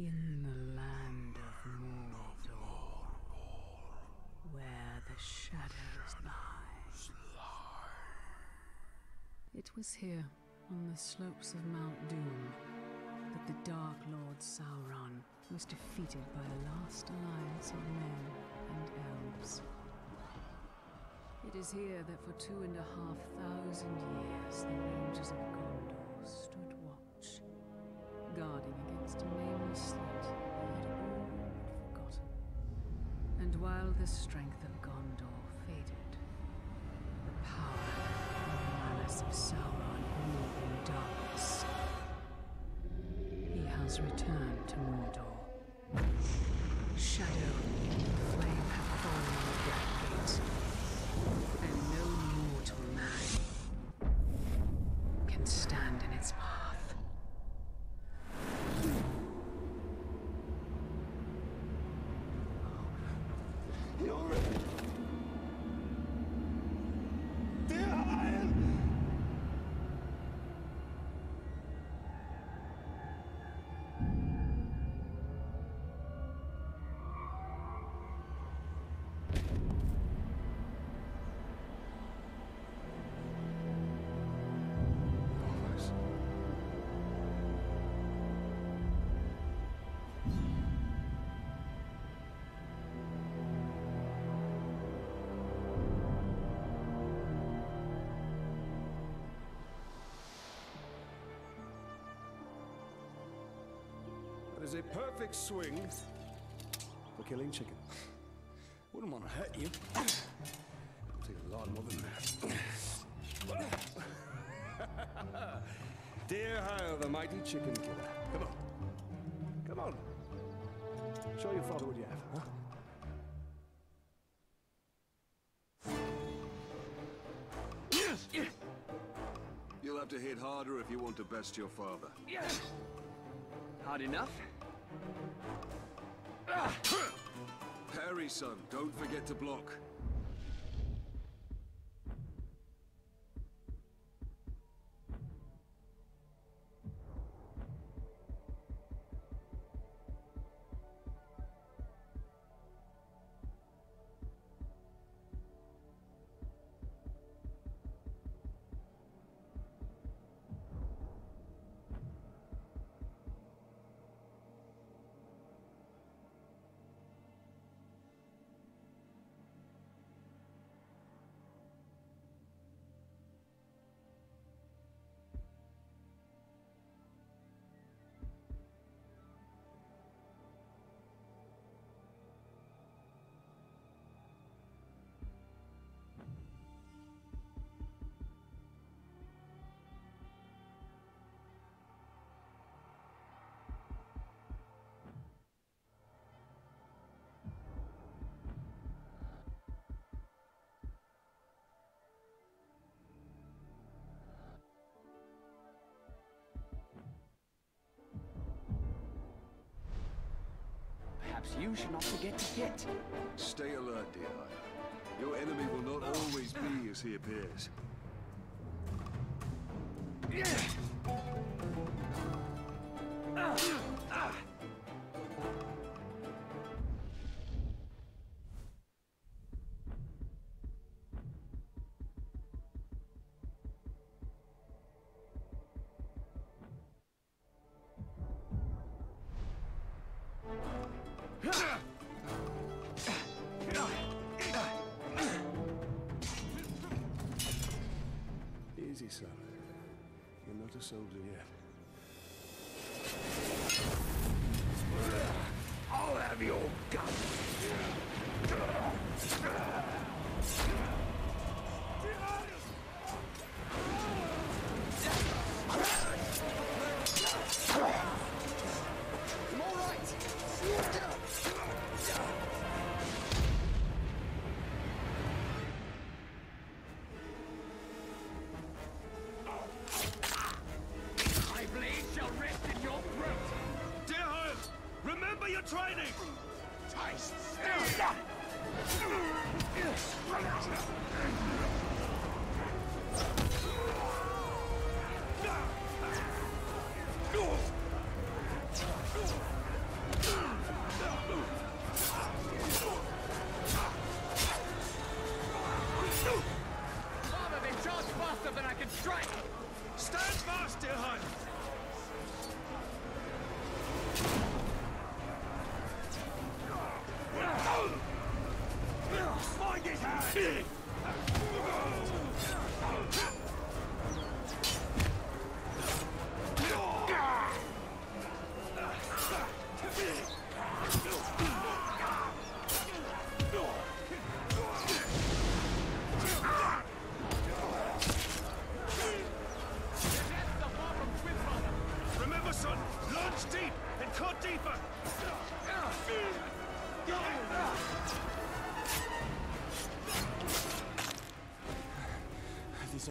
In the land of Mordor, where the shadows lie. It was here, on the slopes of Mount Doom, that the Dark Lord Sauron was defeated by a last alliance of men and elves. It is here that for two and a half thousand years the Rangers of Gondor has returned to Mordor. Is a perfect swing for killing chicken. Wouldn't want to hurt you. It'll take a lot more than that. Dirhael, the mighty chicken killer. Come on. Come on. Show your father what you have, huh? Yes! You'll have to hit harder if you want to best your father. Yes! Hard enough? Parry, son. Don't forget to block. Perhaps you should not forget to hit. Stay alert, dear. Your enemy will not always be as he appears. Easy, Not soldier yet.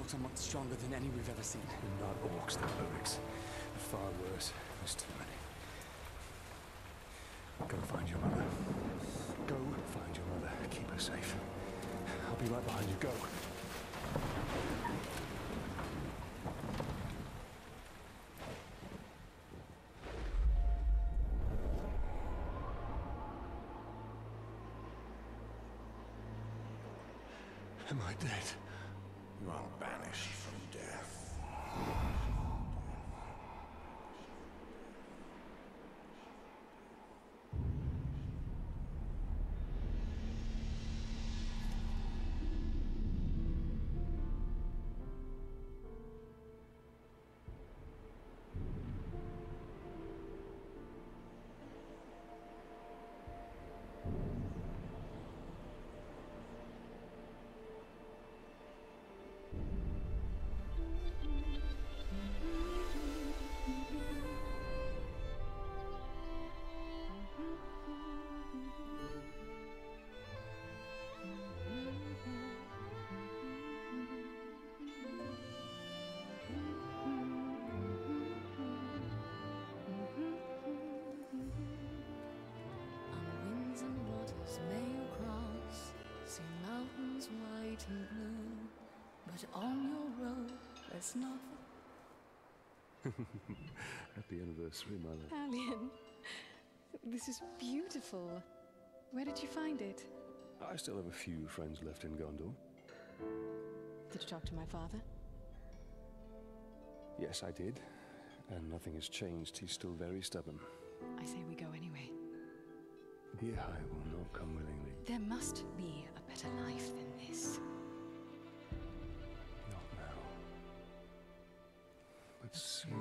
Orcs are much stronger than any we've ever seen. They're not orcs, they're. They're far worse. There's too many. Go find your mother. Go find your mother. Keep her safe. I'll be right behind you. Go. Am I dead? Are banished from death. Nothing. Happy anniversary, my love. Talion, this is beautiful. Where did you find it? I still have a few friends left in Gondor. Did you talk to my father? Yes, I did. And nothing has changed. He's still very stubborn. I say we go anyway. Dear I will not come willingly. There must be a better life than But soon.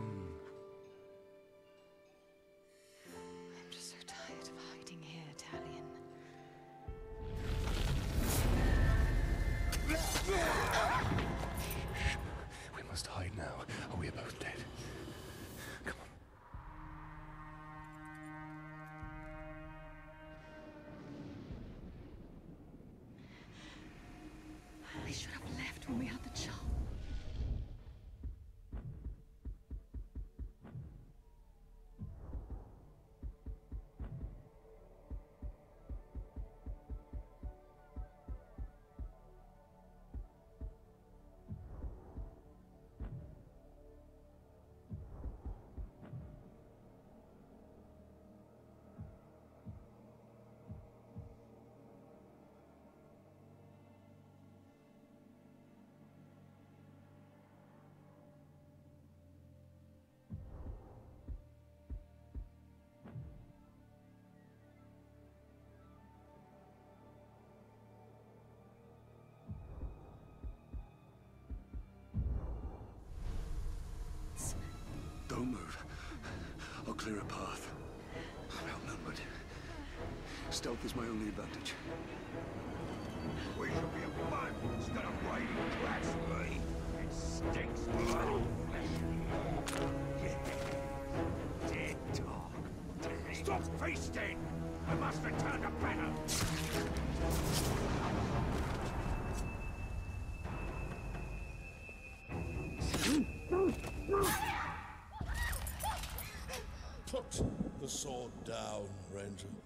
Don't move. I'll clear a path. I'm outnumbered. Stealth is my only advantage. We should be instead of. It stinks blood. Dead dog. Stop feasting! I must return to battle. Down, Ranger.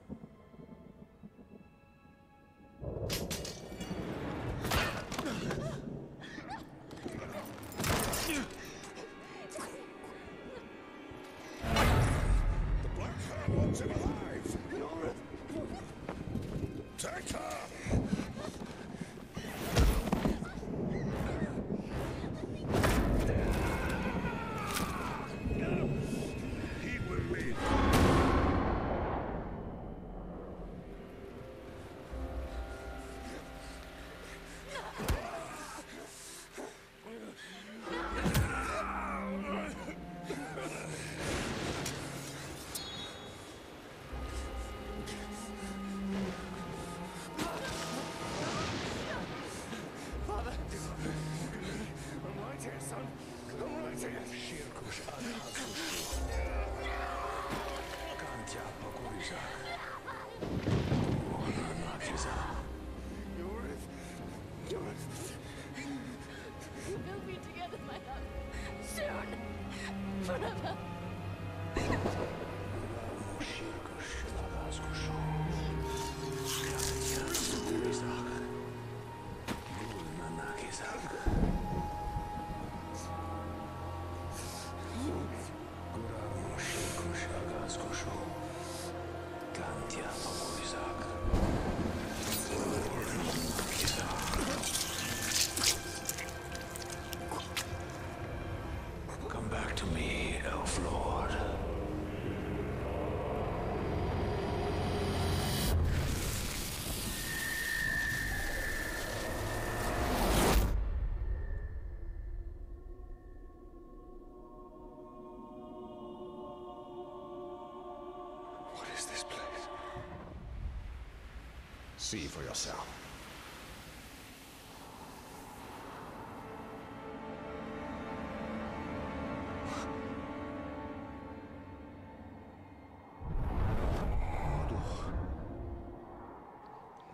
see for yourself.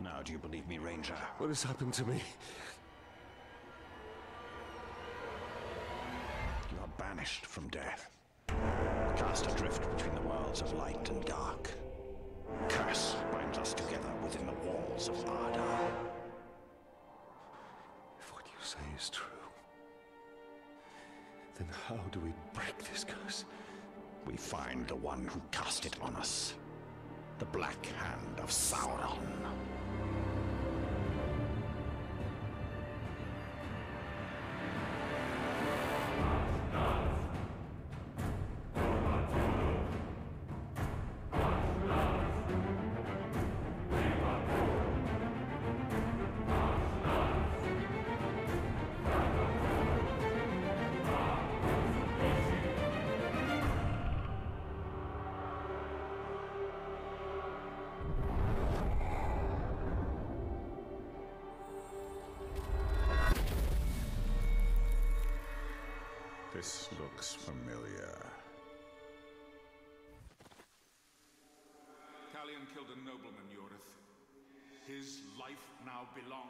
Now do you believe me, Ranger? What has happened to me?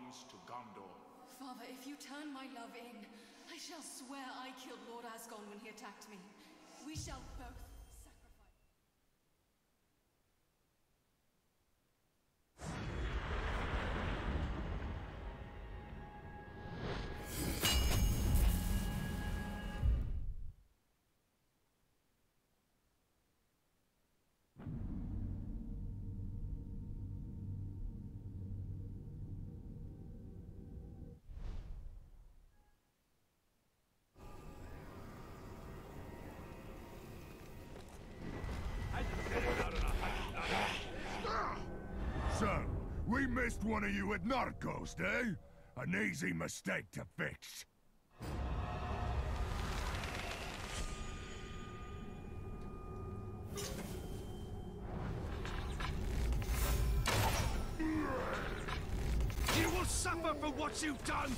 to Gondor. Father, if you turn my love in, I shall swear I killed Lord Asgon when he attacked me. We shall both Missed one of you at Narcos, eh? An easy mistake to fix. You will suffer for what you've done!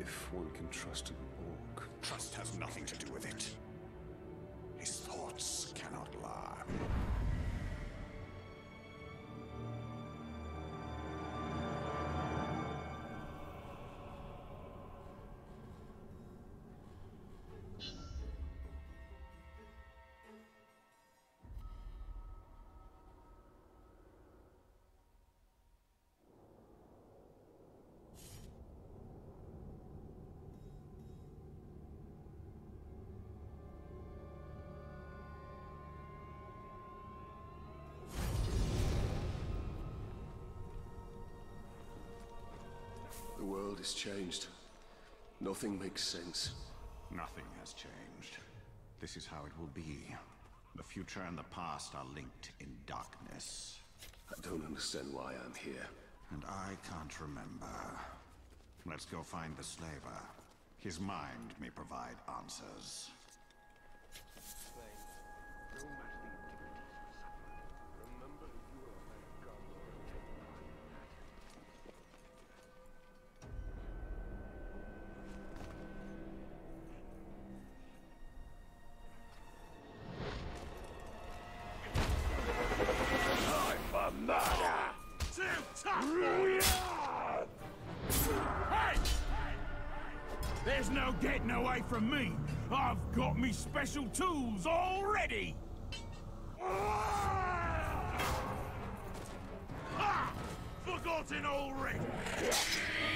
If one can trust an orc. Trust has nothing to do with it. World is changed. Nothing makes sense. Nothing has changed. This is how it will be. The future and the past are linked in darkness. I don't understand why I'm here. And I can't remember. Let's go find the slaver. His mind may provide answers. Special tools already. Ah! Forgotten already.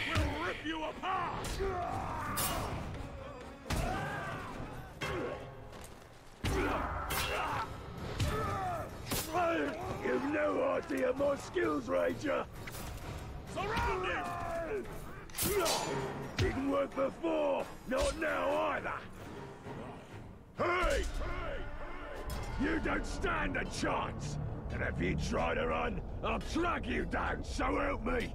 We'll rip you apart. You've no idea my skills, Ranger! Surround him! Didn't work before, not now either! You don't stand a chance! And if you try to run, I'll track you down, so help me!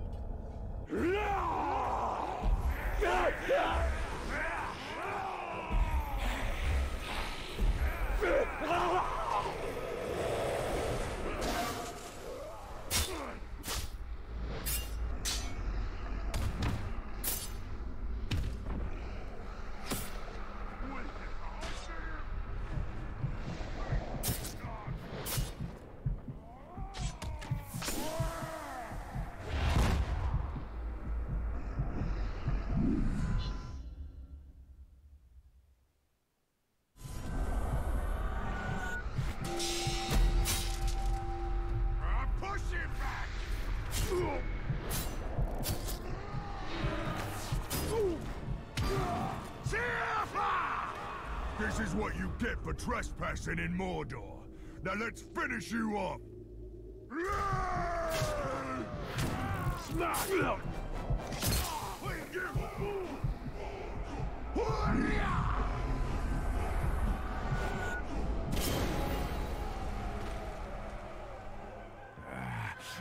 Trespassing in Mordor. Now let's finish you off. Smack!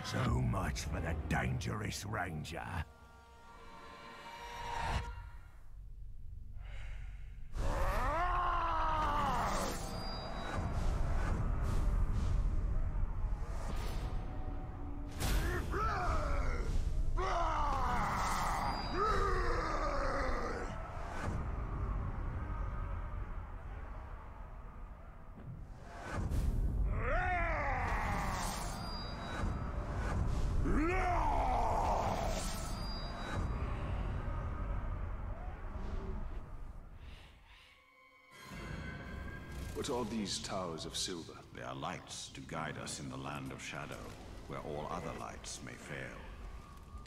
So much for the dangerous ranger. Are these towers of silver? They are lights to guide us in the land of shadow, where all other lights may fail.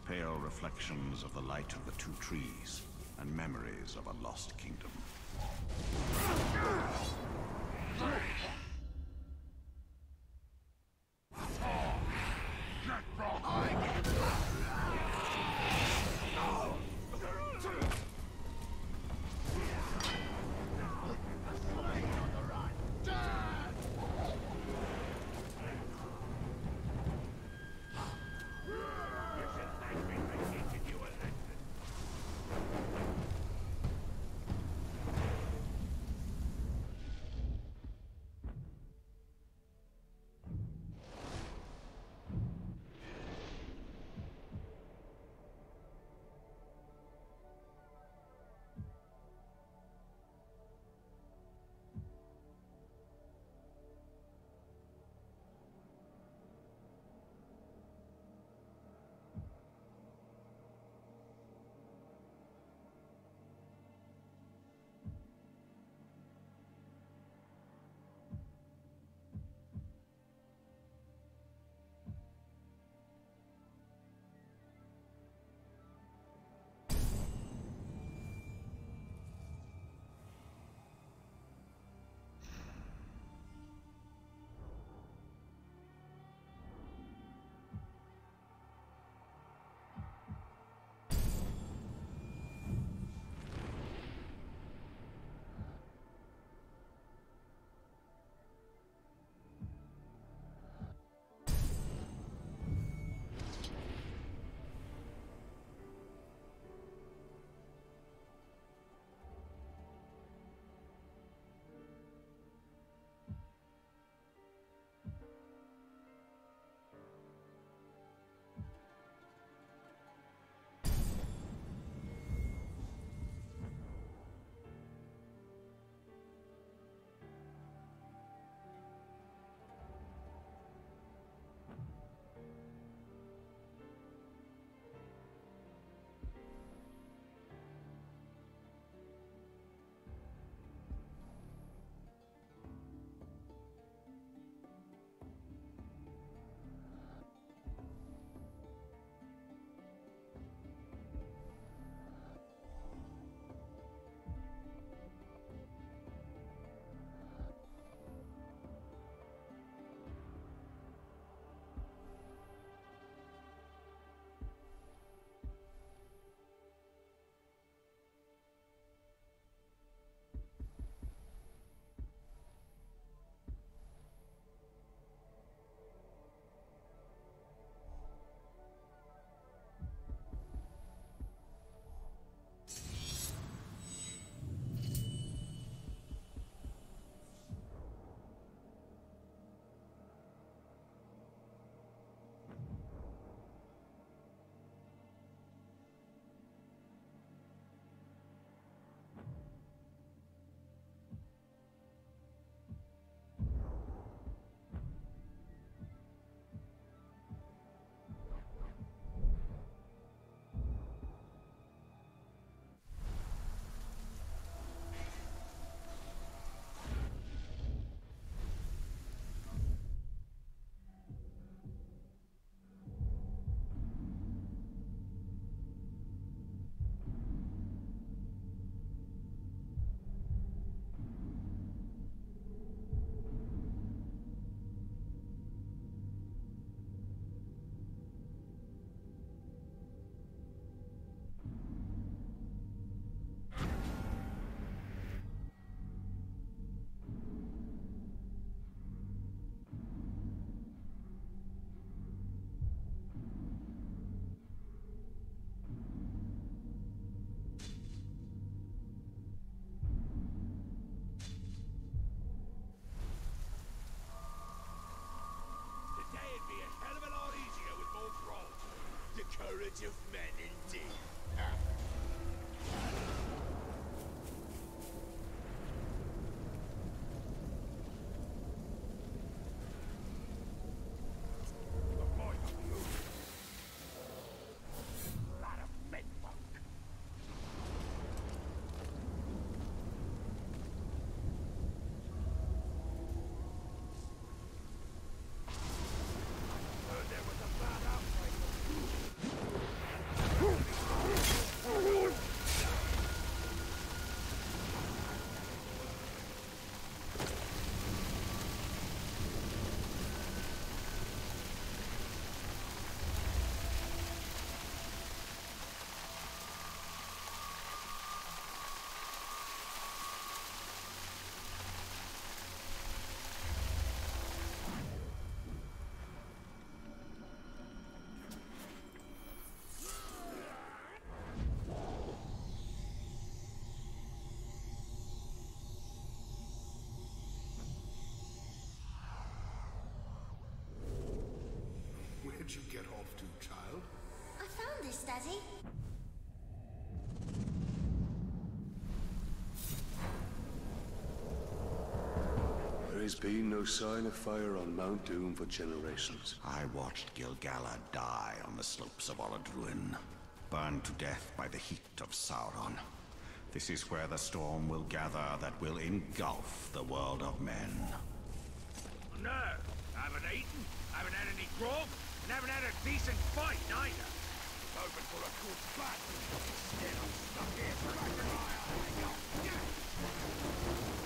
Pale reflections of the light of the two trees, and memories of a lost kingdom. courage of men indeed. Where'd you get off to, child? I found this, Daddy. There has been no sign of fire on Mount Doom for generations. I watched Gil-galad die on the slopes of Orodruin, burned to death by the heat of Sauron. This is where the storm will gather that will engulf the world of men. No, haven't eaten, haven't had any grog, and haven't had a decent fight neither. For a good I'm stuck here scratching my eye. swear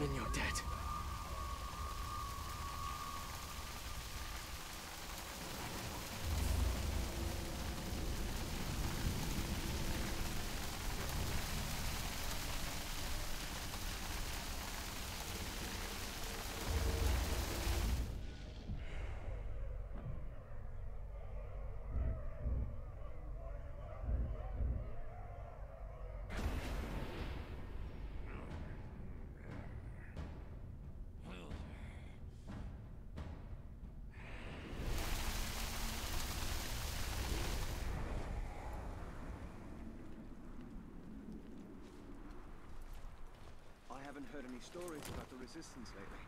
In your debt. haven't heard any stories about the Resistance lately.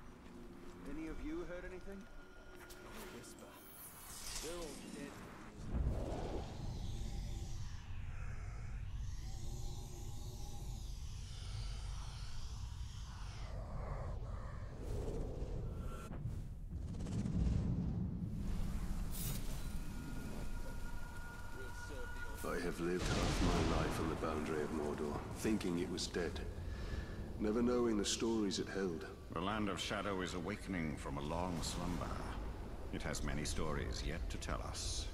Any of you heard anything? A whisper. They're all dead. I have lived half my life on the boundary of Mordor, thinking it was dead. Never knowing the stories it held. The Land of Shadow is awakening from a long slumber. It has many stories yet to tell us.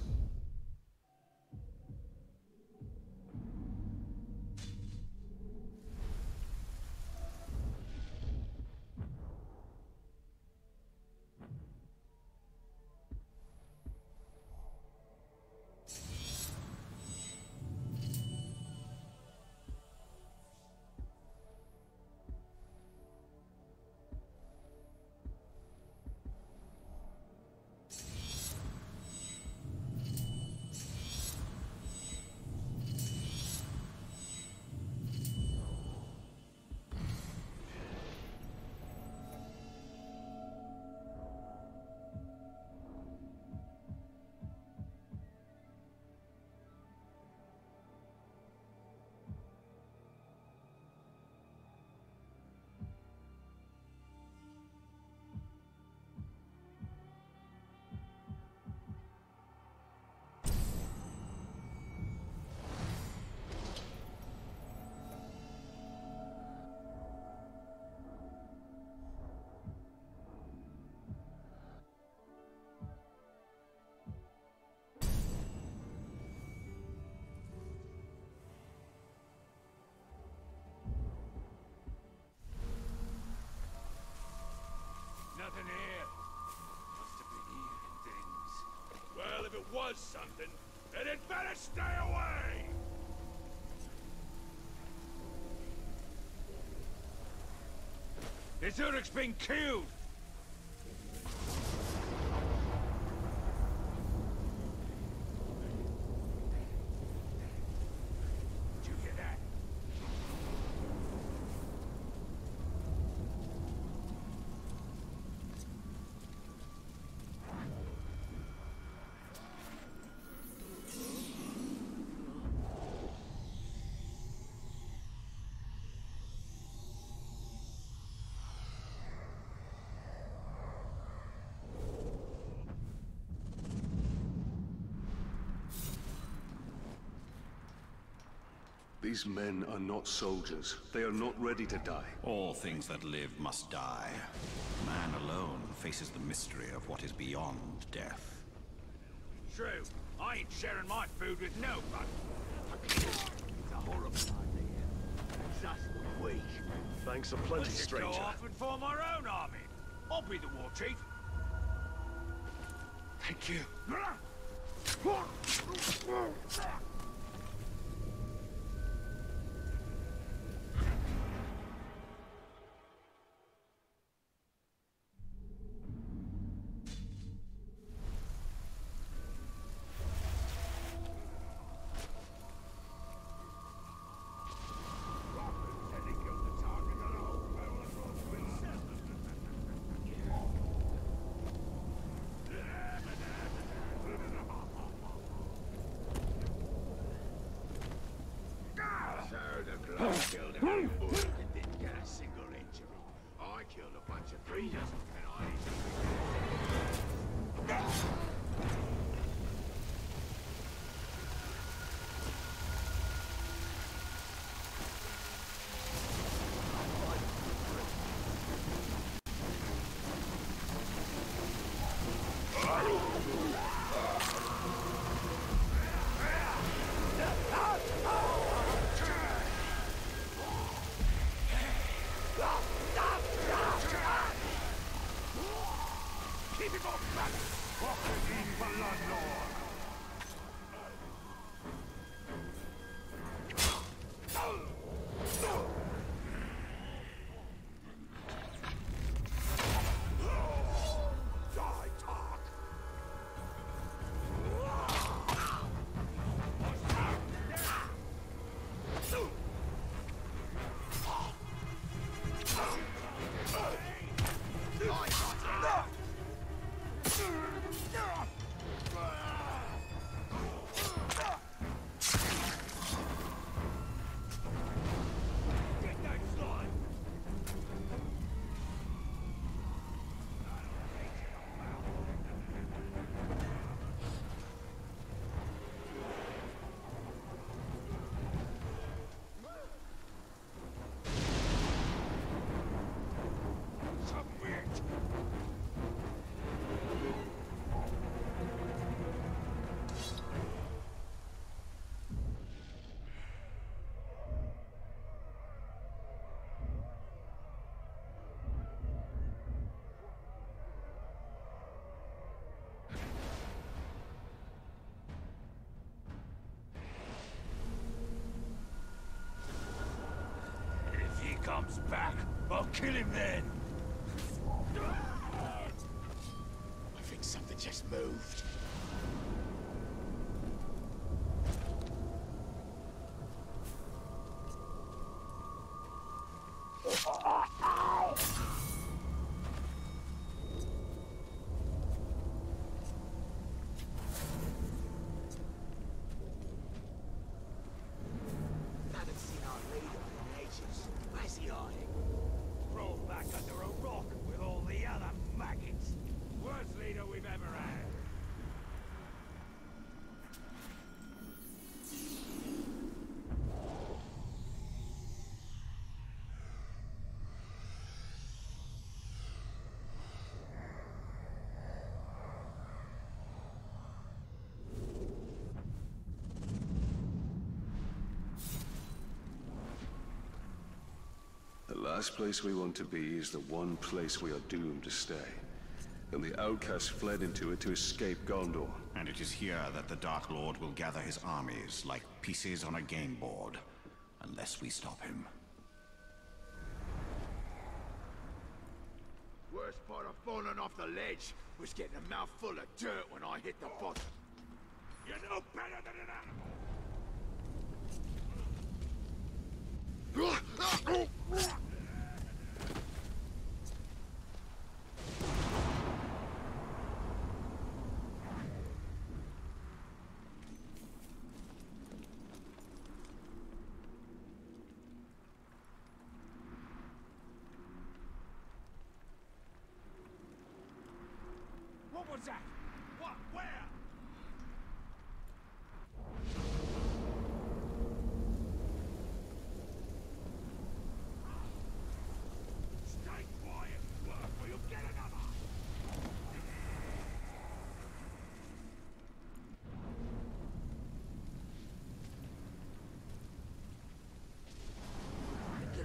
Nothing here. Must have been hearing things. Well, if it was something, then it better stay away! This Uruk's been killed! Did you hear that? These men are not soldiers. They are not ready to die. All things that live must die. Man alone faces the mystery of what is beyond death. True. I ain't sharing my food with nobody. It's a horrible idea. Just weak. Thanks a plenty, I should stranger. go off and form our own army. I'll be the war chief. Thank you. Comes back, I'll kill him then. I think something just moved. Haven't seen our leader in ages. Where's he hiding? Rolled back under a rock with all the other maggots. Worst leader we've ever had. The last place we want to be is the one place we are doomed to stay. And the outcasts fled into it to escape Gondor. And it is here that the Dark Lord will gather his armies like pieces on a game board. Unless we stop him. Worst part of falling off the ledge was getting a mouthful of dirt when I hit the bottom. You're no better than an animal. What was that? What? Where?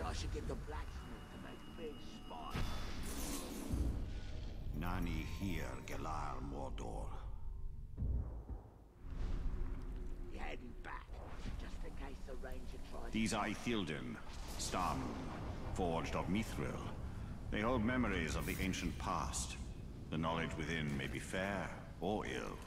I should get the blacksmith to make. Nani here, Gelar Mordor. Heading back, just in case the ranger tries. These are Ithildin, Starmoon, forged of Mithril. They hold memories of the ancient past. The knowledge within may be fair or ill.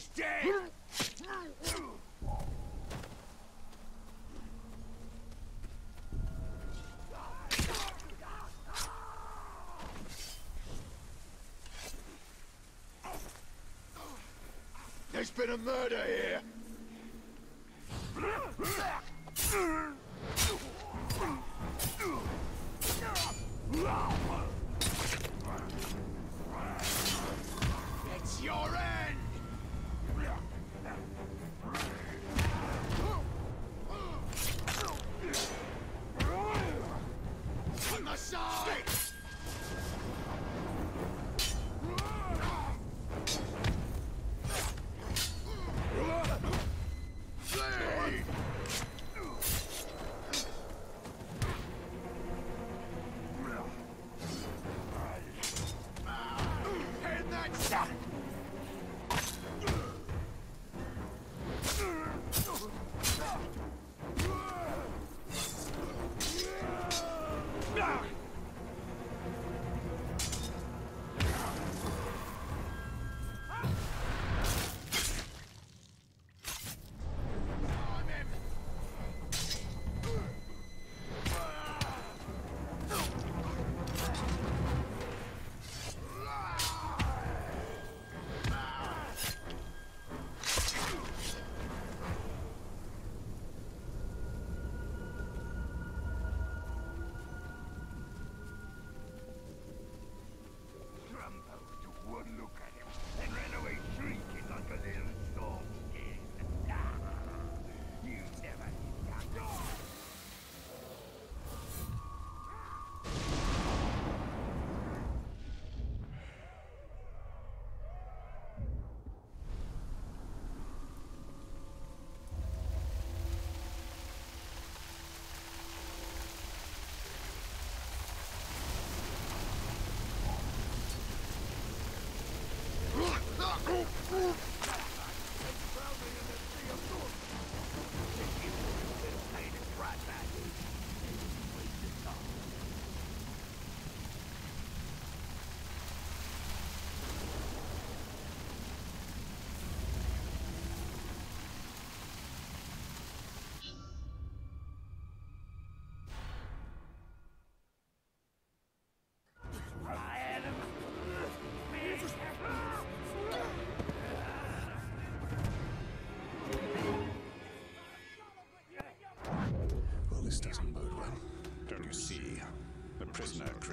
He's dead! There's been a murder here.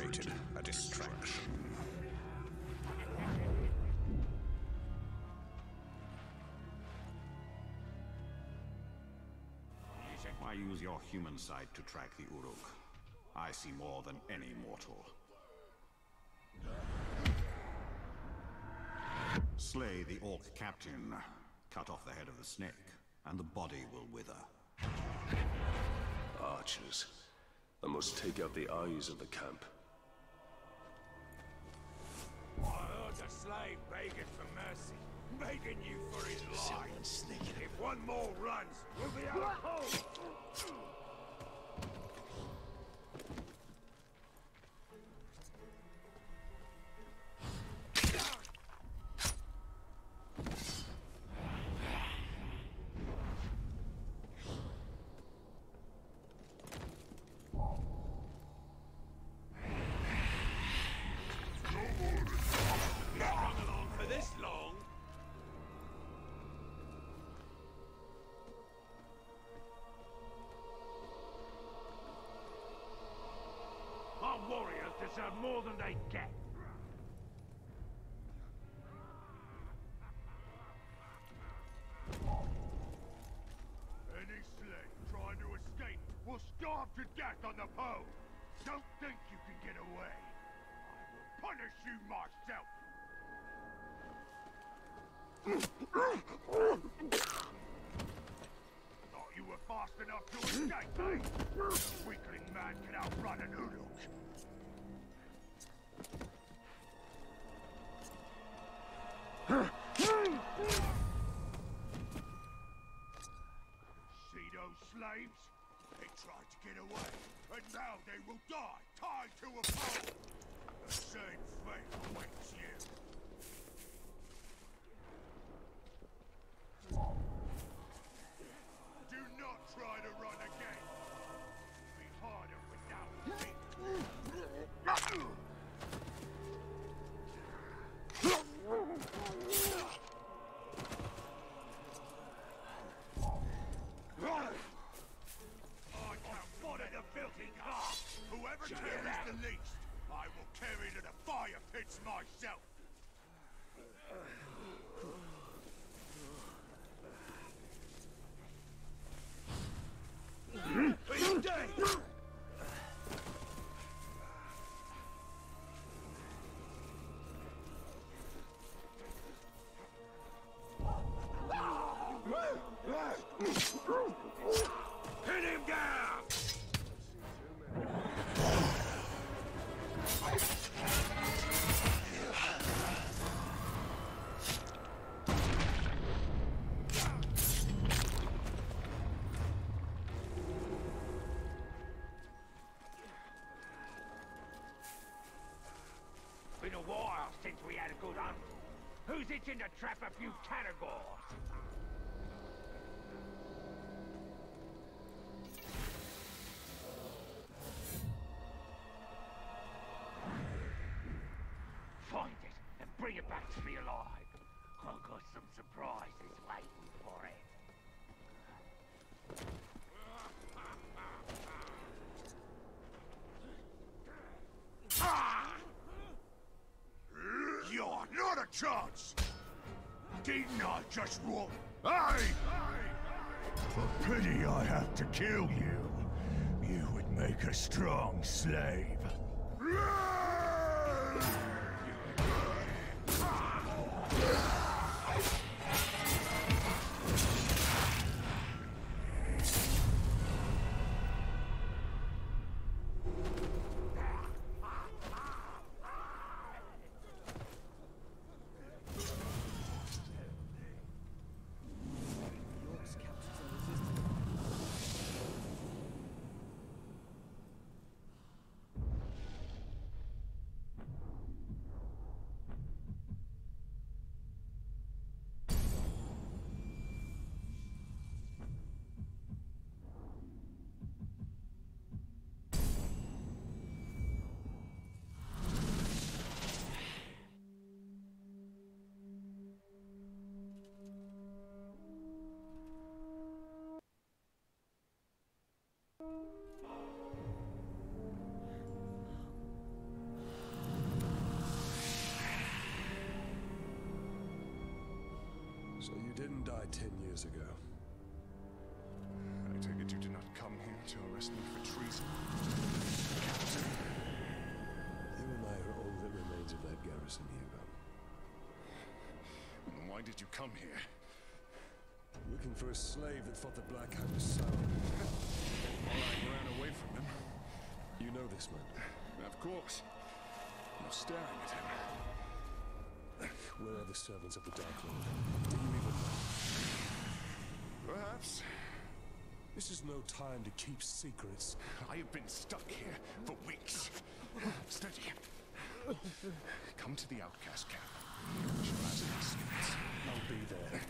Created a distraction. Why use your human sight to track the Uruk? I see more than any mortal. Slay the Orc captain, cut off the head of the snake, and the body will wither. Archers. I must take out the eyes of the camp. Slave begging for mercy, begging you for his life. If one more runs, we'll be out of home. Get. Who's itching to trap a few I just walk? Aye! For pity I have to kill you. You would make a strong slave. So you didn't die ten years ago. I take it you did not come here to arrest me for treason, Captain. You and I are all that remains of that garrison, Hugo. Then why did you come here? Looking for a slave that fought the Black Hand. I ran away from him. You know this man? Of course. You're staring at him. Where are the servants of the Dark Lord? Do you even know? Perhaps. This is no time to keep secrets. I have been stuck here for weeks. Steady. Come to the outcast camp. I'll be there.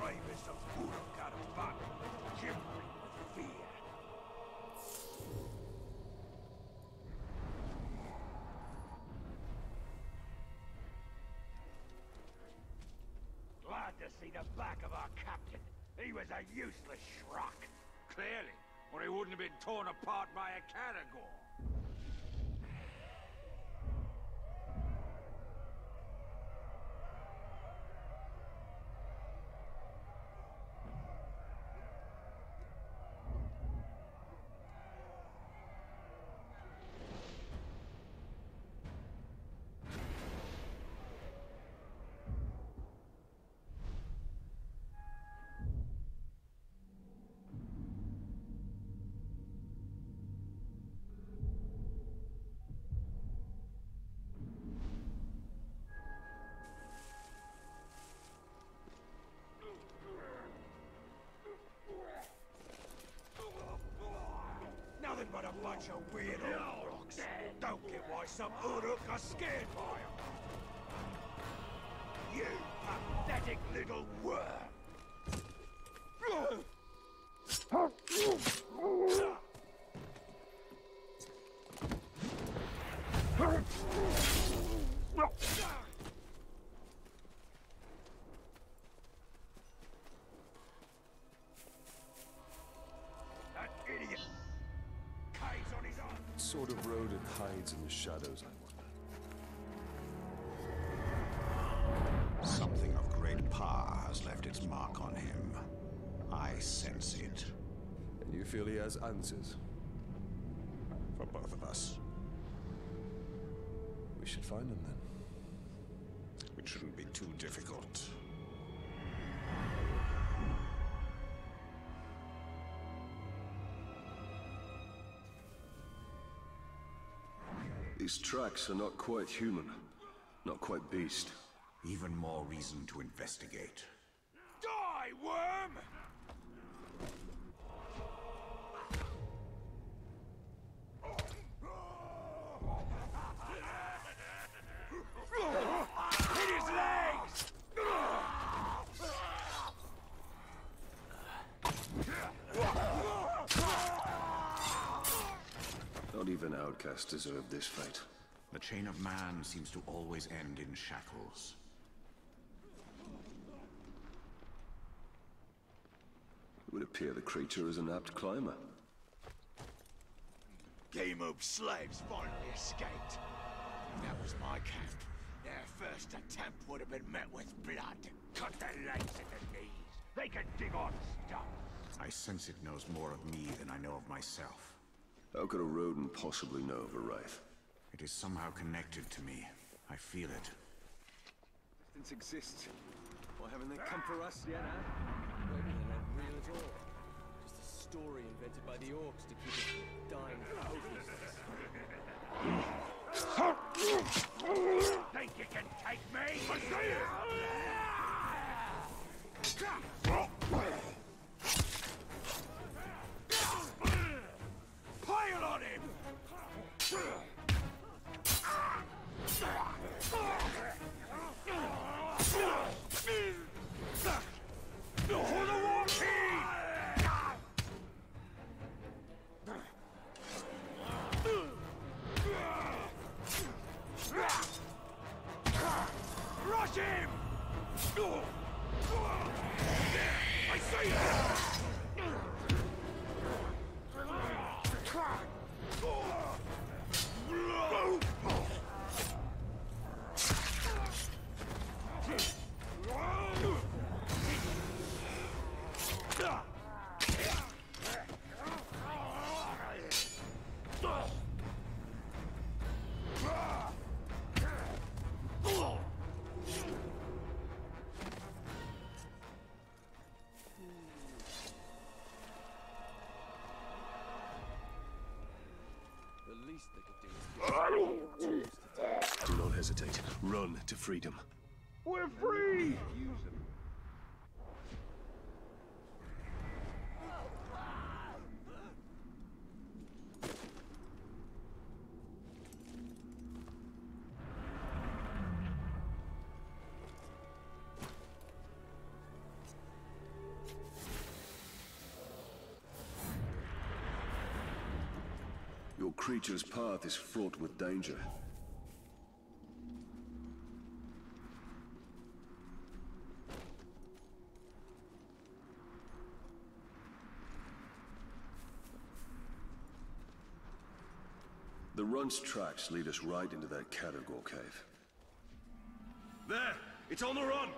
Bravest of shivering with fear. Glad to see the back of our captain. He was a useless schrock. Clearly, or he wouldn't have been torn apart by a Caragor. Bunch of weird old rocks. Don't get why some Uruk are scared by them. You pathetic little worm. Feel he has answers? For both of us. We should find him then. It shouldn't be too difficult. These tracks are not quite human. Not quite beast. Even more reason to investigate. Die, worm! Hit his legs! Outcast deserve this fate. The chain of man seems to always end in shackles. It would appear the creature is an apt climber. Game of slaves finally escaped. That was my camp. Their first attempt would have been met with blood. Cut their legs at the knees. They can dig on stuff. I sense it knows more of me than I know of myself. How could a rodent possibly know of a wraith? It is somehow connected to me. I feel it. Distance exists. Why haven't they come for us yet, huh? Maybe they're not real at all. Just a story invented by the orcs to keep us dying hopelessness. Think you can take me? I see it! To freedom. We're free! Your creature's path is fraught with danger. The tracks lead us right into that Caragor cave. There! It's on the run!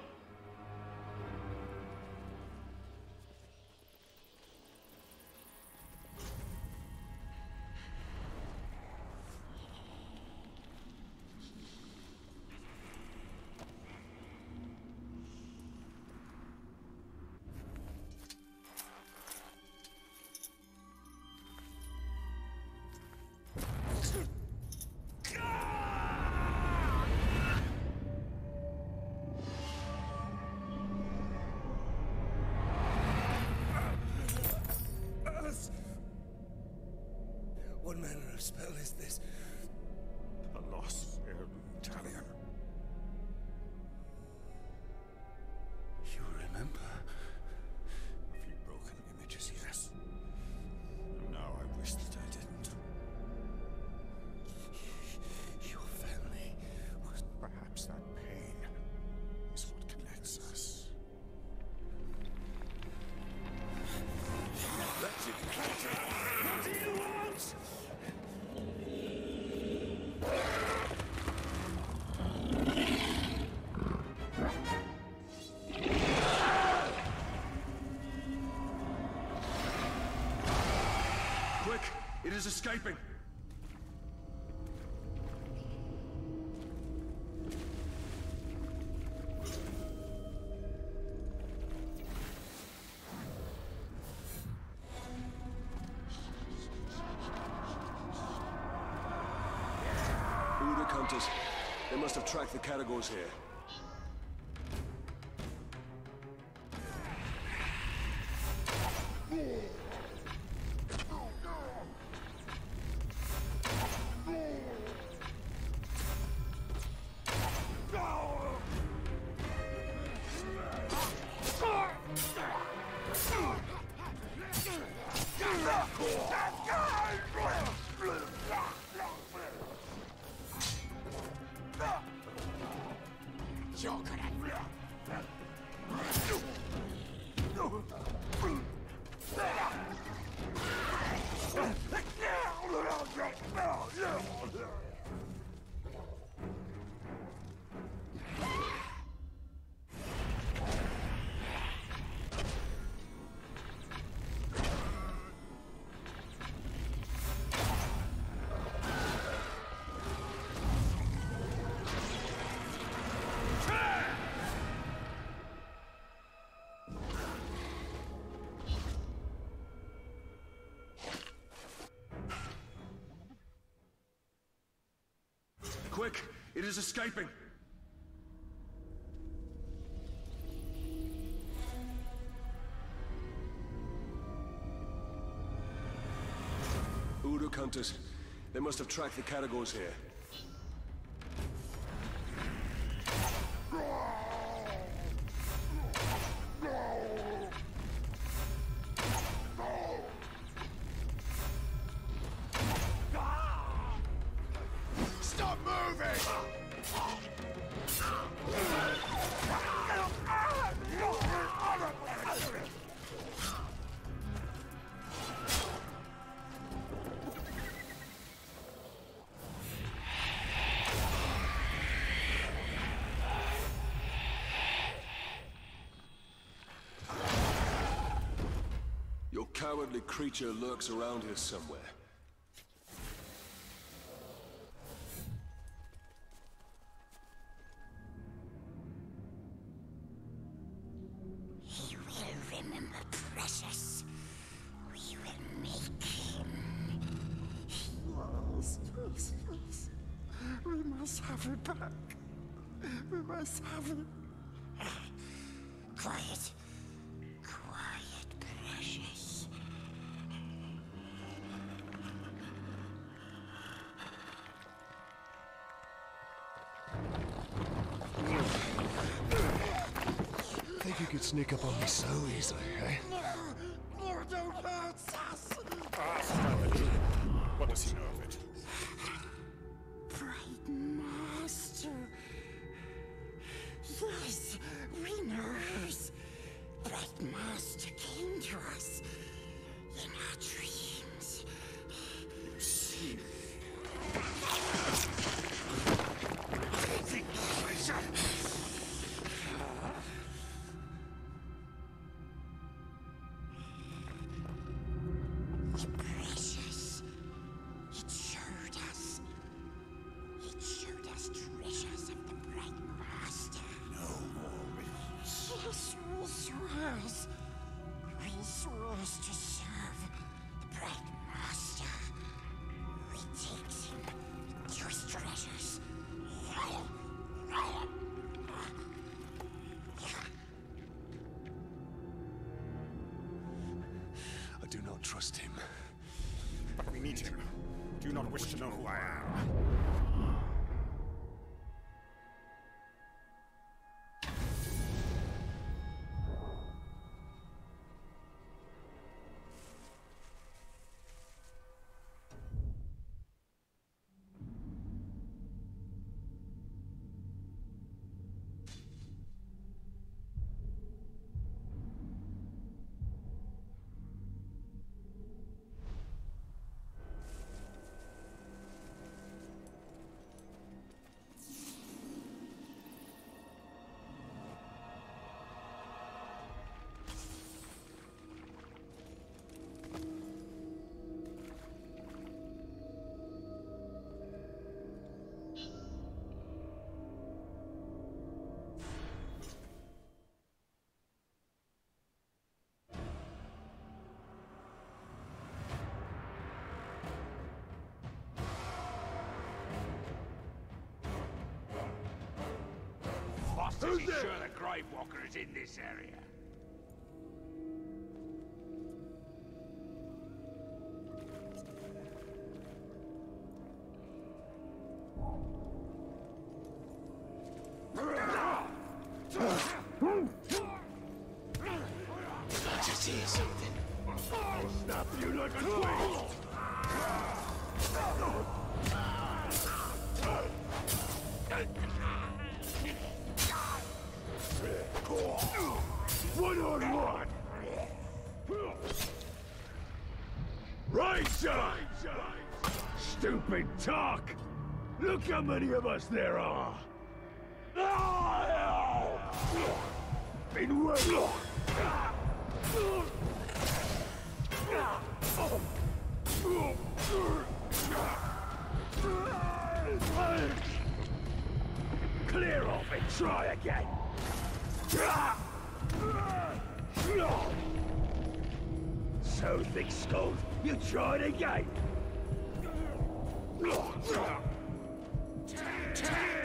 It is escaping! Uruk hunters. They must have tracked the Caragors here. It is escaping! Uruk hunters. They must have tracked the Caragors here. Creature lurks around here somewhere. Sneak up on me so easily, eh? No, no, don't do not trust him. But we need him. Do not wish to know who I am? Foster's he sure the Gravewalker is in this area. Stupid talk! Look how many of us there are! Been waiting! Clear off and try again! So thick-skulled, you tried again! Ten, ten.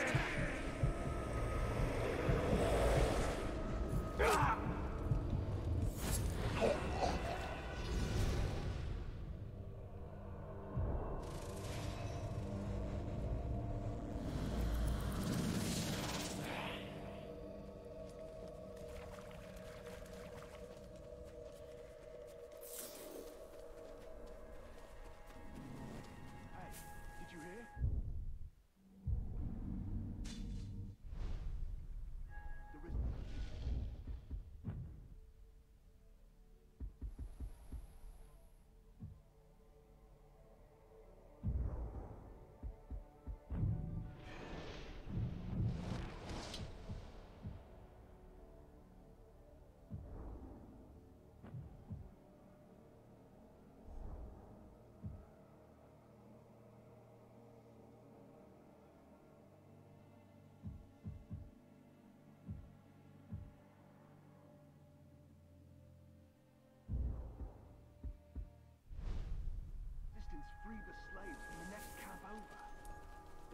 free the slaves from the next camp over.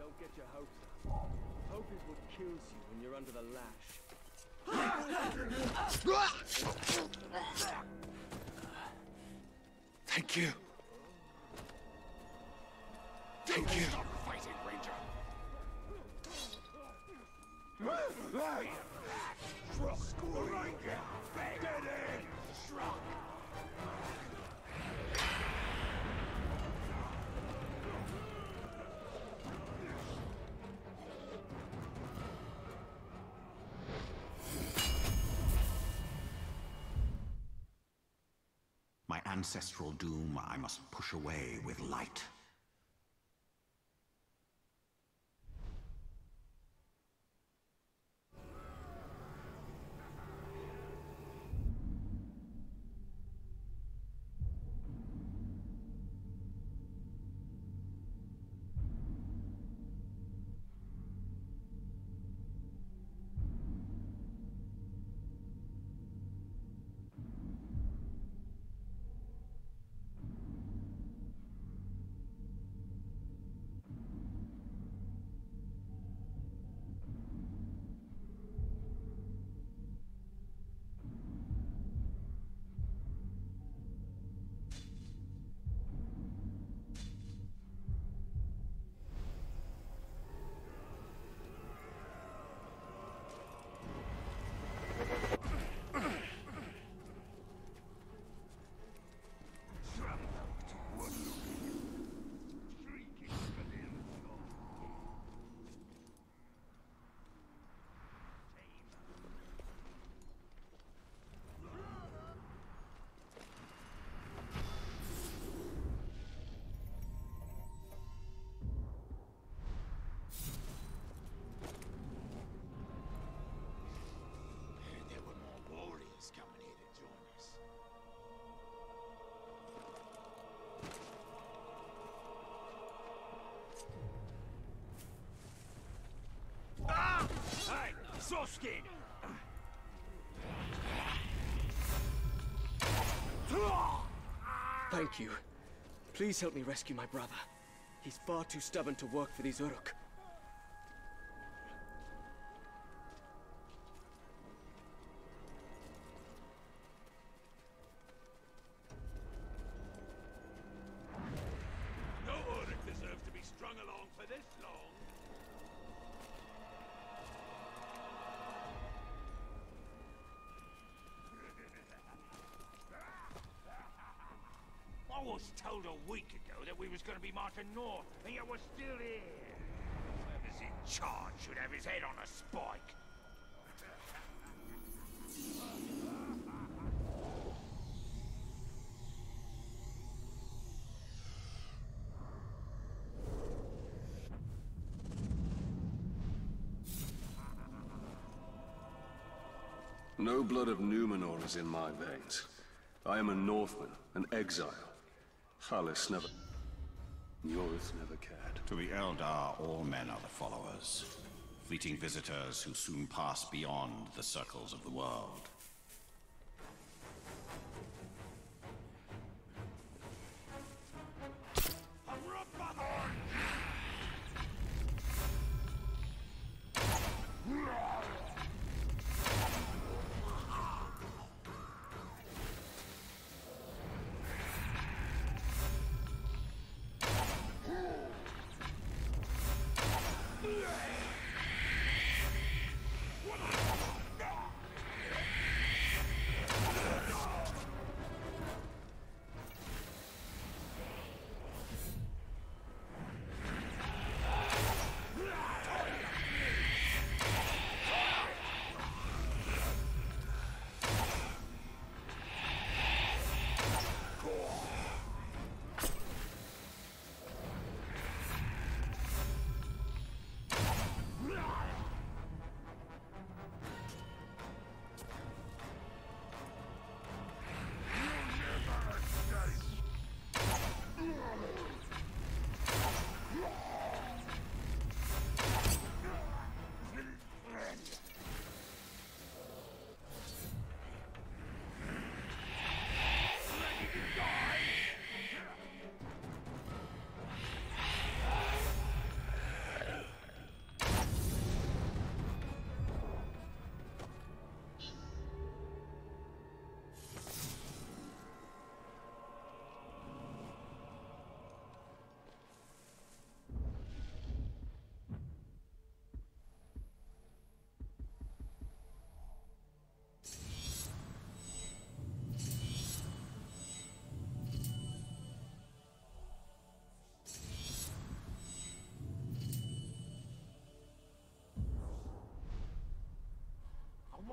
Don't get your hopes up. Hope is what kills you when you're under the lash. Thank you. Thank you. Stop fighting, Ranger. Ancestral doom I must push away with light. Soskin! Thank you. Please help me rescue my brother. He's far too stubborn to work for these Uruk. No blood of Numenor is in my veins. I am a Northman, an exile. Hallis never... Yorith never cared. To the Eldar, all men are the followers. Fleeting visitors who soon pass beyond the circles of the world.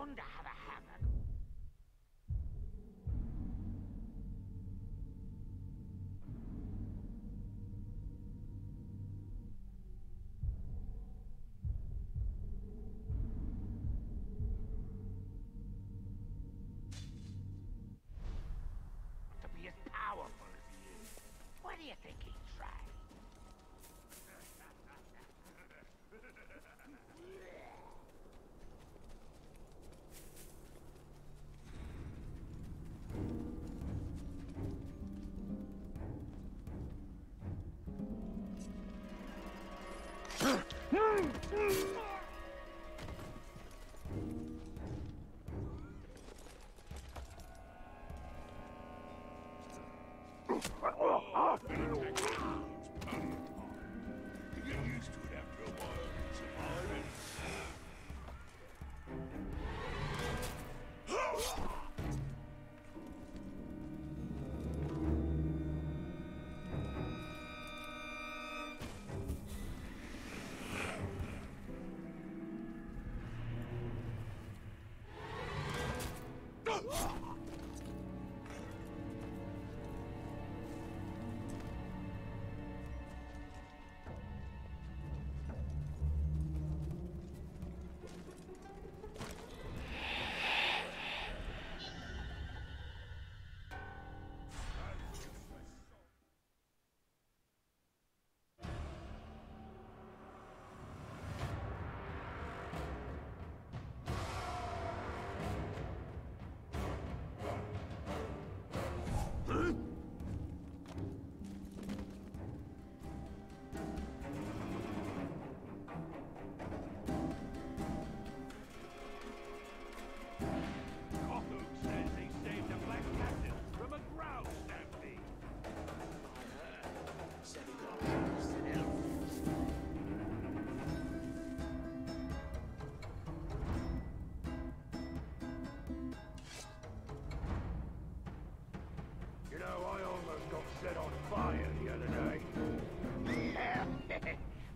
wonder how Oh, oh, oh.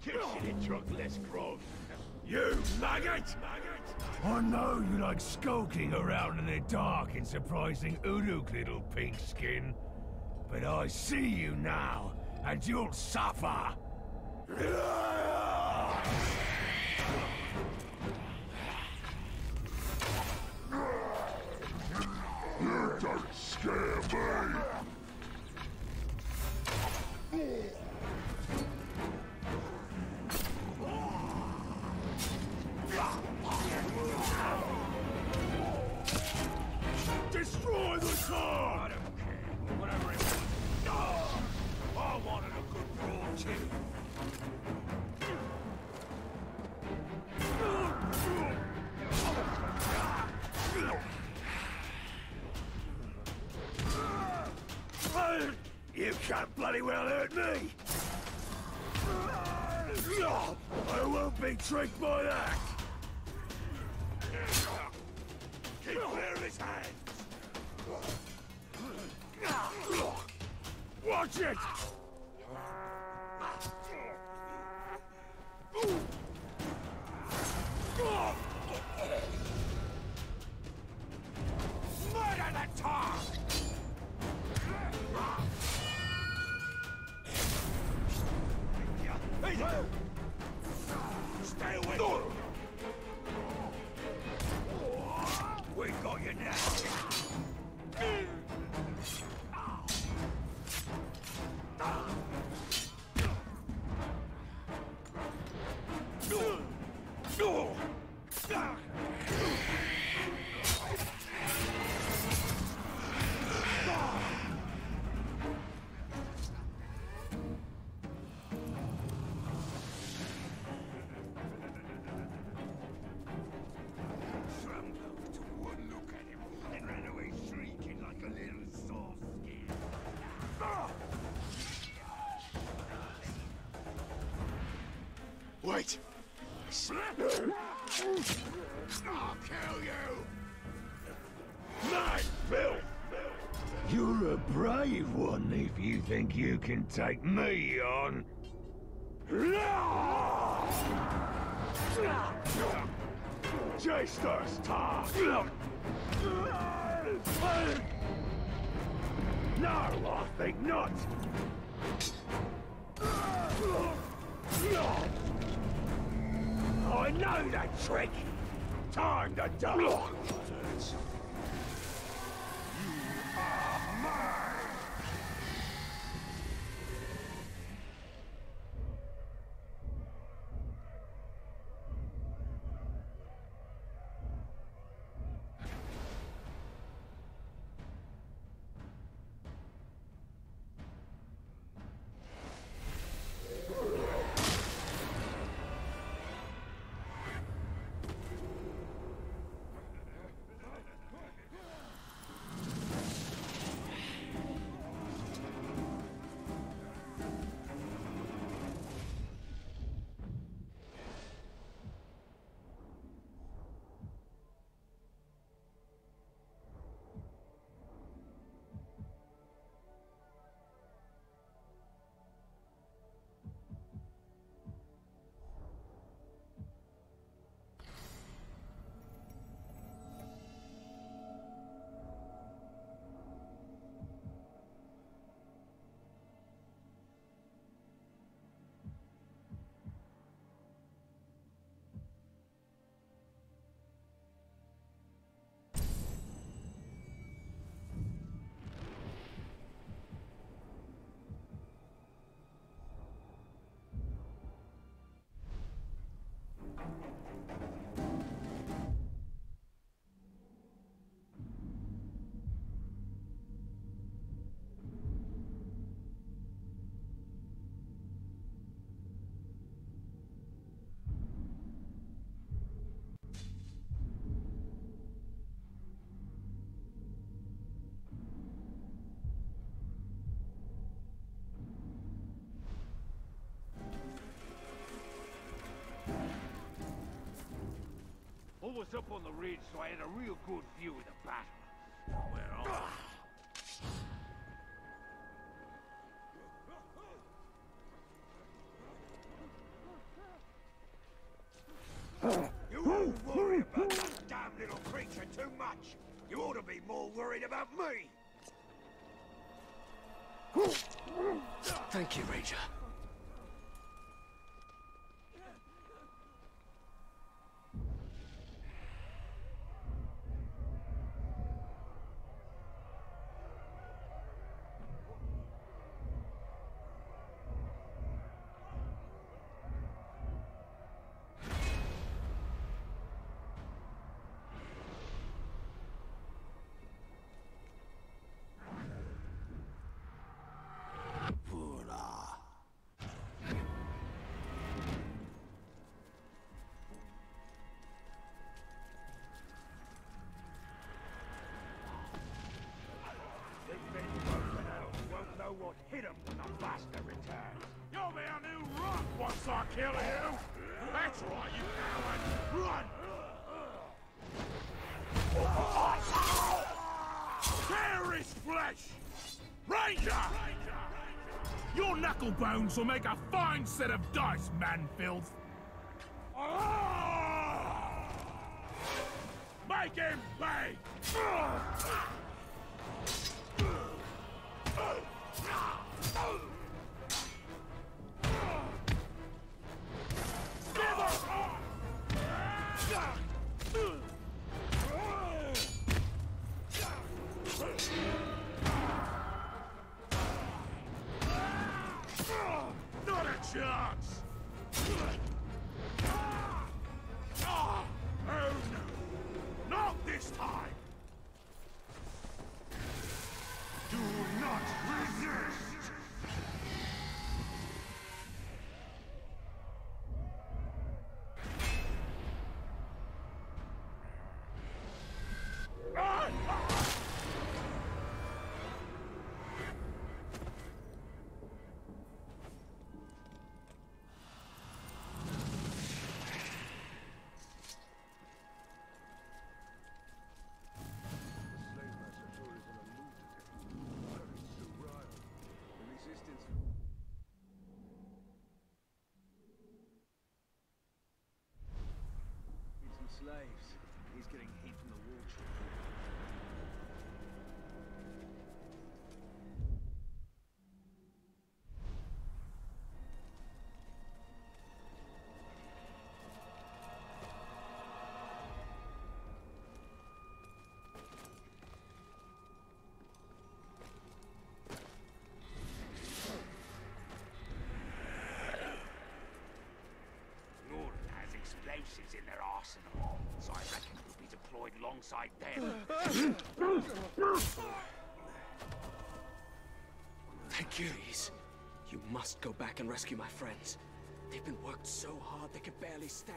In Chocolate Grove. You maggot! I know you like skulking around in the dark in surprising Uruk, little pink skin. But I see you now, and you'll suffer. Wait! I'll kill you! my Bill! You're a brave one if you think you can take me on. Chase us, Tar! Trick! Time to die! 何? Was up on the ridge, so I had a real good view of the battle. Well, You all worry about that damn little creature too much. You ought to be more worried about me. Thank you, Ranger. Will make a fine set of dice, man-filth! Ah! Make him pay! Ah! Ah! He's enslaved. Forces in their arsenal, so I reckon we'll be deployed alongside them. Thank you. Please, you must go back and rescue my friends. They've been worked so hard they can barely stand.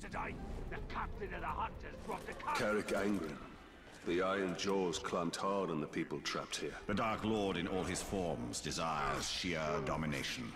Yesterday, the captain of the hunters brought the Carach Angren. The Iron Jaws clamped hard on the people trapped here. The Dark Lord in all his forms desires sheer domination.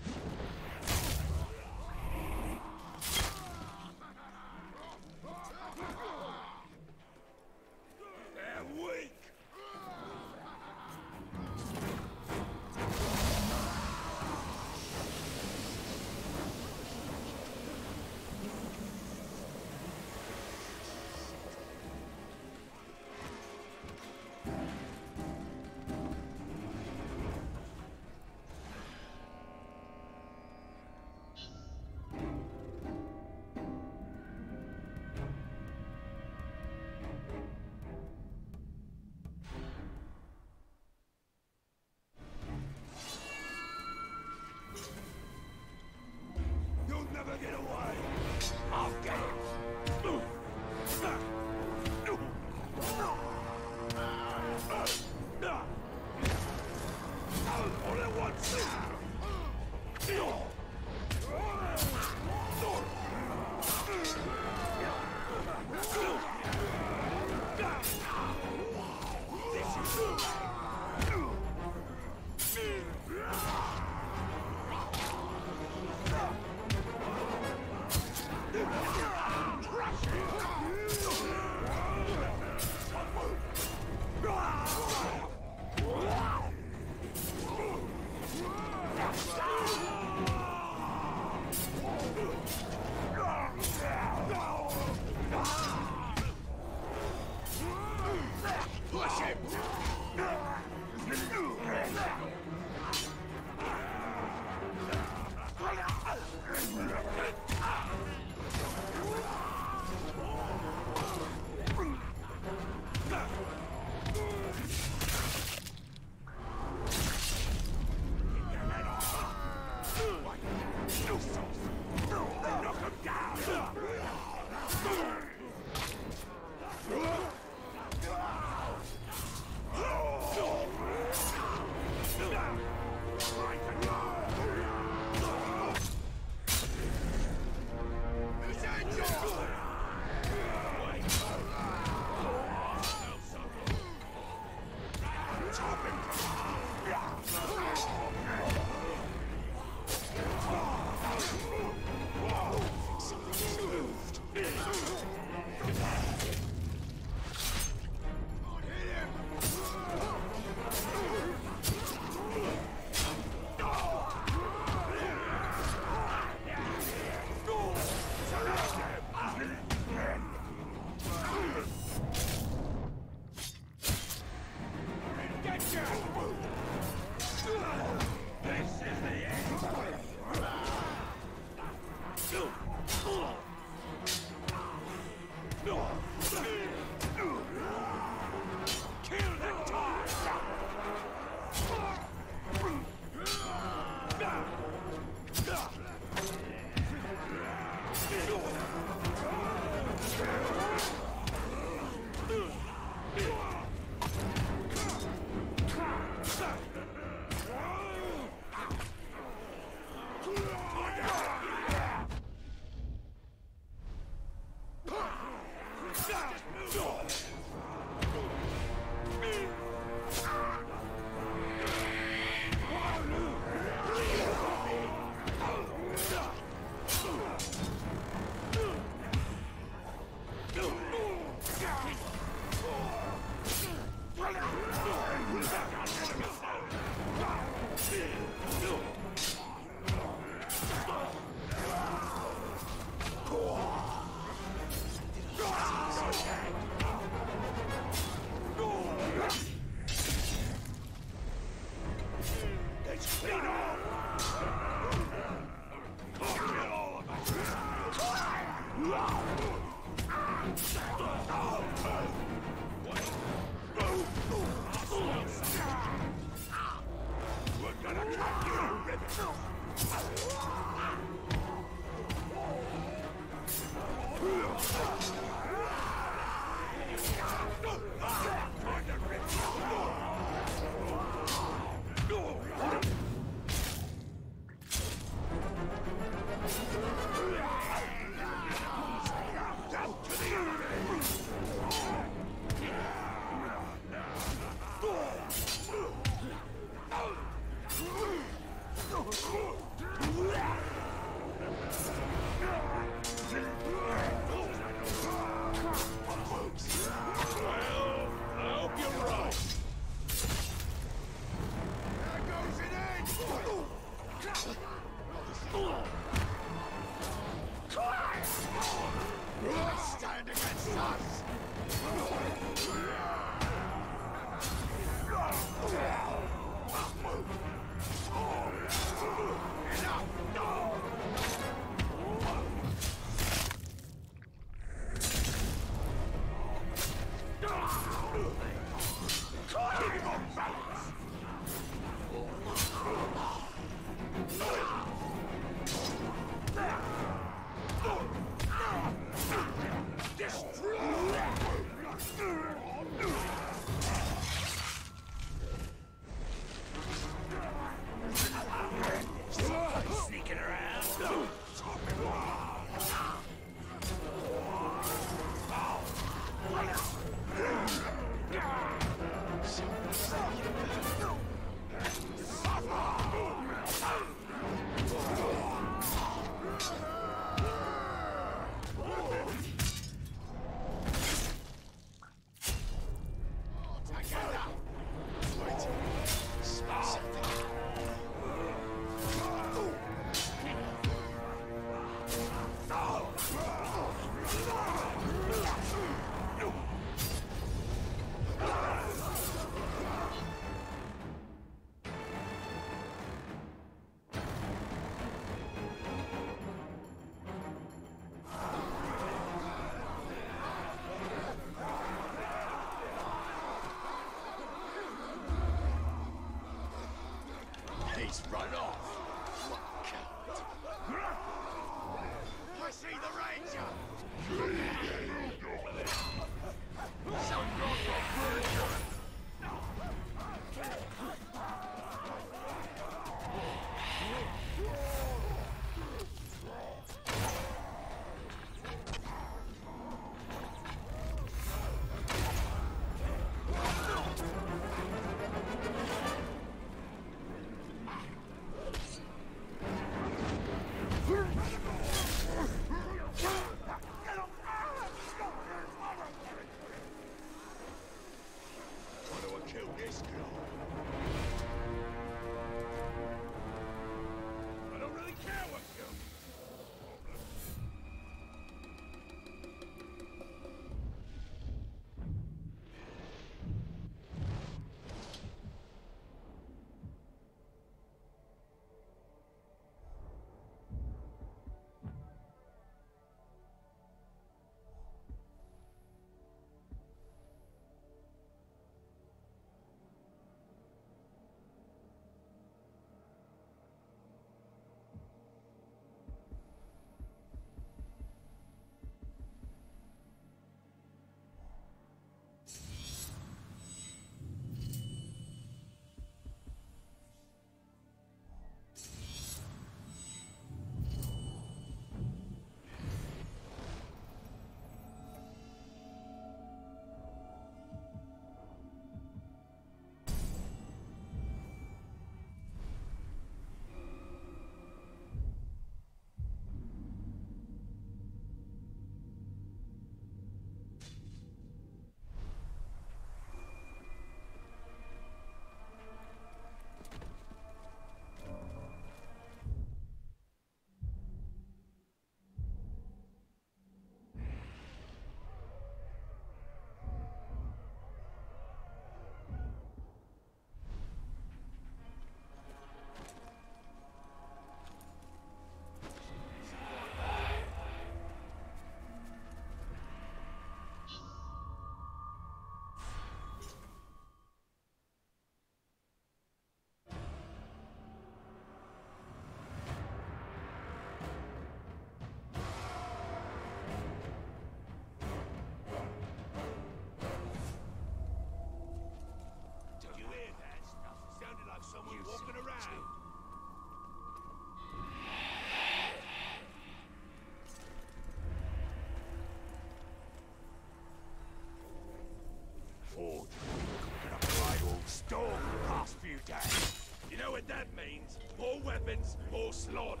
Weapons, more slaughter.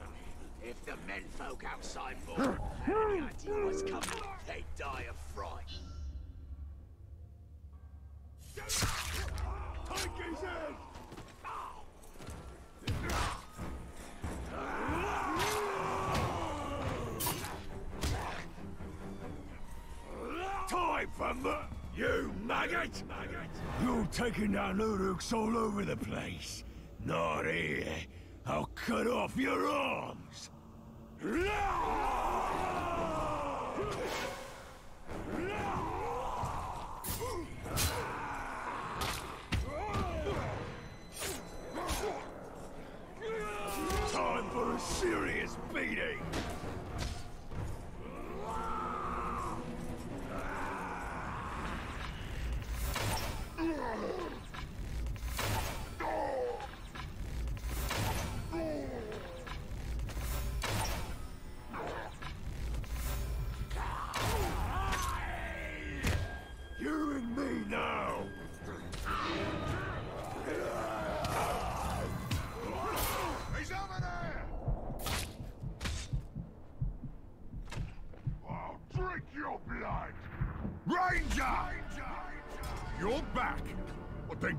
If the menfolk outside Vaughan had any idea what's coming, they'd die of fright. Take his head! Time for You maggot! Maggot! You're taking down Uruks all over the place. Not here. Cut off your arms.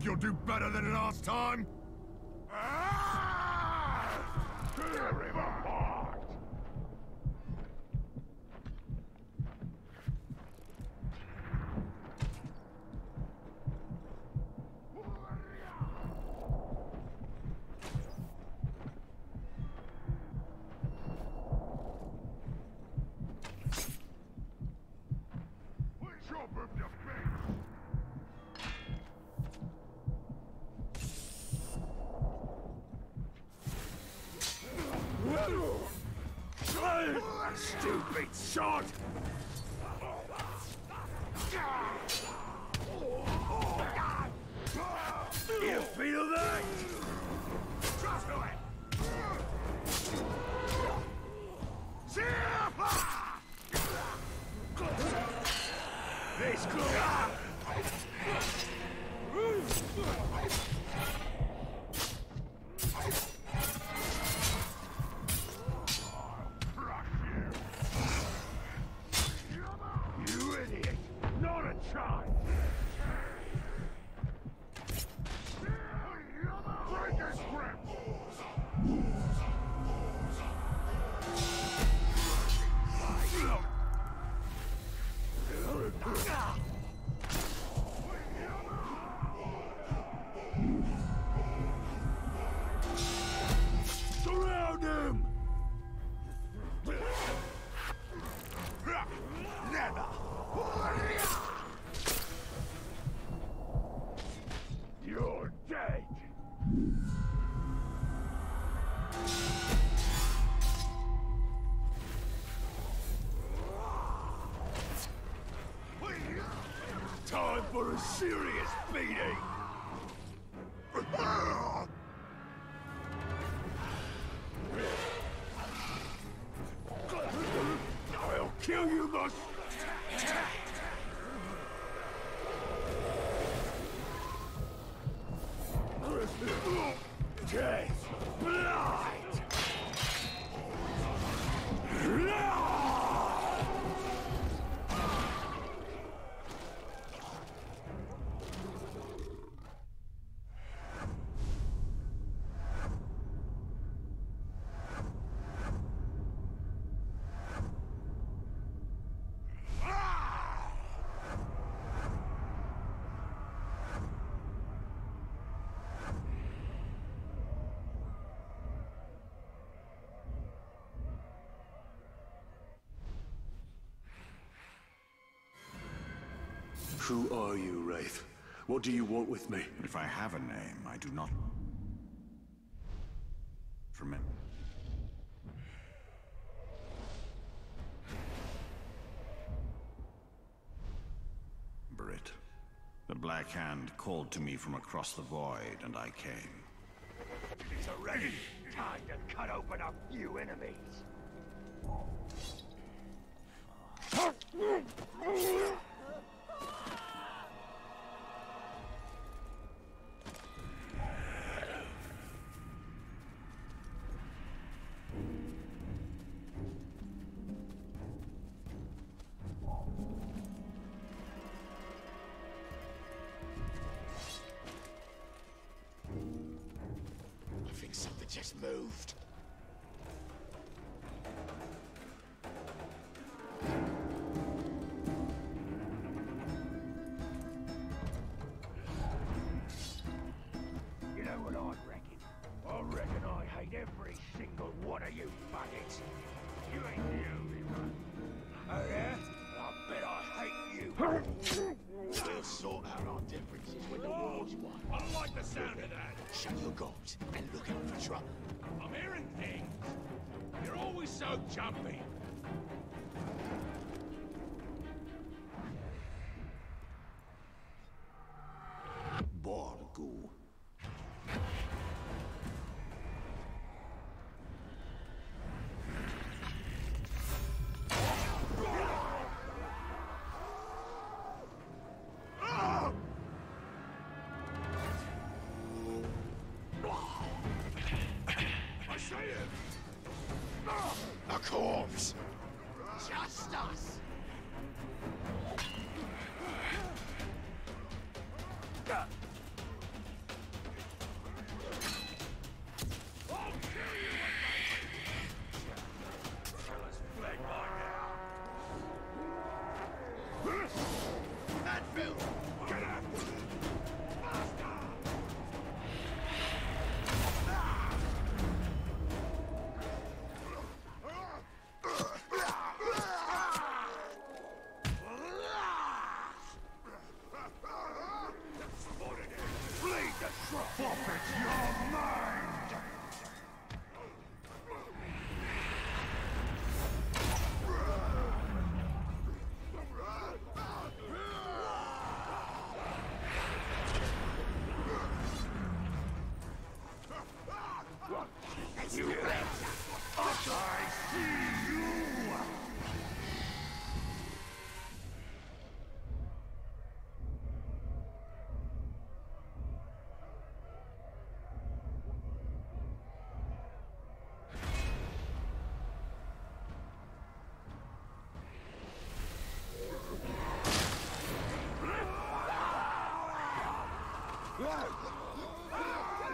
You'll do better than last time. Tear him apart! Chop him to bits! Stupid shot! Serious beating. I'll kill you, boss. Who are you, Wraith? What do you want with me? If I have a name, I do not... Remember. Brit. The Black Hand called to me from across the void, and I came. It's already time to cut open a few enemies. That. Shut your gods and look out for trouble. I'm hearing things. You're always so jumpy.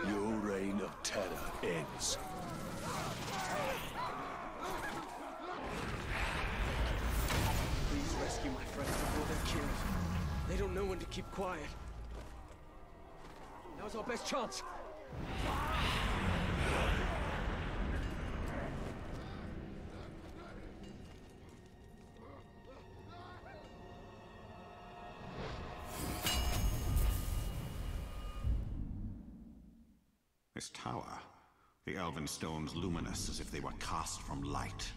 Your reign of terror ends. Please rescue my friends before they're killed. They don't know when to keep quiet. Now's our best chance. This tower. The elven stones luminous as if they were cast from light.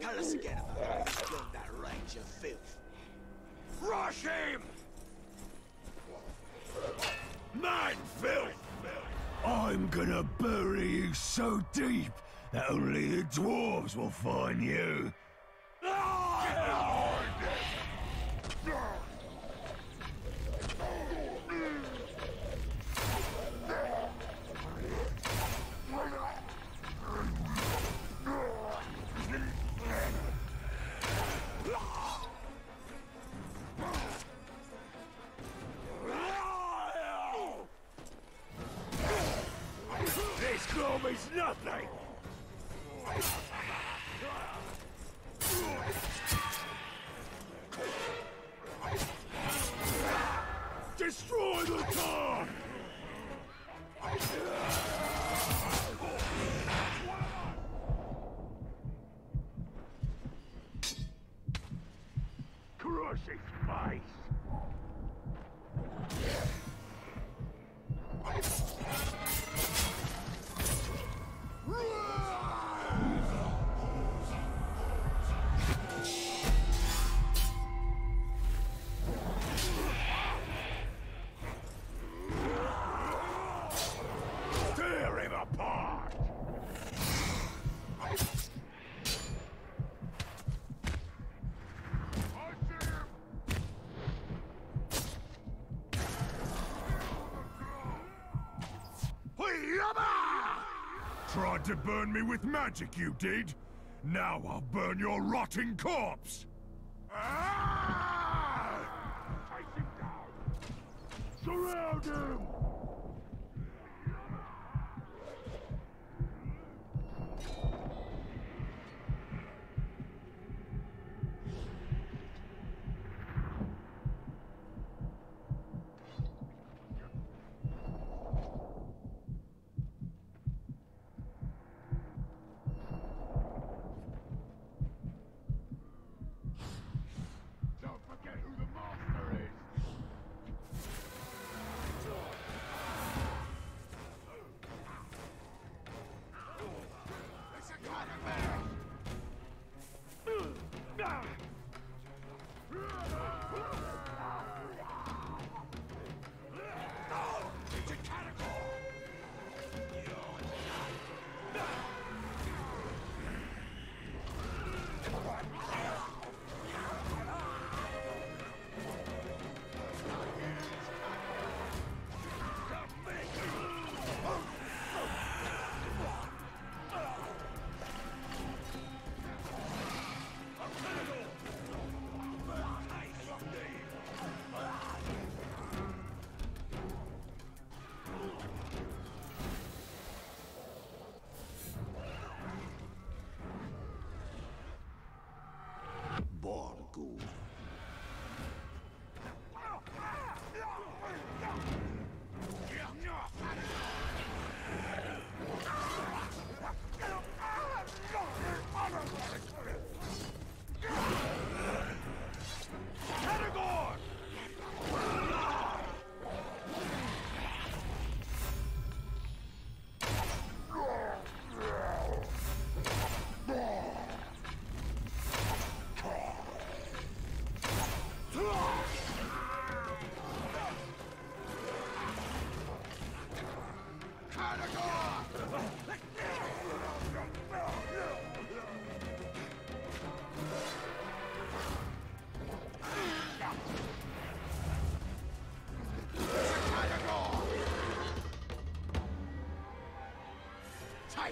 Tell us again about how you killed that range of filth. Rush him! Man, filth! I'm gonna bury you so deep that only the dwarves will find you. Globe Tried to burn me with magic, you did? Now I'll burn your rotting corpse! Ah! Chase him down! Surround him!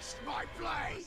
Taste my blade!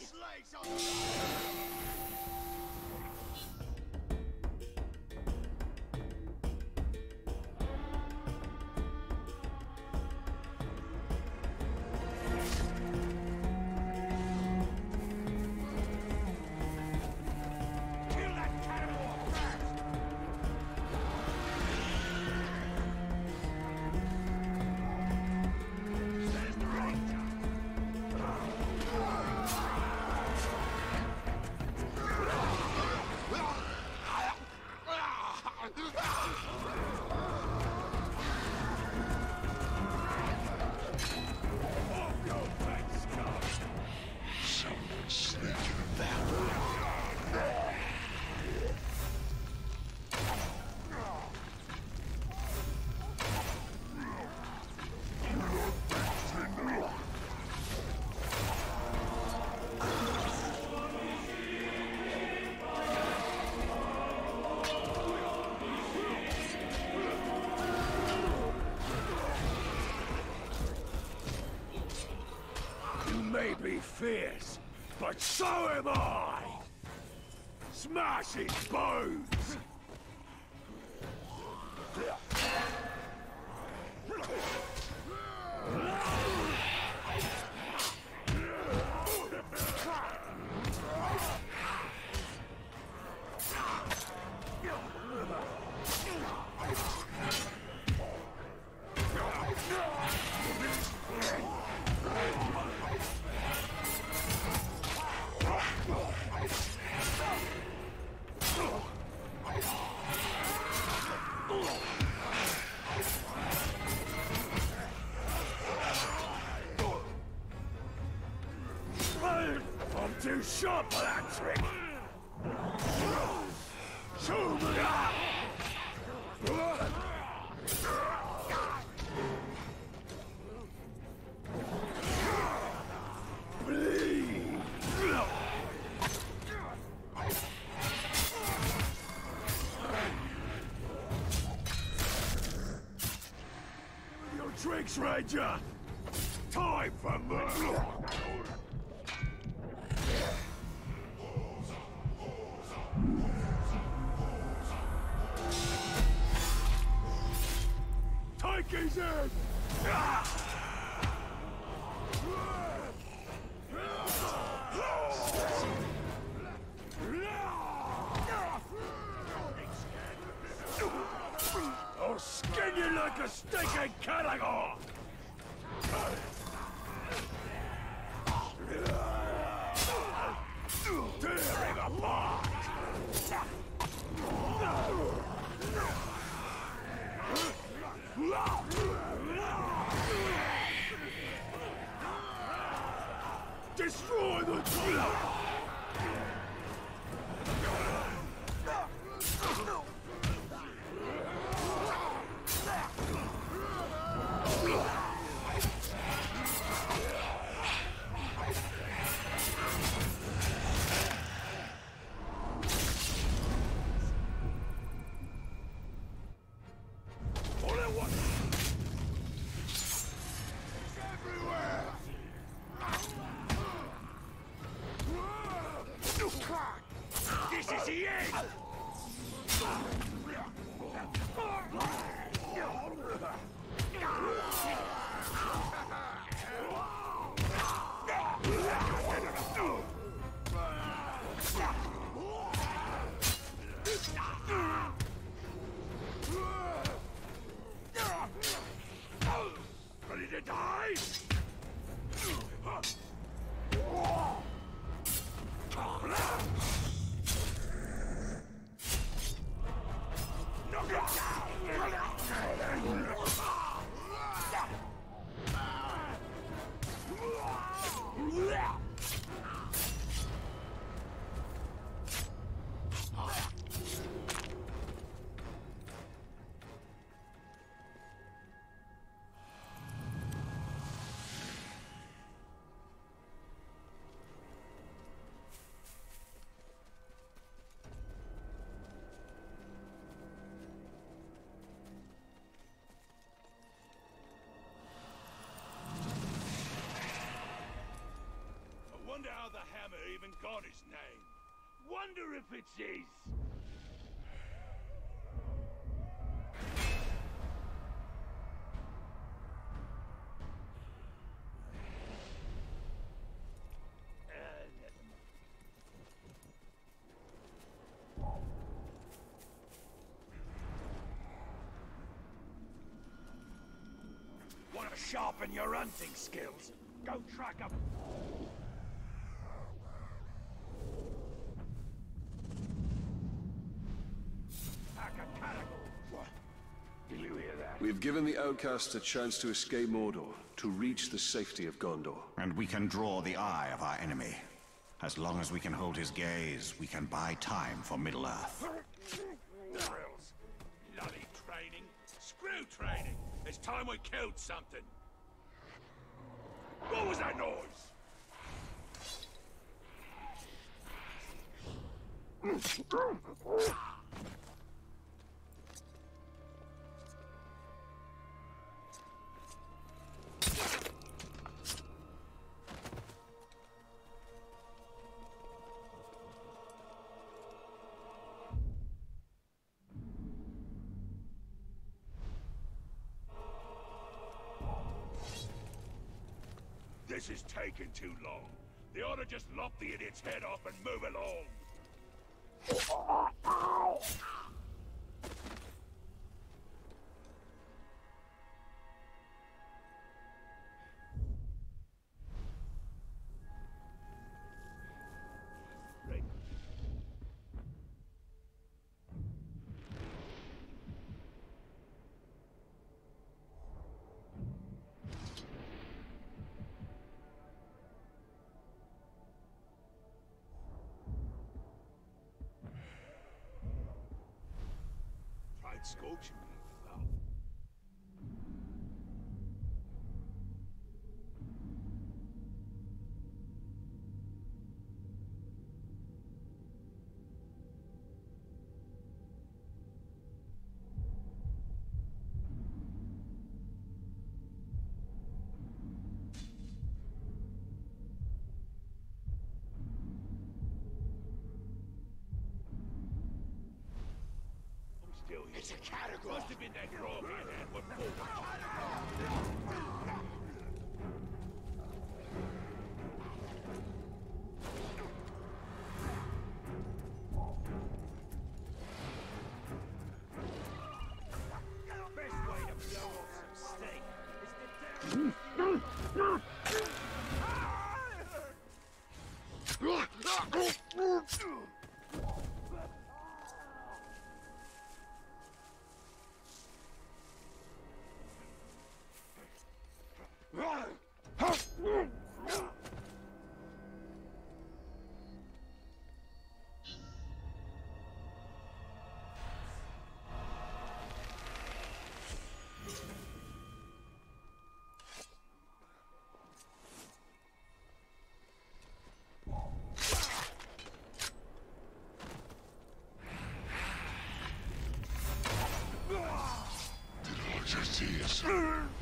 Fierce, but so am I! Smash its bones! Ranger! Time for murder! Wonder how the hammer even got his name. Wonder if it's his. Want to sharpen your hunting skills? Go track track 'em. Outcasts a chance to escape Mordor, to reach the safety of Gondor. And we can draw the eye of our enemy. As long as we can hold his gaze, we can buy time for Middle-earth. Drills. Bloody training. Screw training. It's time we killed something. What was that noise? too long. They ought to just lop the idiot's head off and move along. Tried still here. It's a category. Must have been that grog I had what Did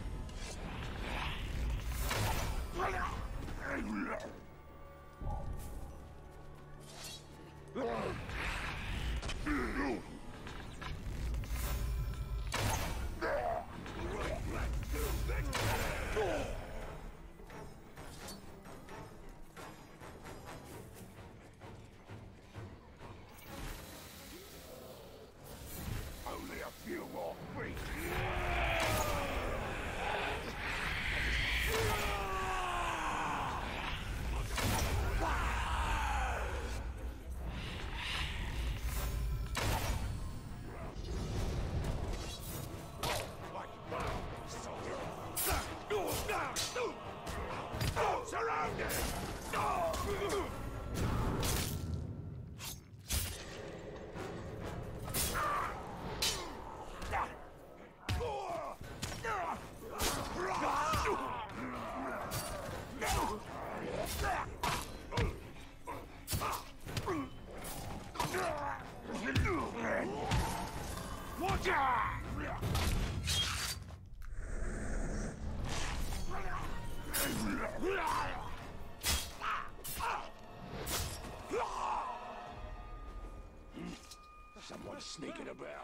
sneaking about.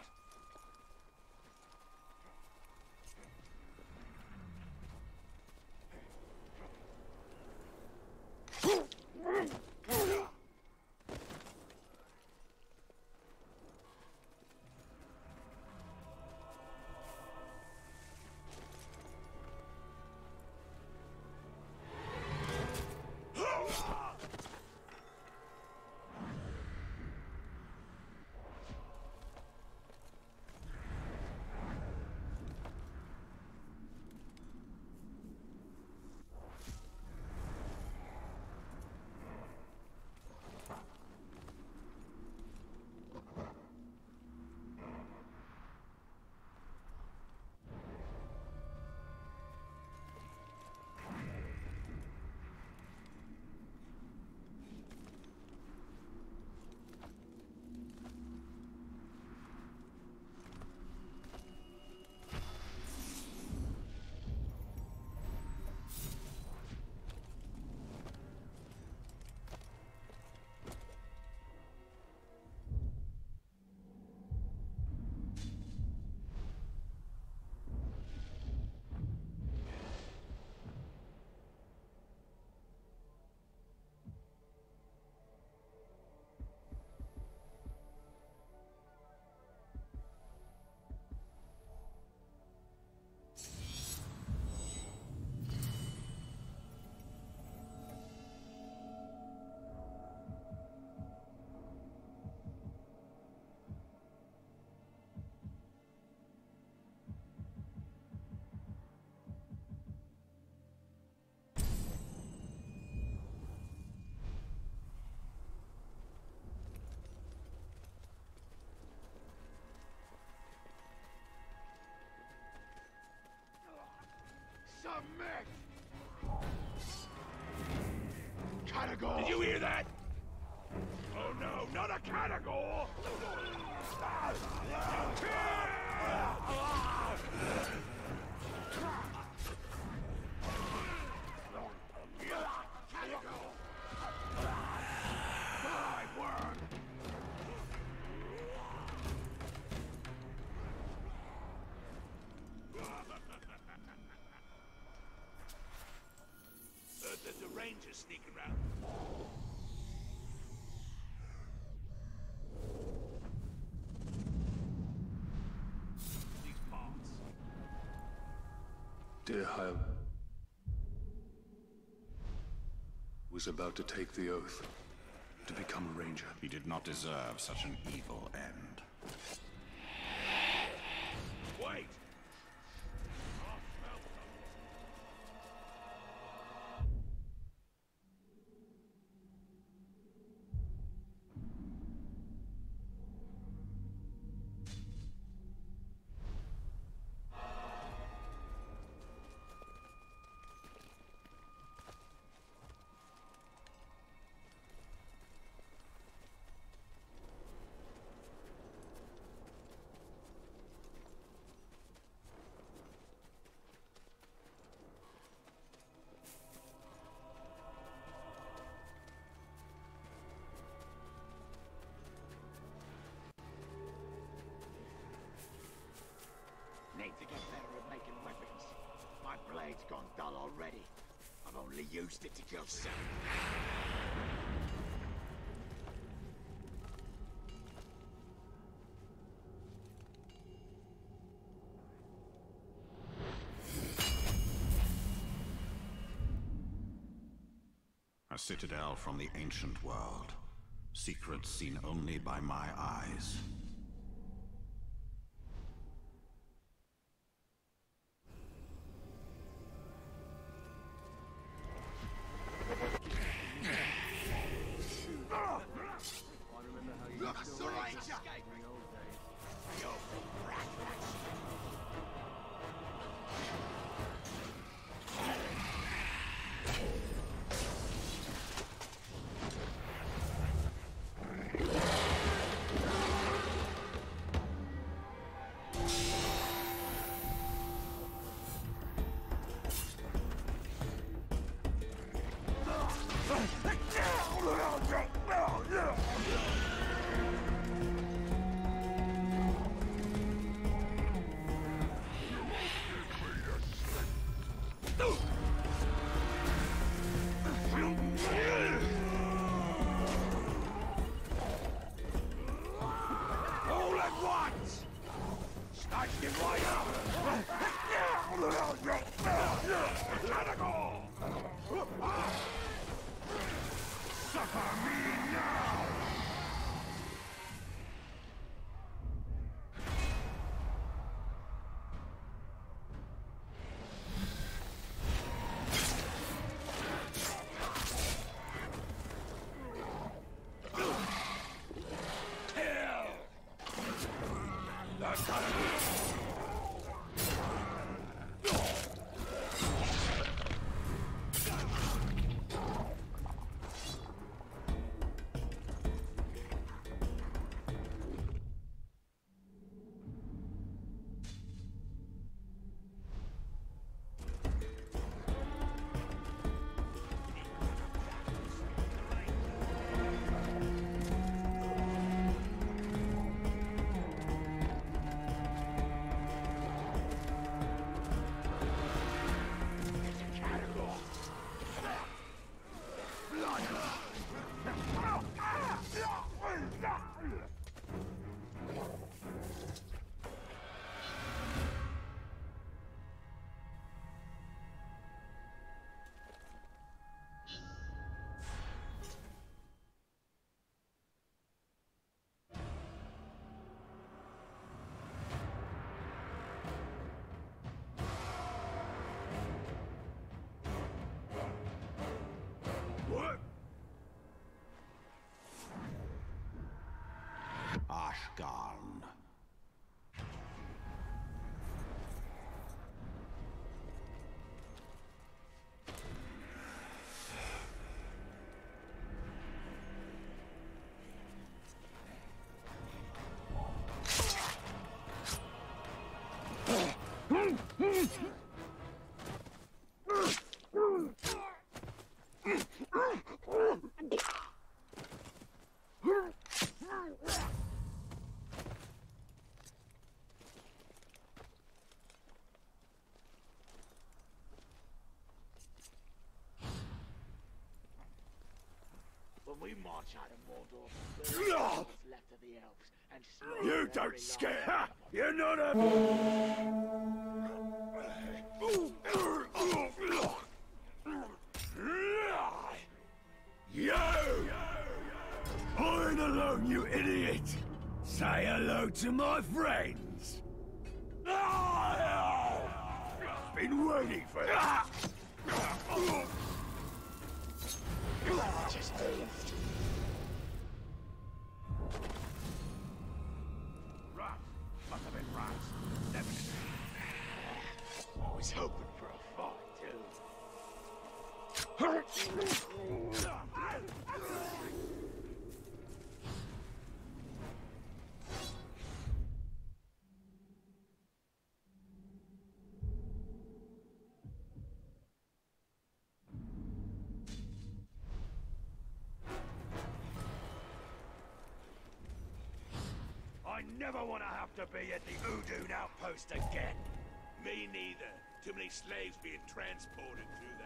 No, Dirhael was about to take the oath to become a ranger. He did not deserve such an evil end. A citadel from the ancient world. Secrets seen only by my eyes. gone. Hmm. when we march out of Mordor, we'll left of the elves and You don't scare. You're not a. never want to have to be at the Udun outpost again. Me neither. Too many slaves being transported through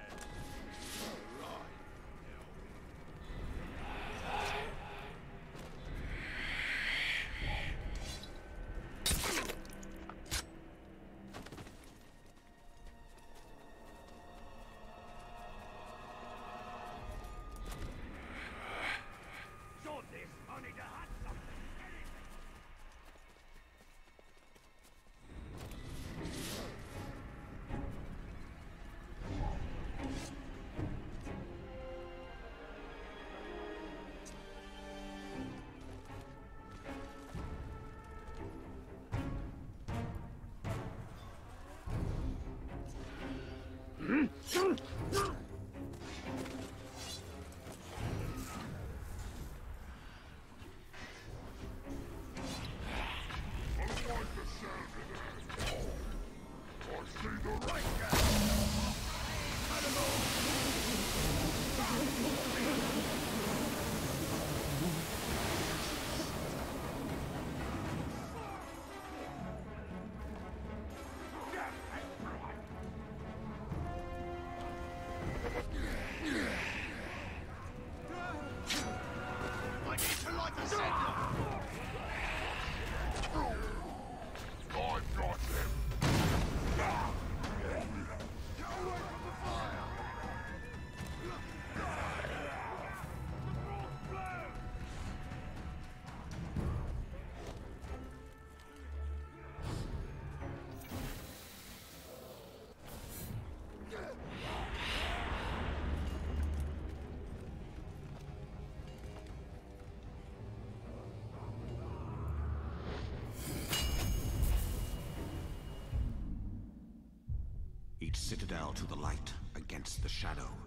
citadel to the light against the shadow.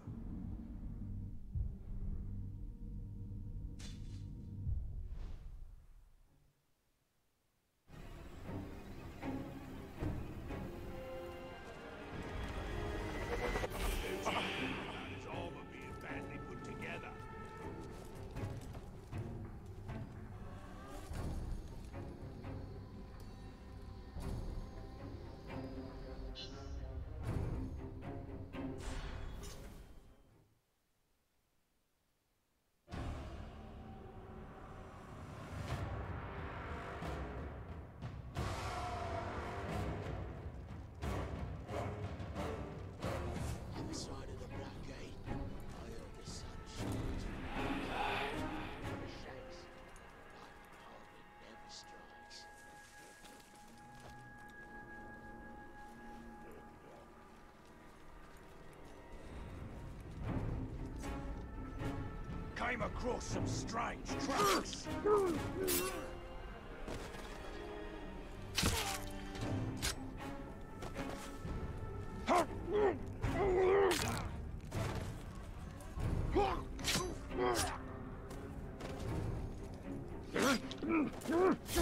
Across some strange tracks.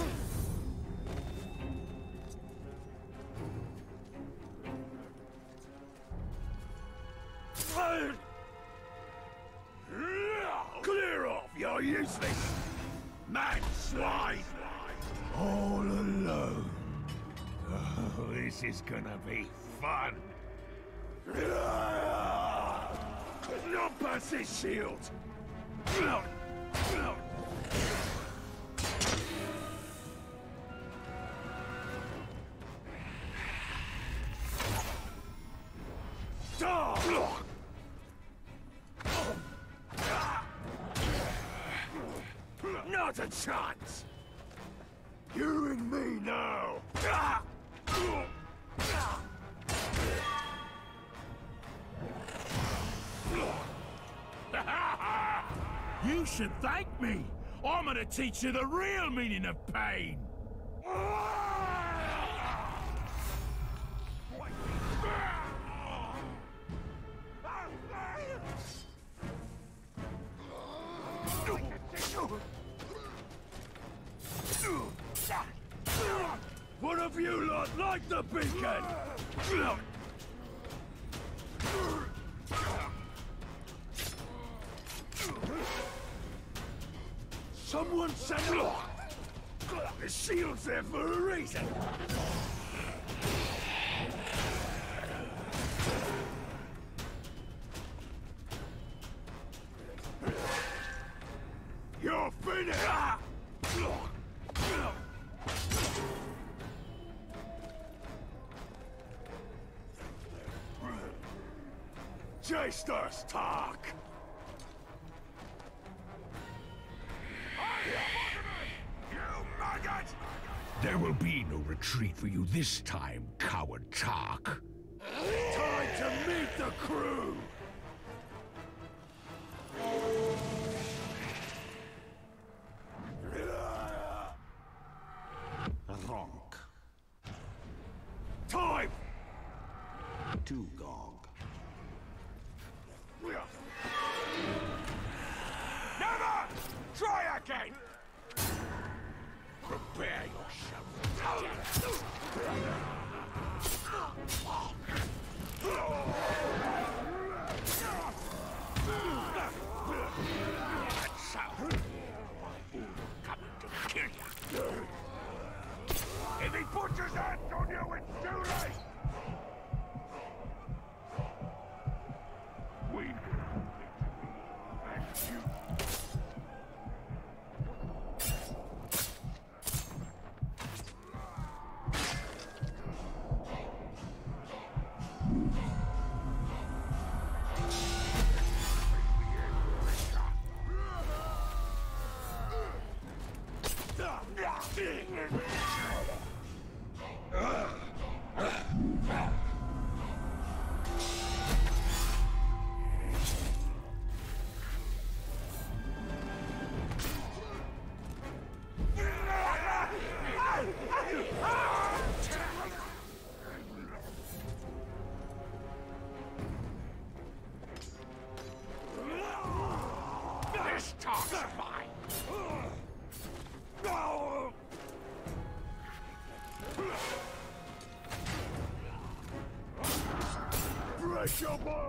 you're! Man slide! All alone. Oh, this is gonna be fun. Past this shield! Chance! You and me now! You should thank me! I'm gonna teach you the real meaning of pain! Talk! You maggot! There will be no retreat for you this time, coward Tark. This your bones!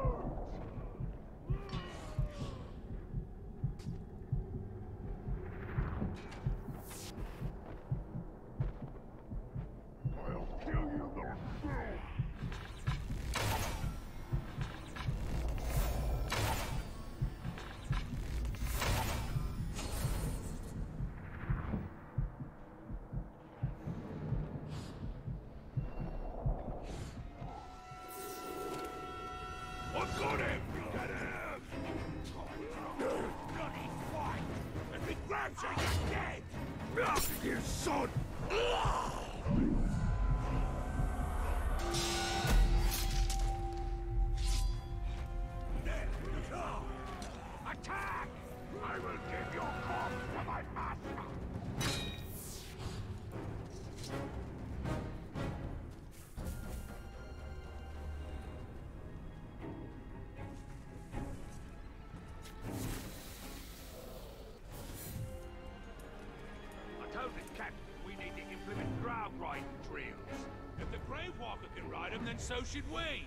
This captain we need to implement ground riding drills. If the Grave Walker can ride them, then so should we.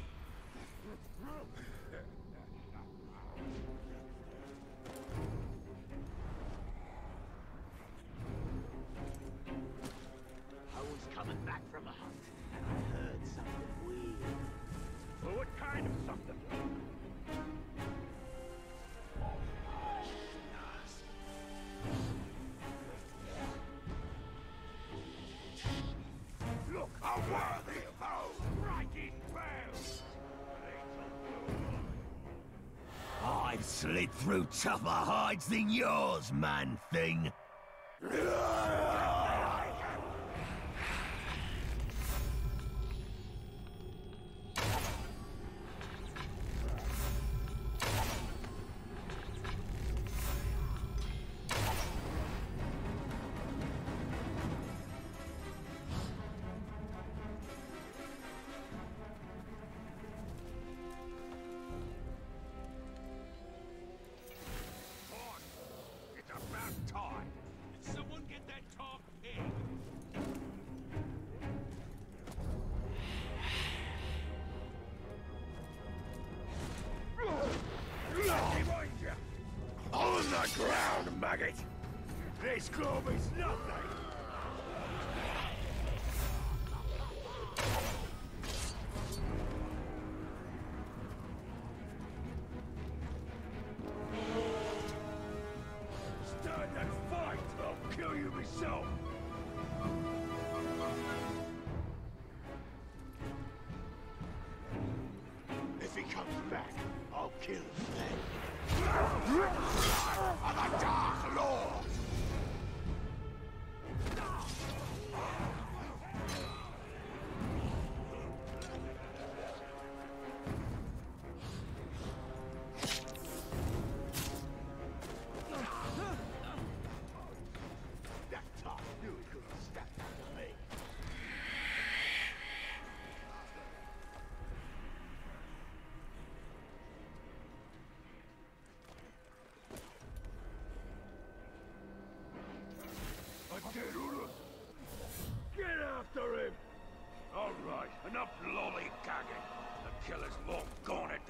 I've slid through tougher hides than yours, man-thing!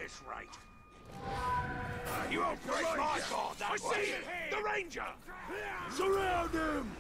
this ah, you won't break my guard that I way. see it! The Ranger! Surround him!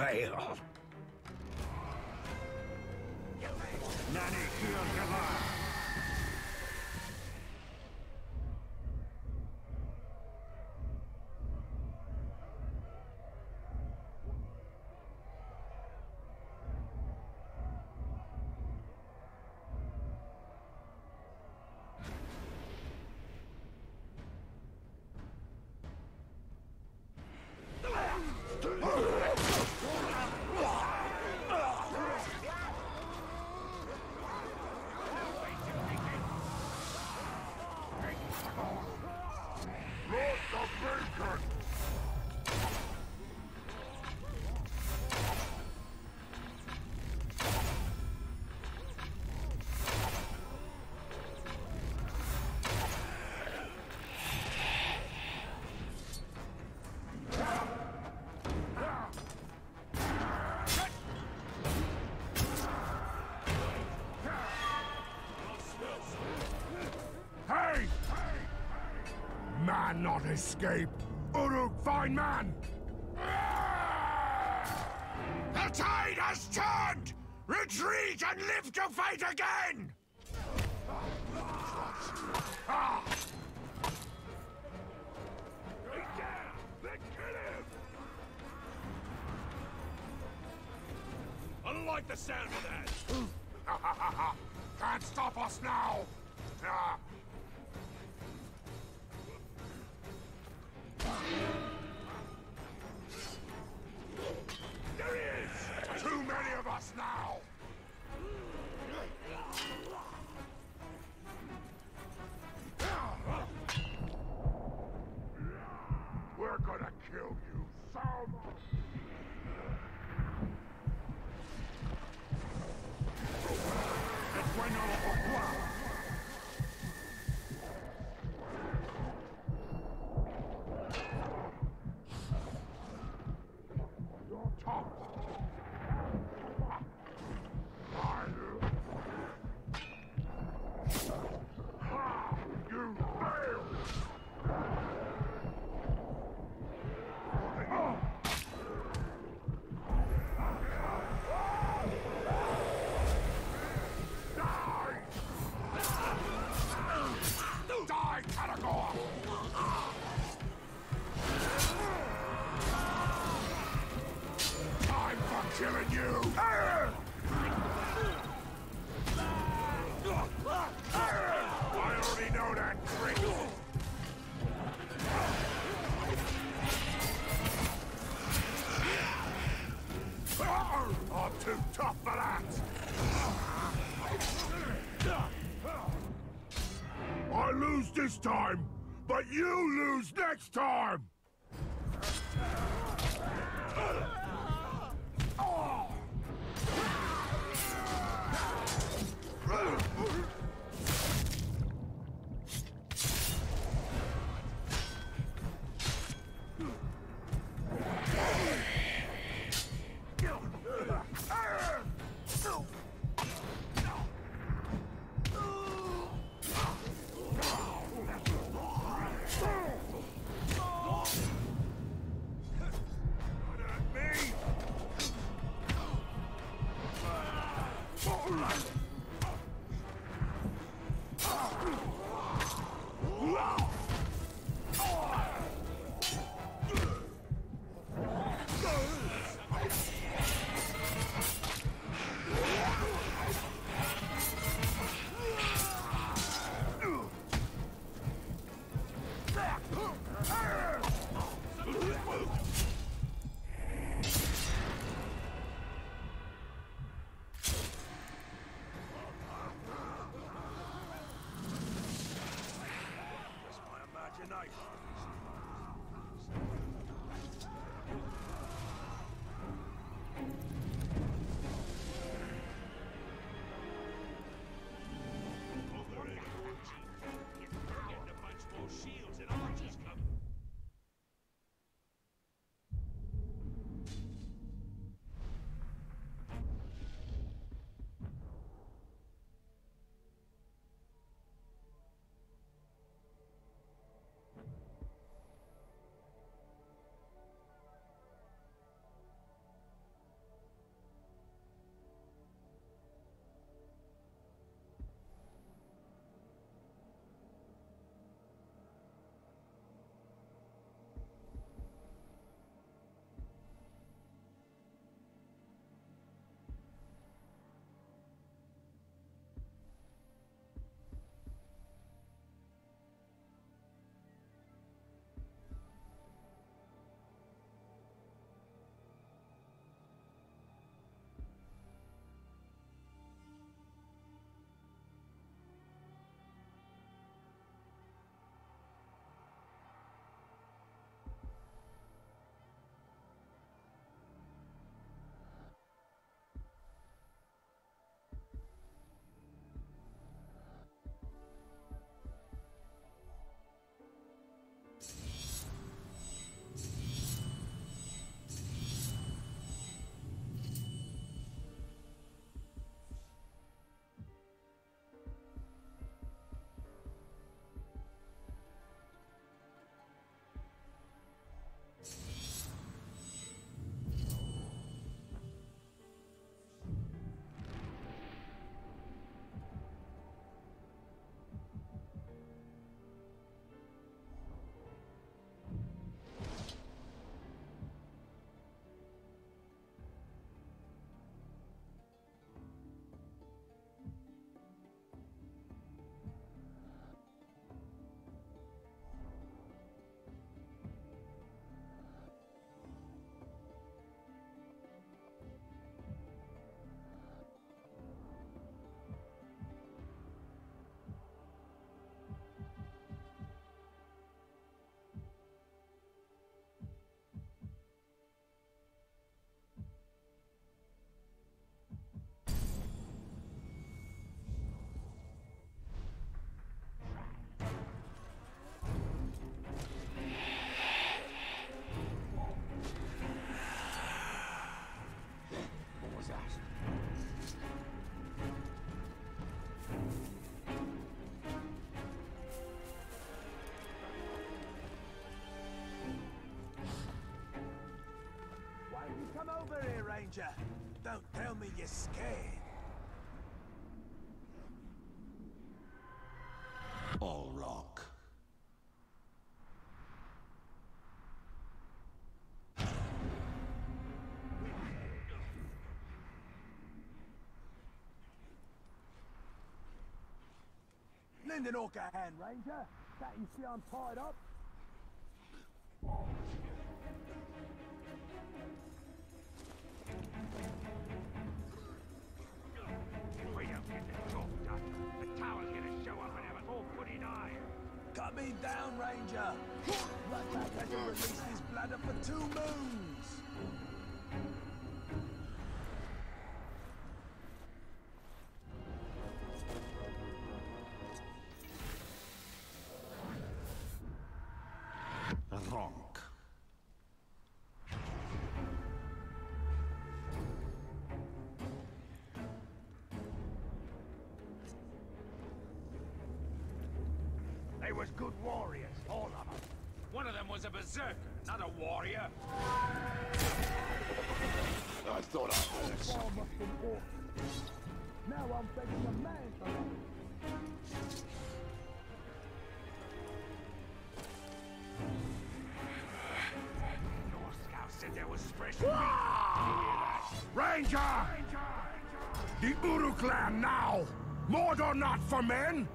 veil. Cannot escape. Uruk, fine man! The tide has turned! Retreat and live to fight again! Ah! I like the sound of time, but you lose next time! Don't tell me you're scared. All rock. Lend an orc a hand, Ranger. Can't you see I'm tied up? They was good warriors, all of them. One of them was a berserker, not a warrior. I thought I heard Far must have been orcs. Now I'm taking a man for help. Your scout said there was fresh meat. Did you hear that? Ranger! The Uru clan now! Mordor not for men!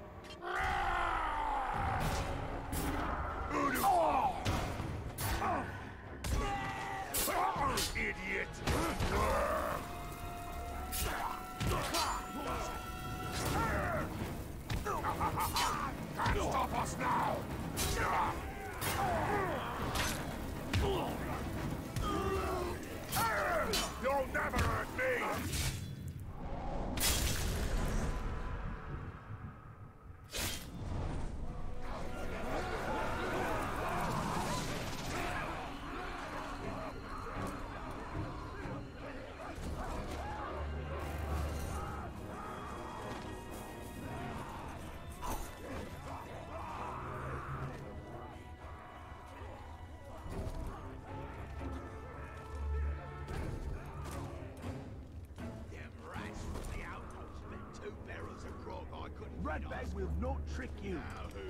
Ratbag will not trick you,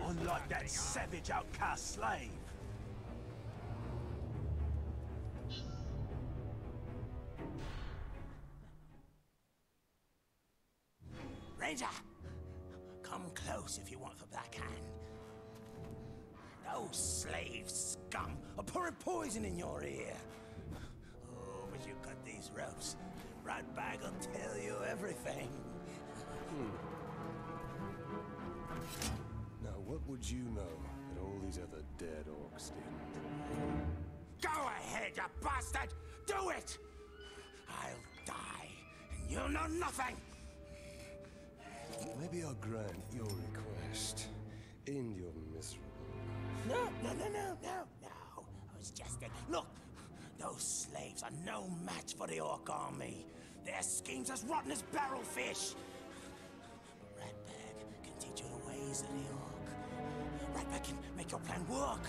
unlike that savage outcast slave. Ranger, come close if you want the Black Hand. Those slave scum are pouring poison in your ear. Oh, but you cut these ropes. Ratbag will tell you everything. What would you know that all these other dead orcs didn't? Go ahead, you bastard! Do it! I'll die, and you'll know nothing! Maybe I'll grant your request. End your miserable No, no, no, no, no, no. I was just a... Look! Those slaves are no match for the Orc army. Their schemes as rotten as barrelfish. But Ratbag can teach you the ways of the Orc. Ratbag can make your plan work.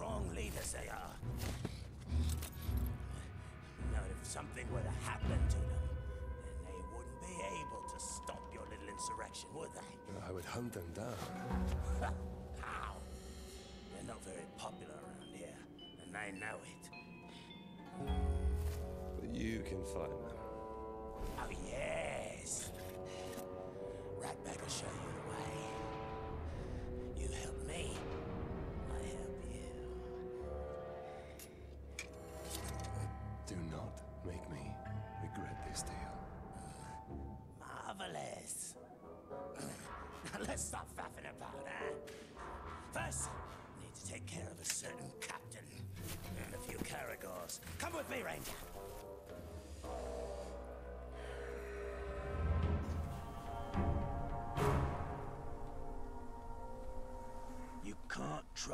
Strong leaders they are. Uh, now, if something were to happen to them, then they wouldn't be able to stop your little insurrection. would they? I would hunt them down. How? They're not very popular around here, and they know it. But you can find them. Oh, yes. Ratbag will show you the way. You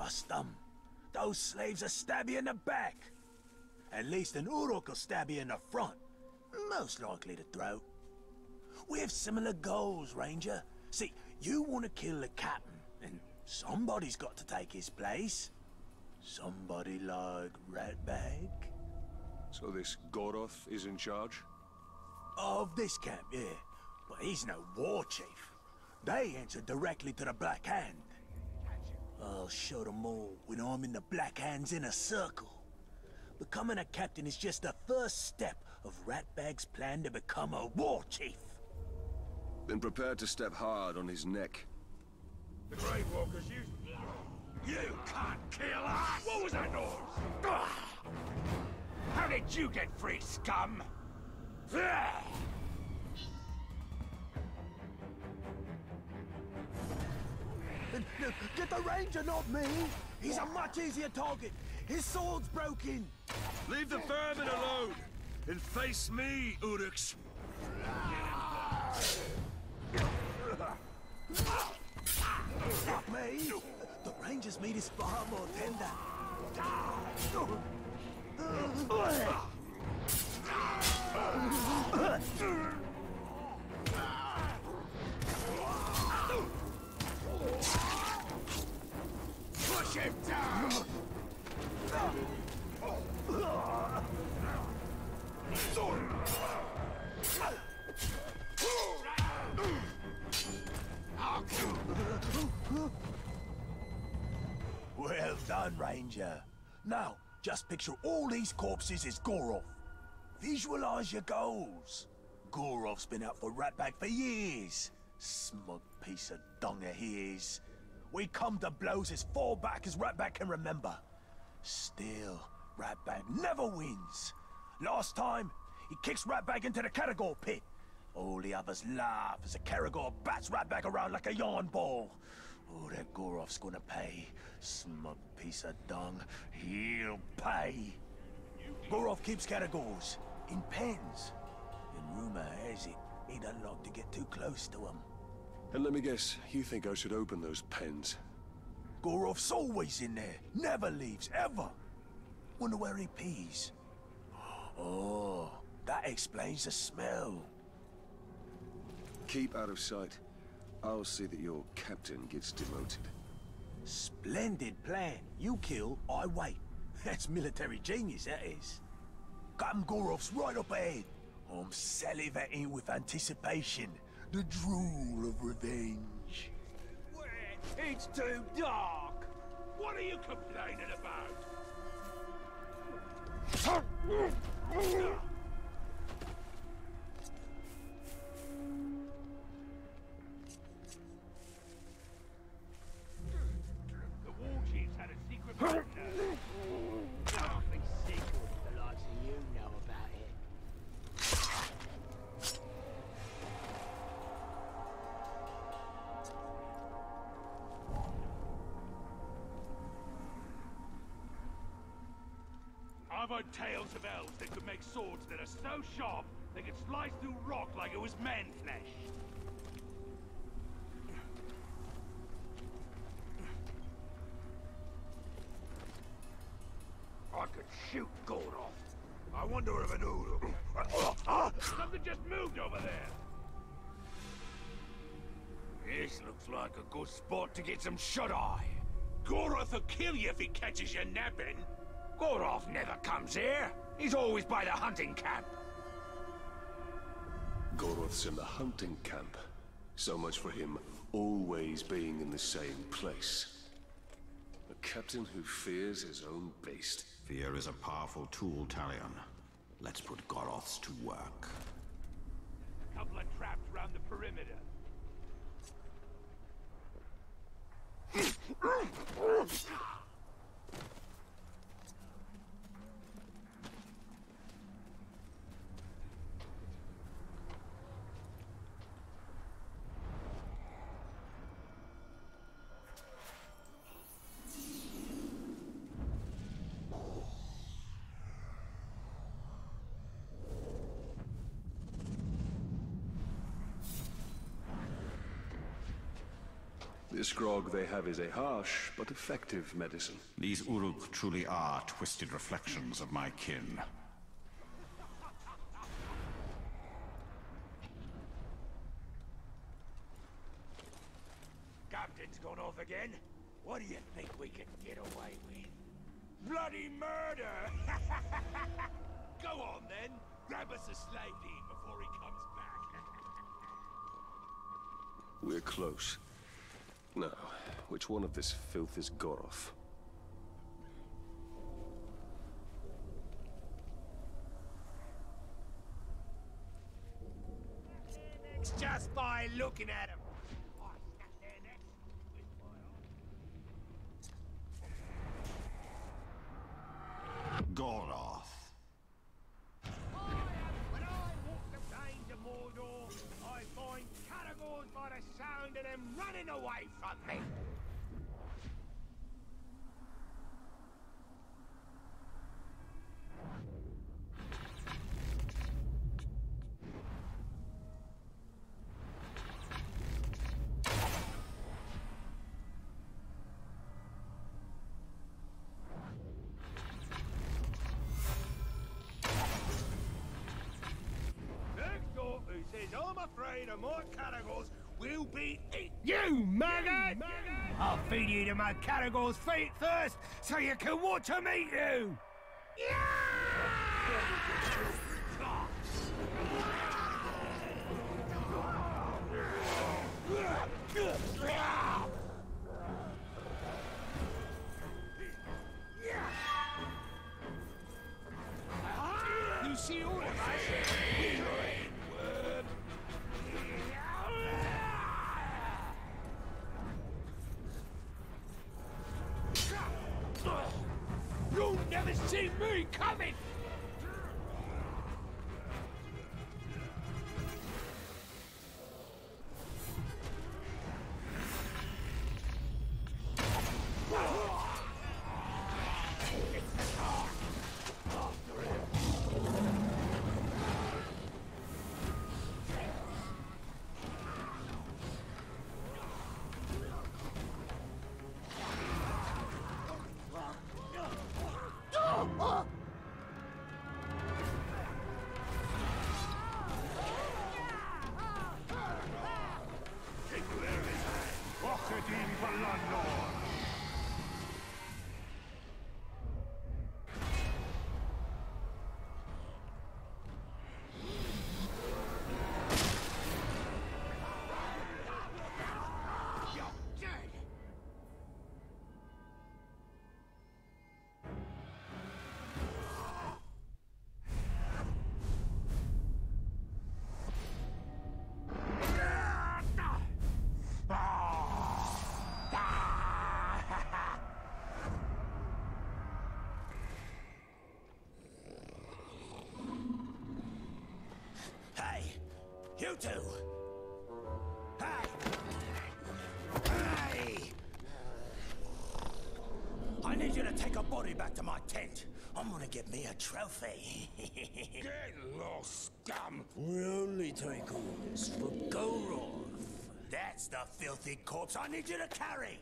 trust them. Those slaves will stab you in the back. At least an Uruk will stab you in the front. Most likely the throat. We have similar goals, Ranger. See, you want to kill the captain, and somebody's got to take his place. Somebody like Ratbag? So this Goroth is in charge? Of this camp, yeah. But he's no war chief. They answer directly to the Black Hand. I'll show them all when I'm in the Black Hand's inner circle. Becoming a captain is just the first step of Ratbag's plan to become a war chief. Then prepare to step hard on his neck. The Grey Walkers use... You can't kill us! What was that noise? How did you get free, scum? Ah! Get the ranger, not me! He's a much easier target. His sword's broken. Leave the vermin alone and face me, Uruks. Not me! The ranger's meat is far more tender. Well done, Ranger. Now, just picture all these corpses as Goroth. Visualize your goals. Goroth's been out for Ratbag for years. Smug piece of dung he is. We come to blows as far back as Ratbag can remember. Still, Ratbag never wins. Last time, he kicks Ratbag into the Caragor pit. All the others laugh as the Caragor bats Ratbag around like a yarn ball. Oh, that Goroth's gonna pay. Smug piece of dung. He'll pay. Goroth keeps Caragors in pens. And rumor has it he doesn't like to get too close to them. And let me guess, you think I should open those pens? Goroth's always in there. Never leaves, ever. Wonder where he pees. Oh, that explains the smell. Keep out of sight. I'll see that your captain gets demoted. Splendid plan. You kill, I wait. That's military genius, that is. Captain Goroth's right up ahead. I'm salivating with anticipation. The drool of revenge. It's too dark! What are you complaining about? The war chiefs had a secret heard tales of elves that could make swords that are so sharp they could slice through rock like it was man flesh. I could shoot gold off. I wonder if an Uru... Something just moved over there. This looks like a good spot to get some shut-eye. Goroth will kill you if he catches you napping. Goroth never comes here. He's always by the hunting camp. Goroth's in the hunting camp. So much for him always being in the same place. A captain who fears his own beast. Fear is a powerful tool, Talion. Let's put Goroths to work. Couple of traps round the perimeter. grog they have is a harsh but effective medicine. These Uruk truly are twisted reflections of my kin. Captain's gone off again. What do you think we can get away with? Bloody murder! Go on then. Grab us a slave to before he comes back. We're close. Now, which one of this filth is Goroth? It's just by looking at him. Goroth. Of running away from me. Next who says I'm afraid of my Caragors will be eat you, maggot! I'll feed you to my Caragors feet first, so you can watch watch 'em eat you! You you two! Hey! Hey! I need you to take a body back to my tent. I'm gonna get me a trophy. Get lost, scum! We only take orders for Goroth. That's the filthy corpse I need you to carry.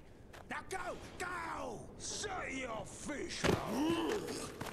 Now go, go! Set your fish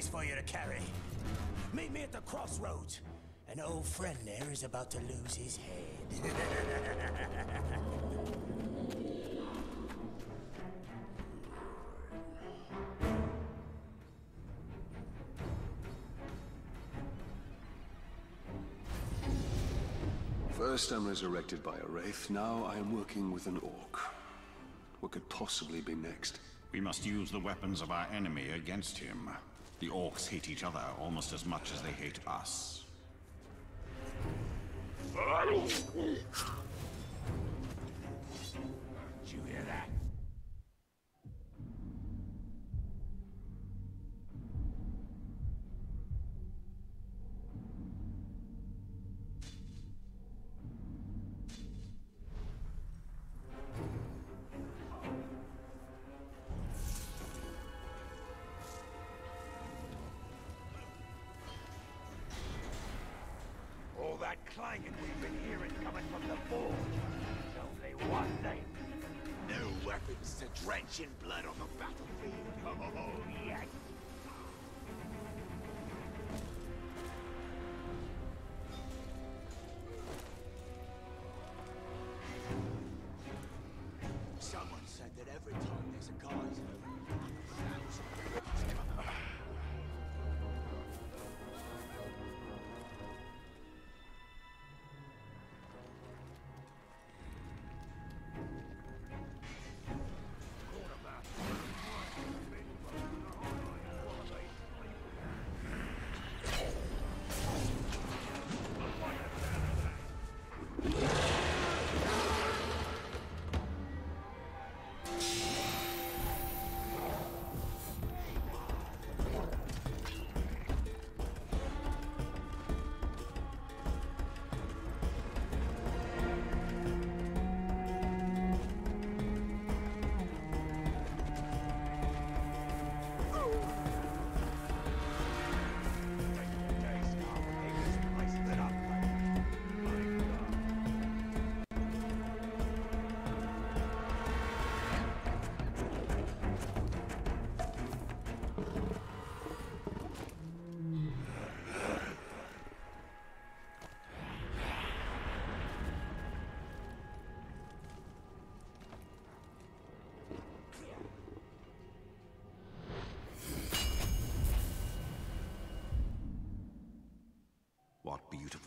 more bodies for you to carry. Meet me at the crossroads. An old friend there is about to lose his head. First I'm resurrected by a wraith, now I am working with an orc. What could possibly be next? We must use the weapons of our enemy against him. The orcs hate each other almost as much as they hate us.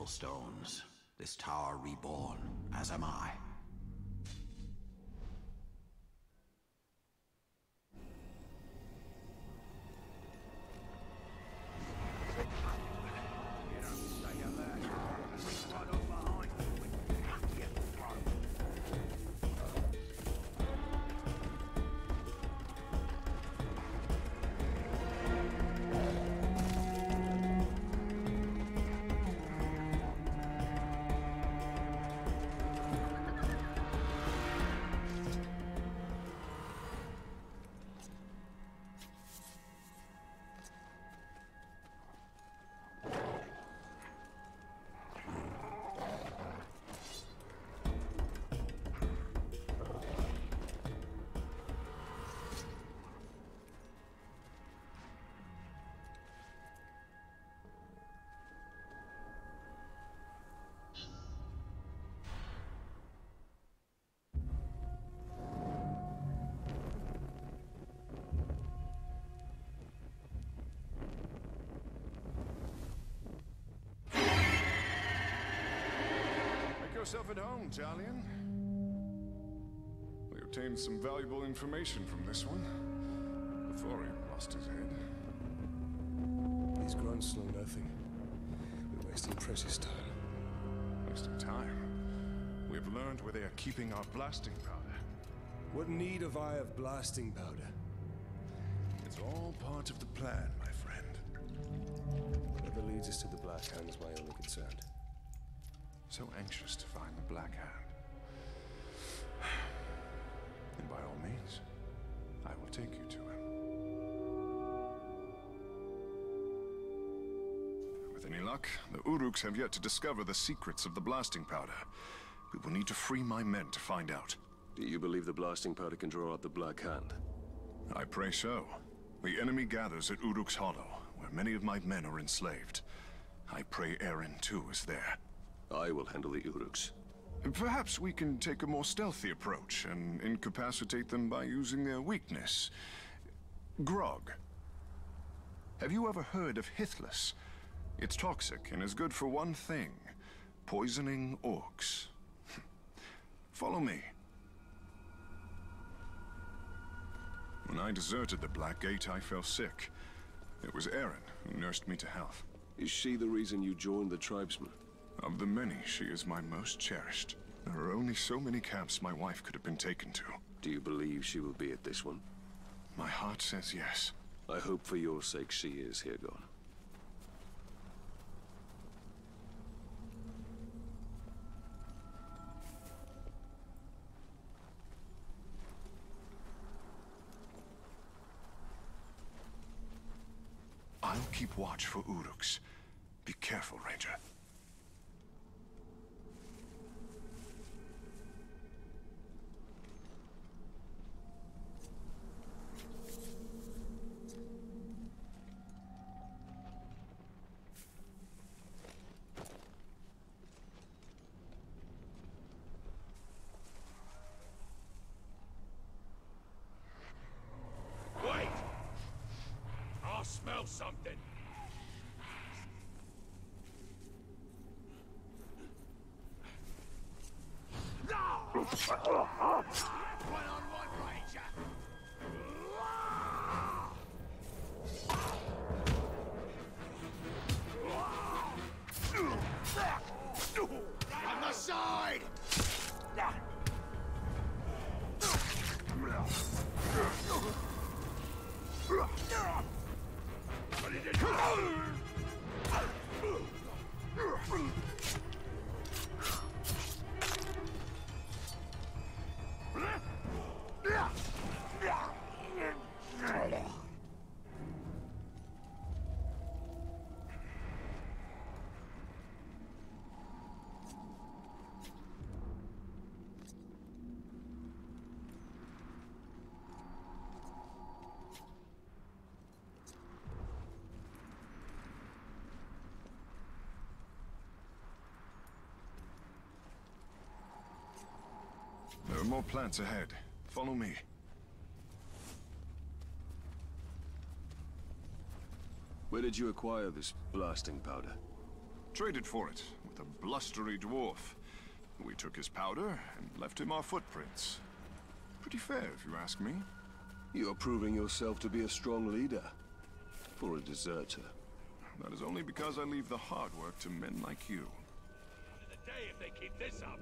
Stones. This tower reborn, as am I. yourself at home, Talion. We obtained some valuable information from this one before he lost his head. These grunts know nothing. We're wasting precious time. Wasting time. We have learned where they are keeping our blasting powder. What need have I of blasting powder? It's all part of the plan, my friend. Whatever leads us to the Black Hand is my only concern. So anxious to find the Black Hand. And by all means, I will take you to him. With any luck, the Uruks have yet to discover the secrets of the blasting powder. We will need to free my men to find out. Do you believe the blasting powder can draw out the Black Hand? I pray so. The enemy gathers at Uruk's Hollow, where many of my men are enslaved. I pray Eren, too, is there. I will handle the Uruks. Perhaps we can take a more stealthy approach and incapacitate them by using their weakness. Grog. Have you ever heard of Hithlas? It's toxic and is good for one thing. Poisoning orcs. Follow me. When I deserted the Black Gate, I fell sick. It was Eren who nursed me to health. Is she the reason you joined the tribesmen? Of the many, she is my most cherished. There are only so many camps my wife could have been taken to. Do you believe she will be at this one? My heart says yes. I hope for your sake she is, Hirgon. I'll keep watch for Uruks. Be careful, Ranger. Are more plants ahead. Follow me. Where did you acquire this blasting powder? Traded for it with a blustery dwarf. We took his powder and left him our footprints. Pretty fair, if you ask me. You're proving yourself to be a strong leader. For a deserter. That is only because I leave the hard work to men like you. The day if they keep this up.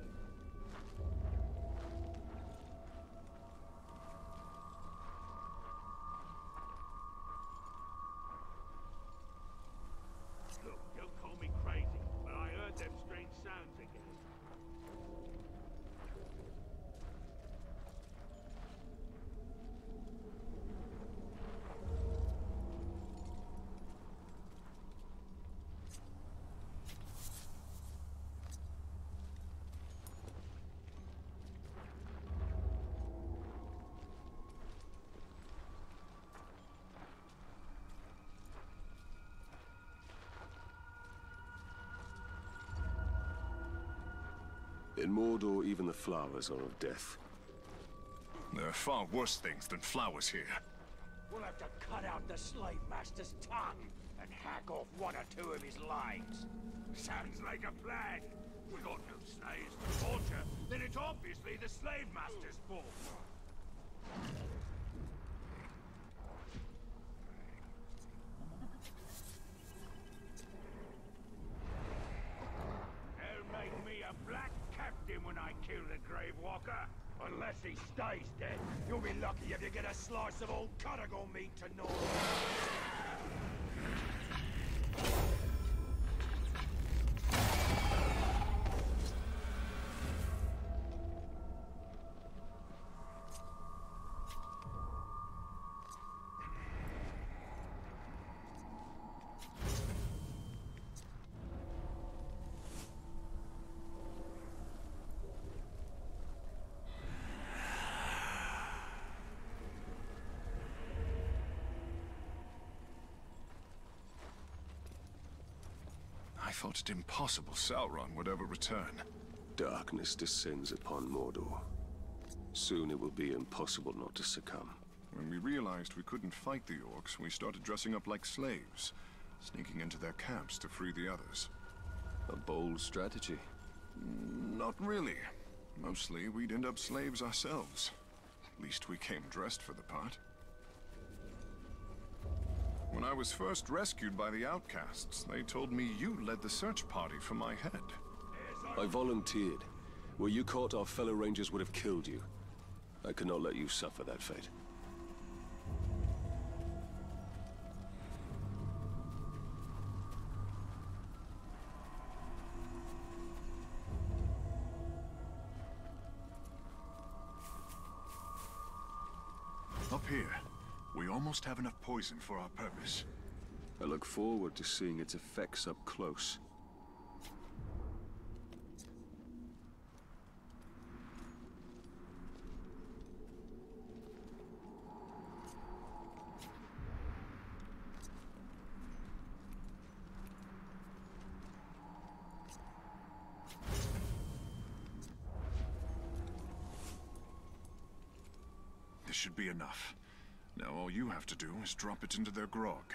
In Mordor, even the flowers are of death. There are far worse things than flowers here. We'll have to cut out the slave master's tongue and hack off one or two of his legs. Sounds like a plan. We got no slaves to torture, then it's obviously the slave master's fault. They'll make me a black captain when I kill the Grave Walker. Unless he stays dead, you'll be lucky if you get a slice of old Cuttigle meat to gnaw. I thought it impossible Sauron would ever return. Darkness descends upon Mordor. Soon it will be impossible not to succumb. When we realized we couldn't fight the orcs, we started dressing up like slaves, sneaking into their camps to free the others. A bold strategy. Mm, not really. Mostly, we'd end up slaves ourselves. At least we came dressed for the part. When I was first rescued by the outcasts, they told me you led the search party for my head. I volunteered. Were you caught, our fellow rangers would have killed you. I could not let you suffer that fate. Have enough poison for our purpose. I look forward to seeing its effects up close. This should be enough. Now all you have to do is drop it into their grog.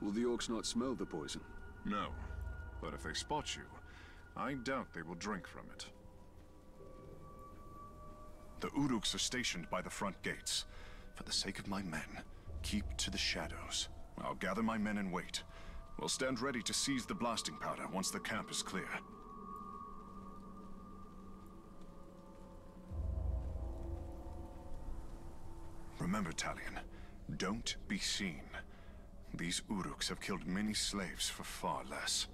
Will the orcs not smell the poison? No. But if they spot you, I doubt they will drink from it. The Uruks are stationed by the front gates. For the sake of my men, keep to the shadows. I'll gather my men and wait. We'll stand ready to seize the blasting powder once the camp is clear. Remember, Talion, don't be seen. These Uruks have killed many slaves for far less.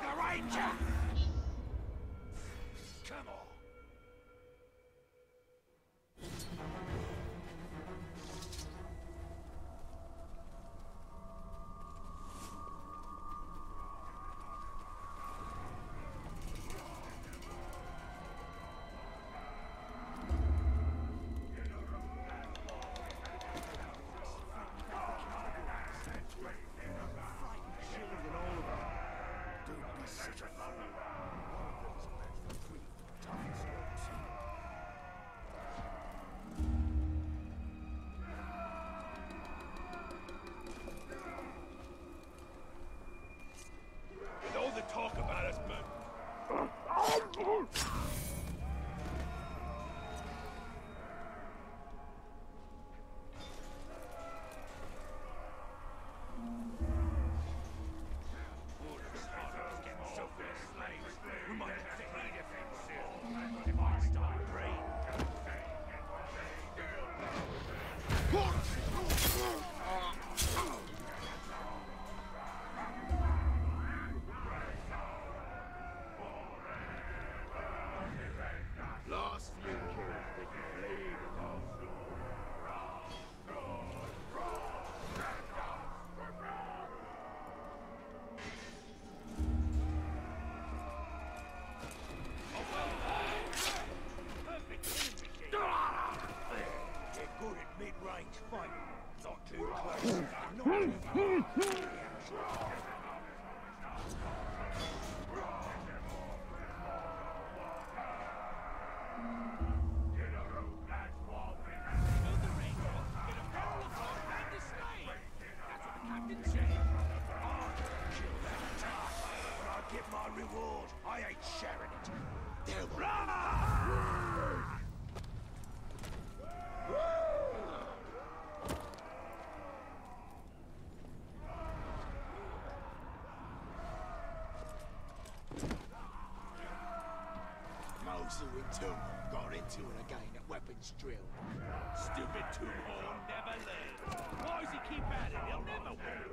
The ranger! Two got into it again at weapons drill. Stupid two horn never learns. Why does he keep at it? He'll never win.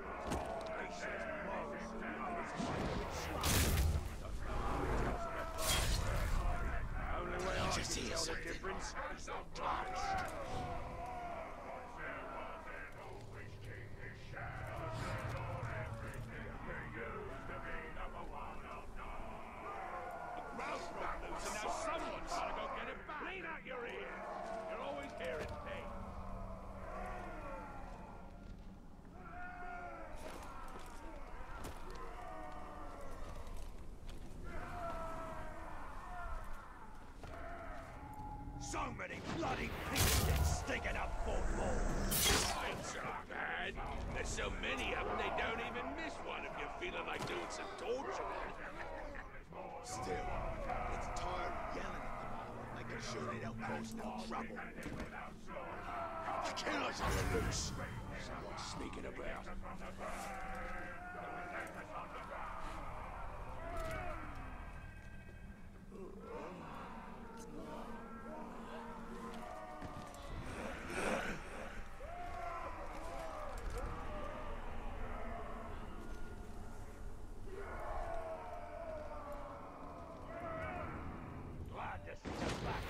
Patience blows and Only way I can tell the difference is not So many bloody pieces sticking up for more. It's so bad. There's so many of them, they don't even miss one if you're feeling like doing some torture. Still, it's tired yelling at them all, making sure they don't cause no trouble. The killers are loose. Someone's sneaking about. Glad to see the black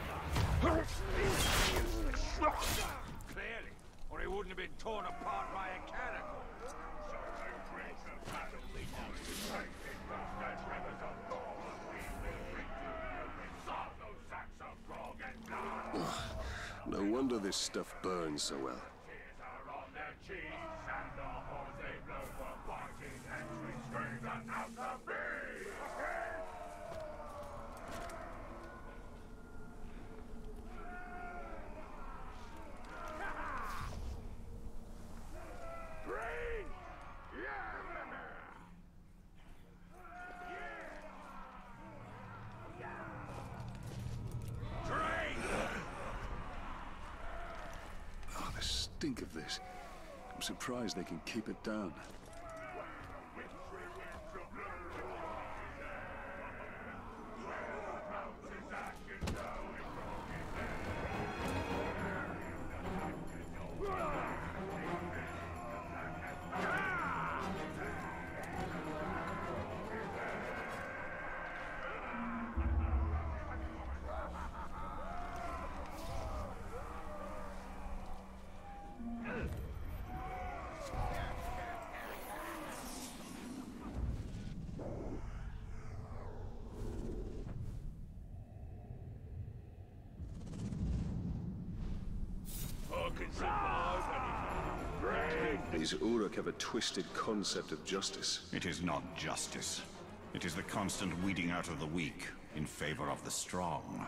Clearly, or he wouldn't have been torn apart by a cannon. No wonder this stuff burns so well. Green! Oh, the stink of this. I'm surprised they can keep it down. Have a twisted concept of justice. It is not justice. It is the constant weeding out of the weak in favor of the strong.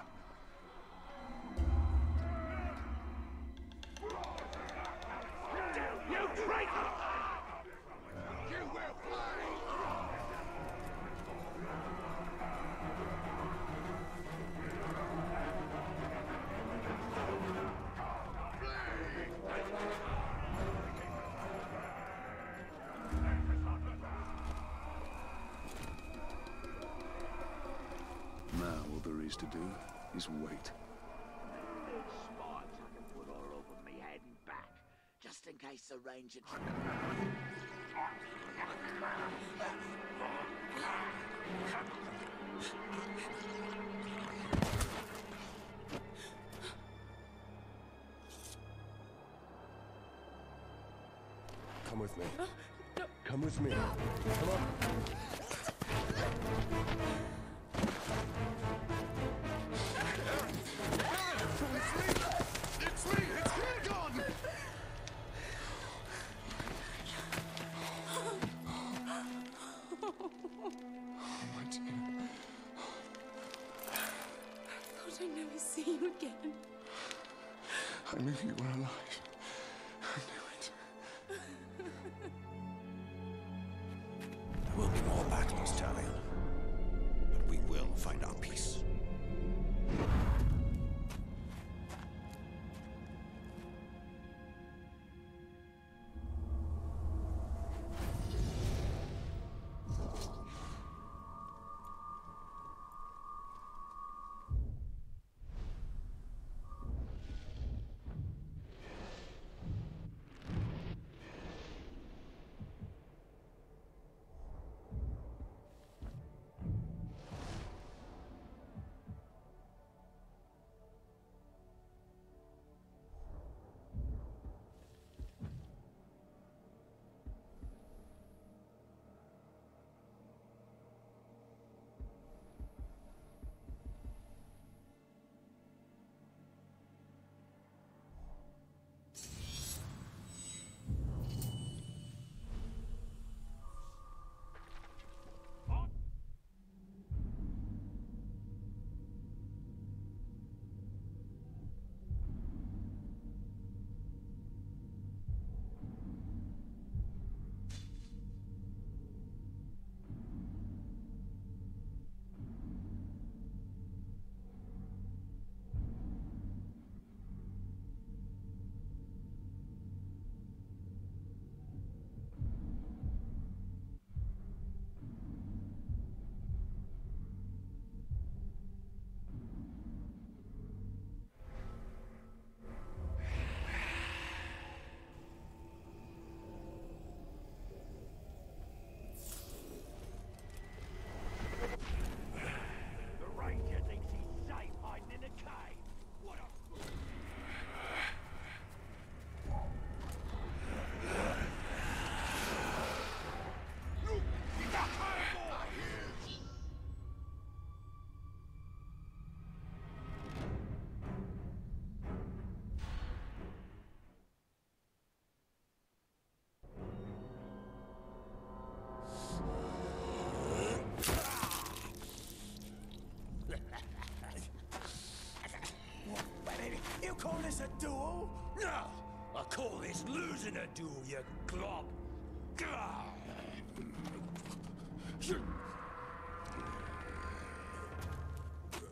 this a duel? No! I call this losing a duel, you glob!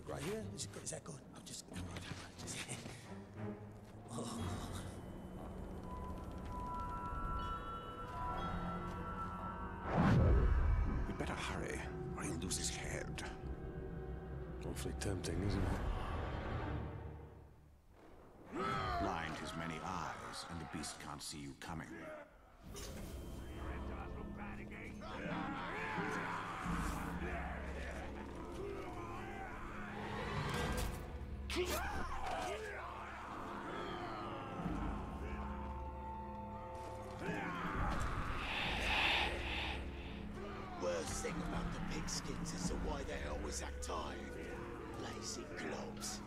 Right here? Is, is that good? I'm just... I'm right, I'm just oh. We better hurry, or he'll lose his head. Awfully tempting, isn't it? why they always act tired. Lazy globes.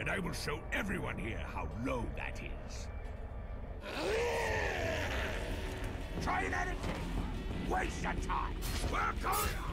and I will show everyone here how low that is. Try it at it! Waste your time! Work on!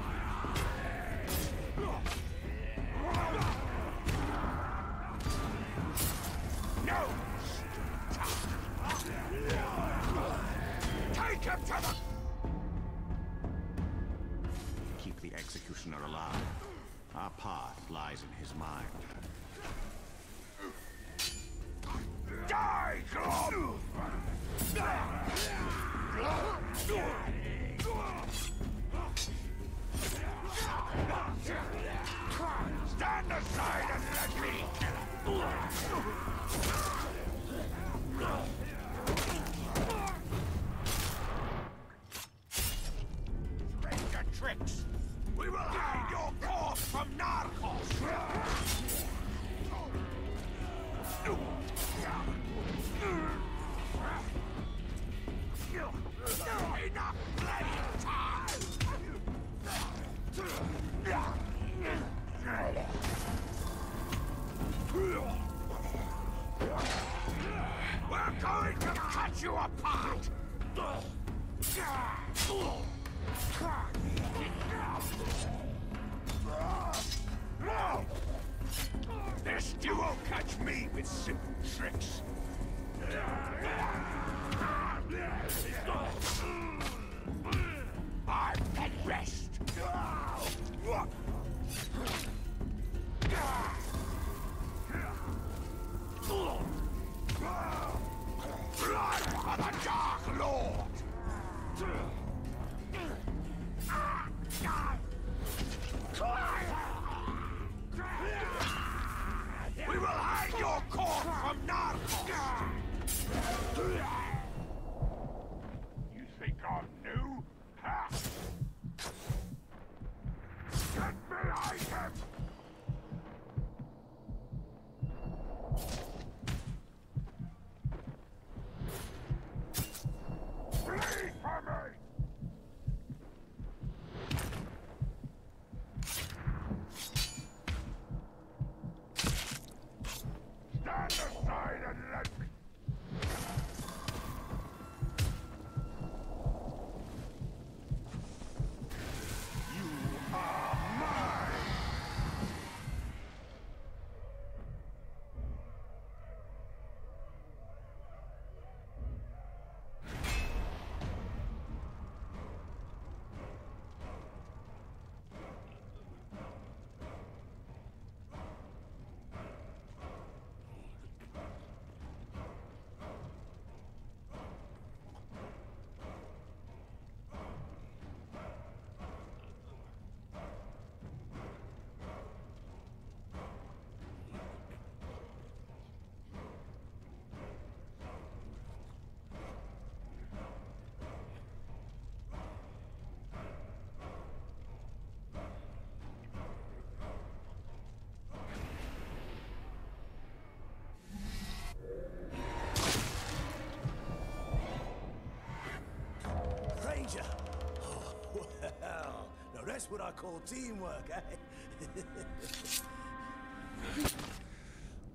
That's what I call teamwork, eh?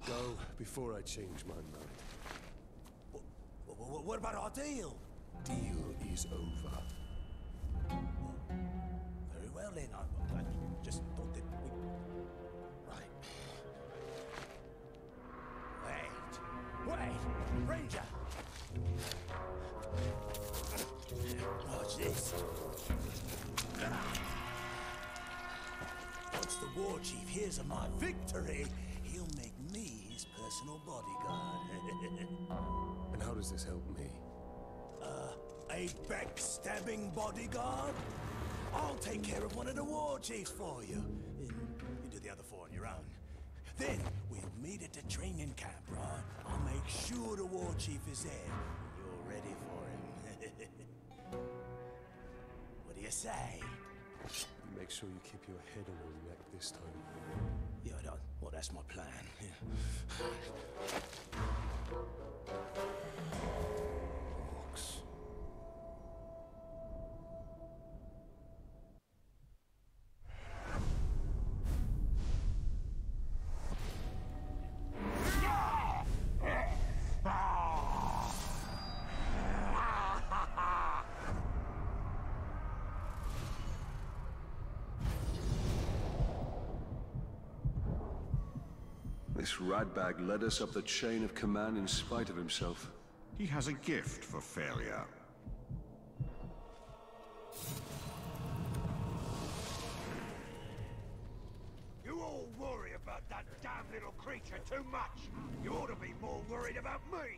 Go before I change my mind. Wh- wh- What about our deal? Deal is over. War chief hears of my victory, he'll make me his personal bodyguard. And how does this help me? uh, a backstabbing bodyguard? I'll take care of one of the war chiefs for you. And you do the other four on your own. Then we'll meet at the training camp, right? I'll make sure the war chief is there. You're ready for him. what do you say? Make sure you keep your head on your neck this time. Yeah, I don't. Well, that's my plan. Yeah. This ratbag led us up the chain of command in spite of himself. He has a gift for failure. You all worry about that damn little creature too much. You ought to be more worried about me.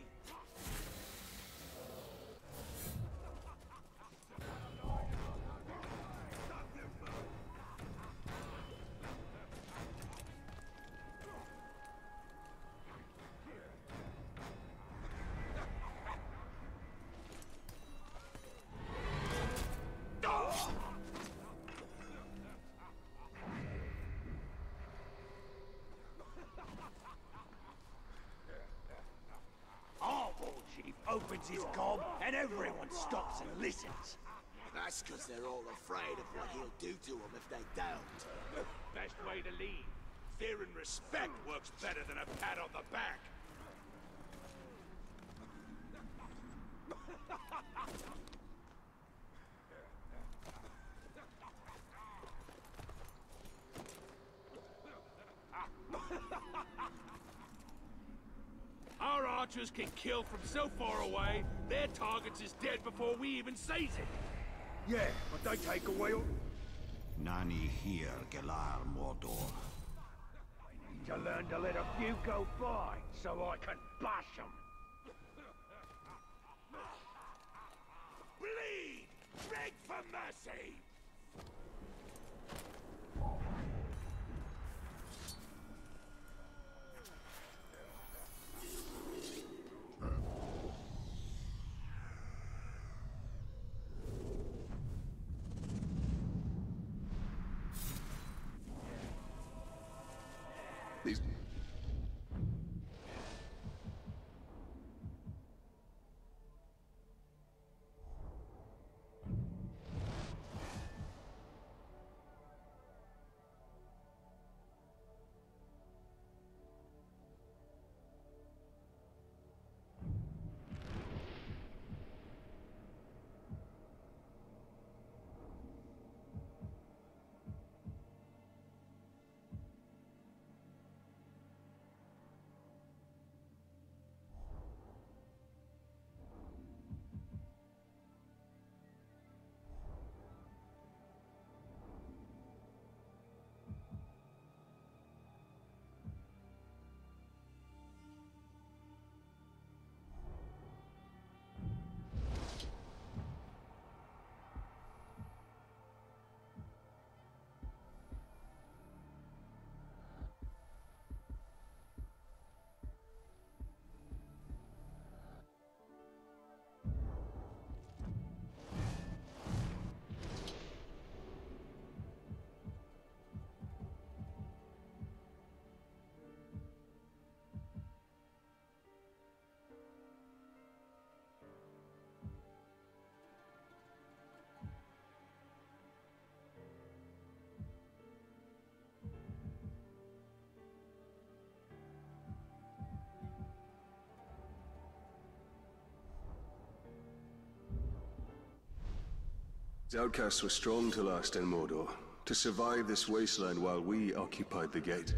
Stops and listens. That's because they're all afraid of what he'll do to them if they don't. Best way to lead. Fear and respect works better than a pat on the back. Our archers can kill from so far away, their targets is dead before we even seize it. Yeah, but they take away all... Nani here, Gelar Mordor. To learn to let a few go by, so I can bash them. Bleed! Beg for mercy! Outcasts were strong to last in Mordor, to survive this wasteland while we occupied the gate.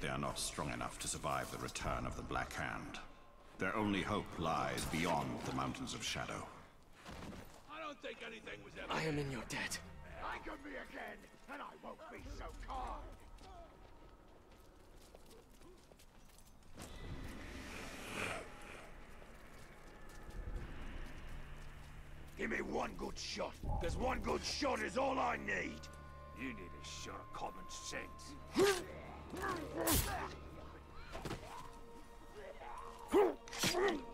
Yet they are not strong enough to survive the return of the Black Hand. Their only hope lies beyond the Mountains of Shadow. I don't think anything was ever. I am in your debt. I could be again, and I won't be so kind. Give me one good shot, because one good shot is all I need. You need a shot of common sense. Hmph!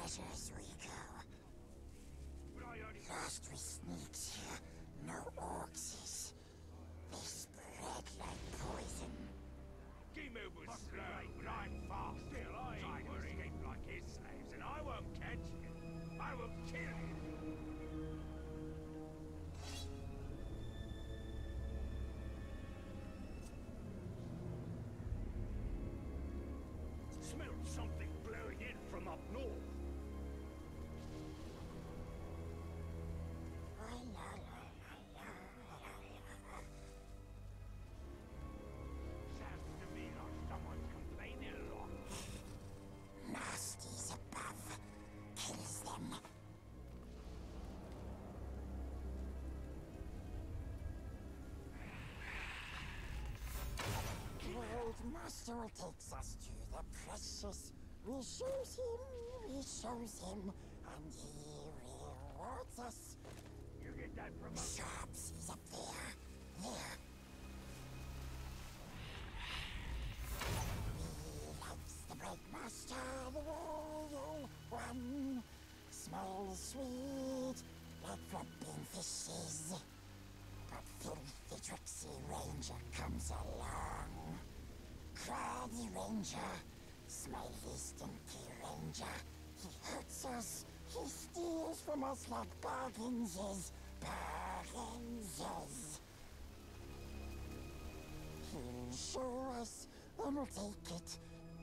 Treasures we go. Lost we sneaks here, no orcs. They spread like poison. Gimu was slow, I'm fast. Still, I ain't worrying like his slaves, and I won't catch you. I will kill you. Smell something Master takes us to the precious. We shows him, we shows him, and he rewards us. You get that from us? Sharps, he's up there. There. He likes the Break Master, the royal one. Smells sweet, like flopping fishes. But filthy tricksy ranger comes along. Stinky ranger. He hurts us, he steals from us like bargains is. Bargains is. He'll show us and we'll take it.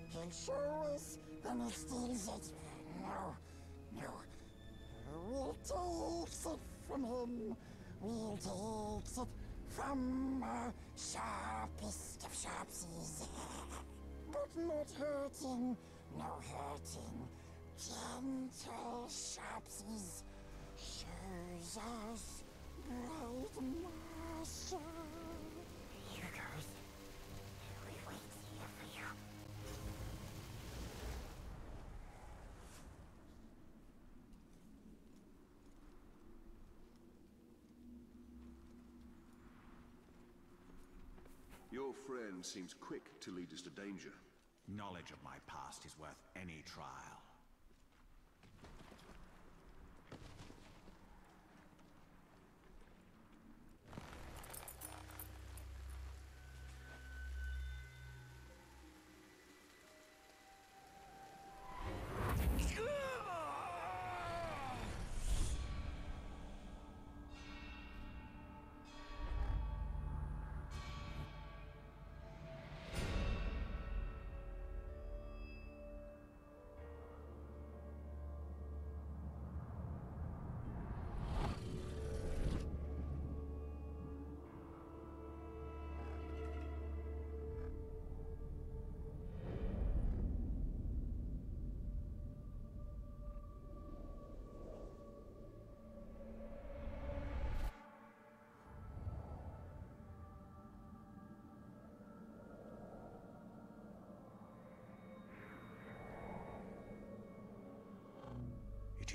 He'll show us, and he steals it. No, no. We'll take it from him. We'll take it from our sharpest of sharpsies. but not hurting, no hurting. Gentle sharpsies shows us right master. Friend seems quick to lead us to danger. Knowledge of my past is worth any trial.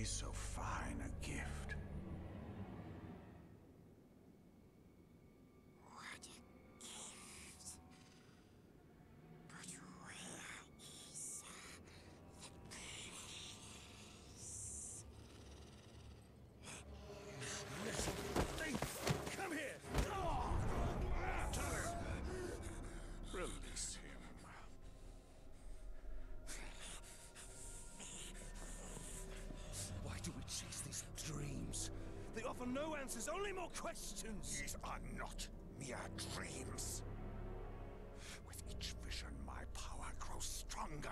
Is so fine a gift. No answers, only more questions! These are not mere dreams. With each vision, my power grows stronger.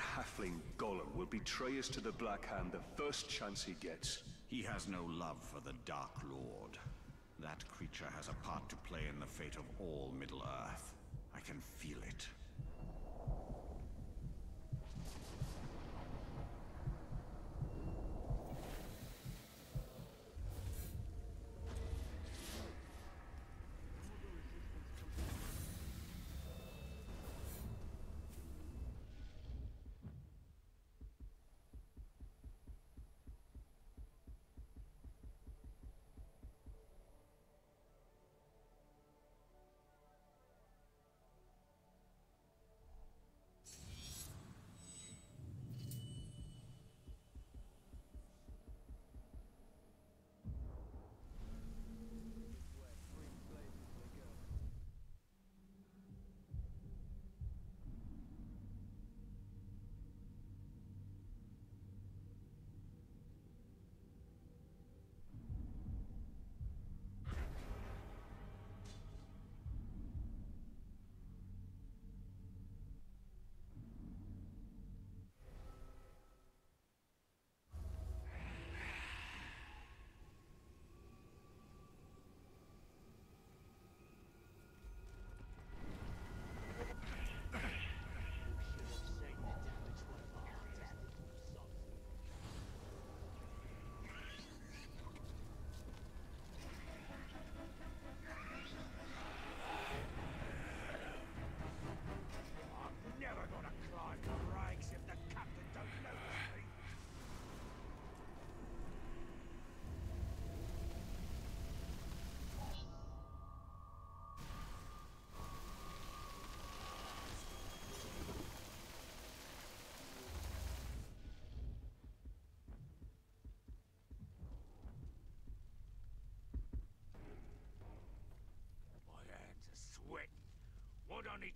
Halfling Gollum will betray us to the Black Hand the first chance he gets. He has no love for the Dark Lord. That creature has a part to play in the fate of all Middle-earth. I can feel it.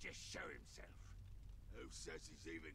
Just show himself? Who says he's even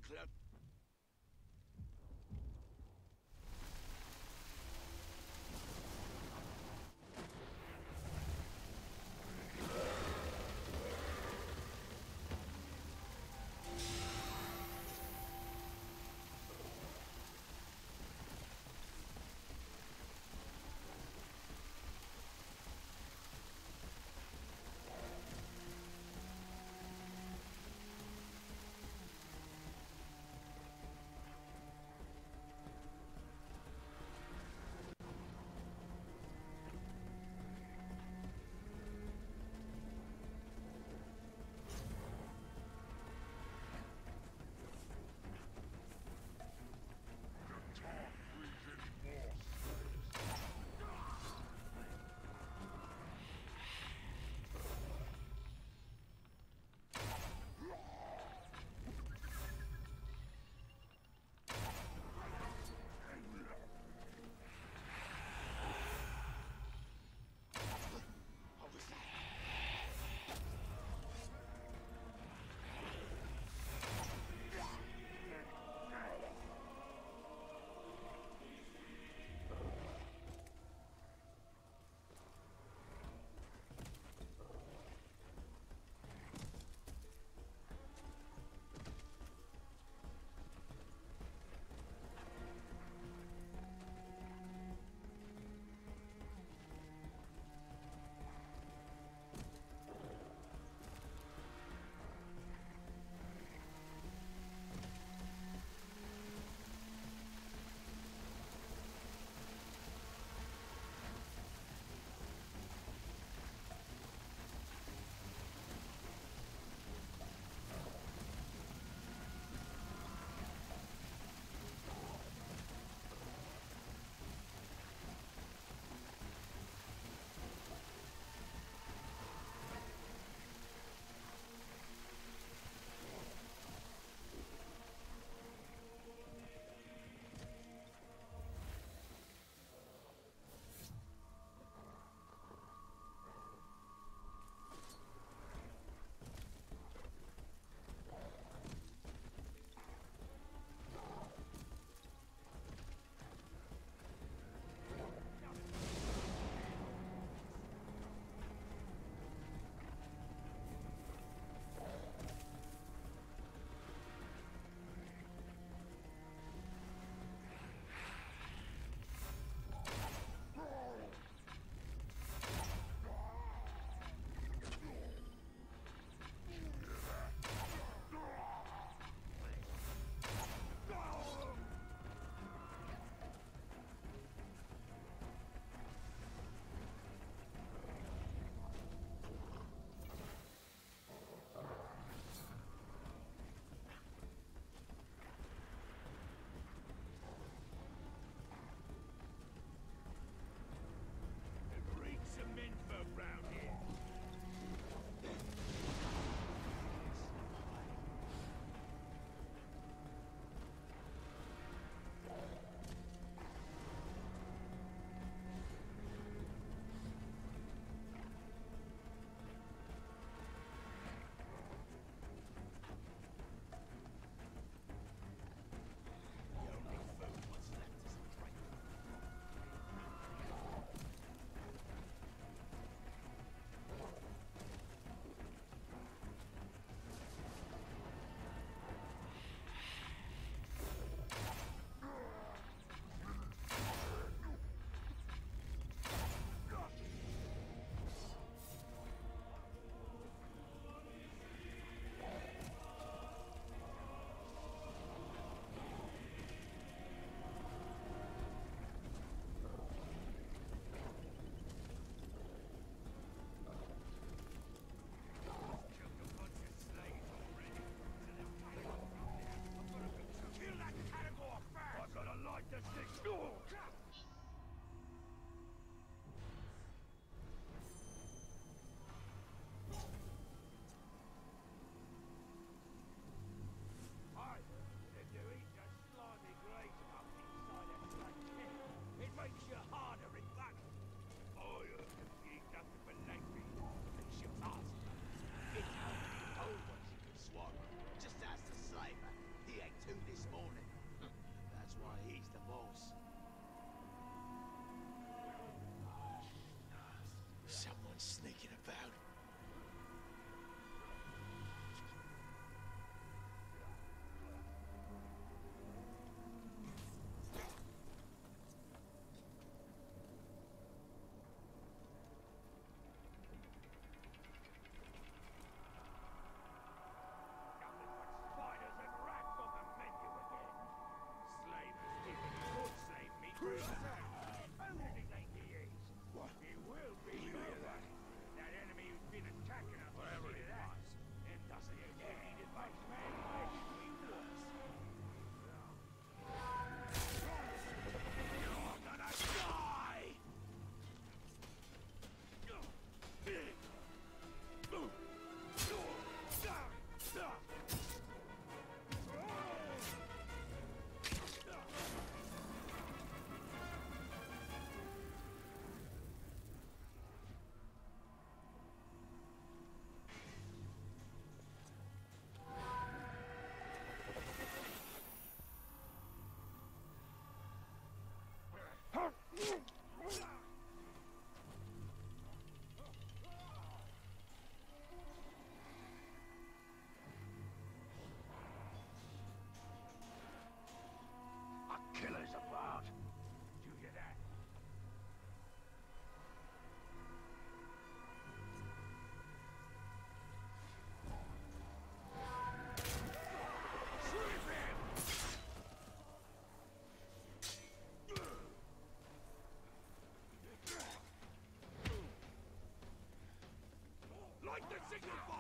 Signify!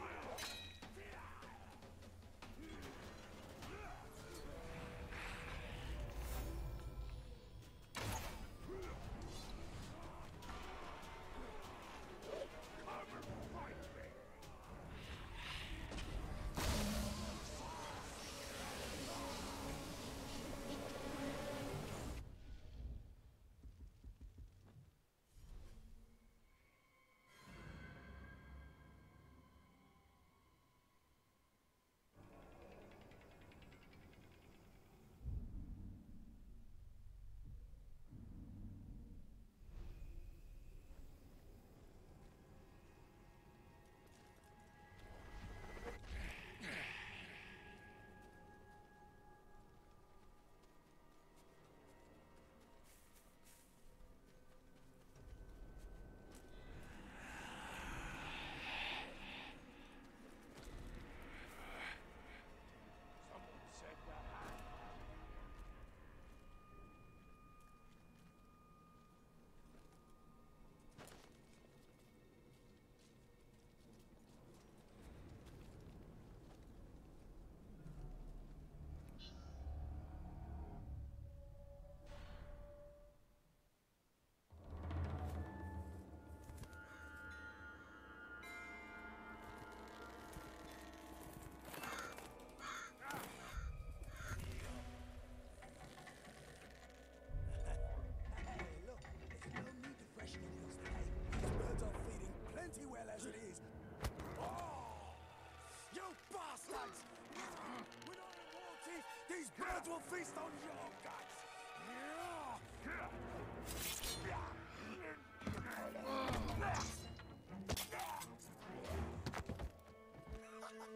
Clever? will feast on your guts!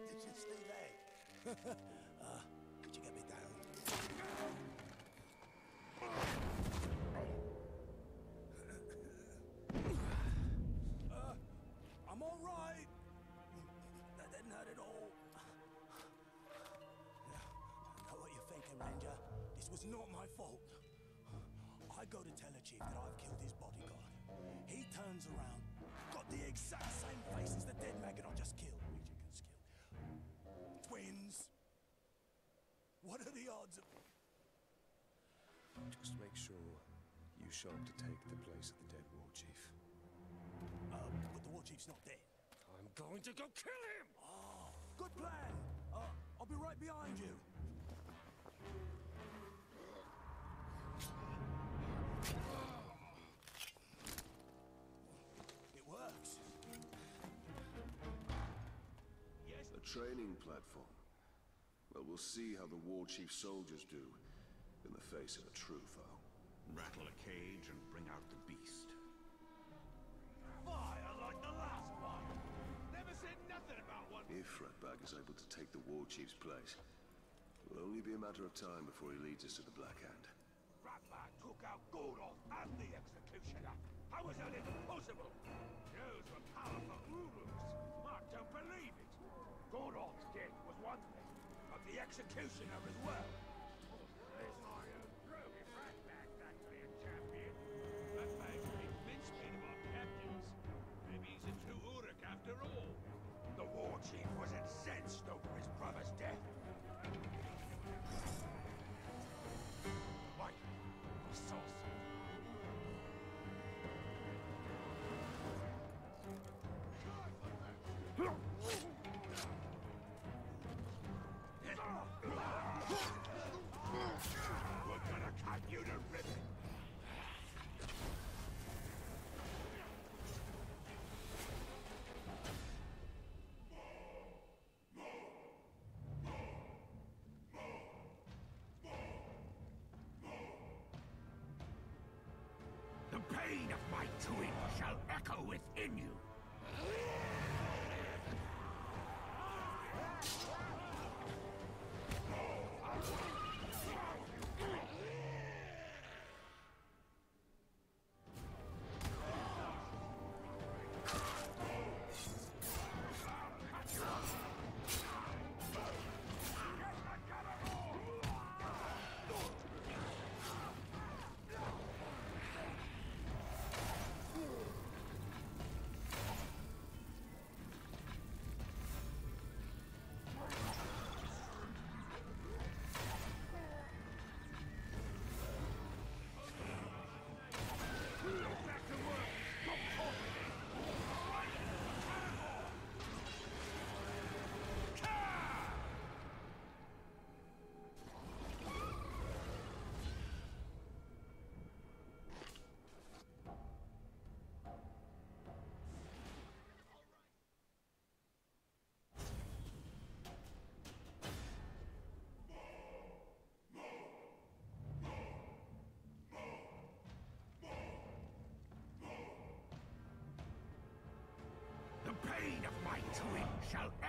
Did you see that? go to tell the chief that I've killed his bodyguard. He turns around, got the exact same face as the dead maggot I just killed. Can skill. Twins. What are the odds of... Just make sure you show up to take the place of the dead war chief. Uh, but the war chief's not dead. I'm going to go kill him! Oh, good plan. Uh, I'll be right behind you. It works. A training platform. Well, we'll see how the war chief soldiers do in the face of a true foe. Rattle a cage and bring out the beast. Fire like the last one! Never said nothing about one. If Ratbag is able to take the war chief's place, it will only be a matter of time before he leads us to the Black Hand. Goroth and the Executioner. How is that even possible? Those were powerful Uruks. Mark don't believe it. Goroth's death was one thing, but the Executioner as well. Within you.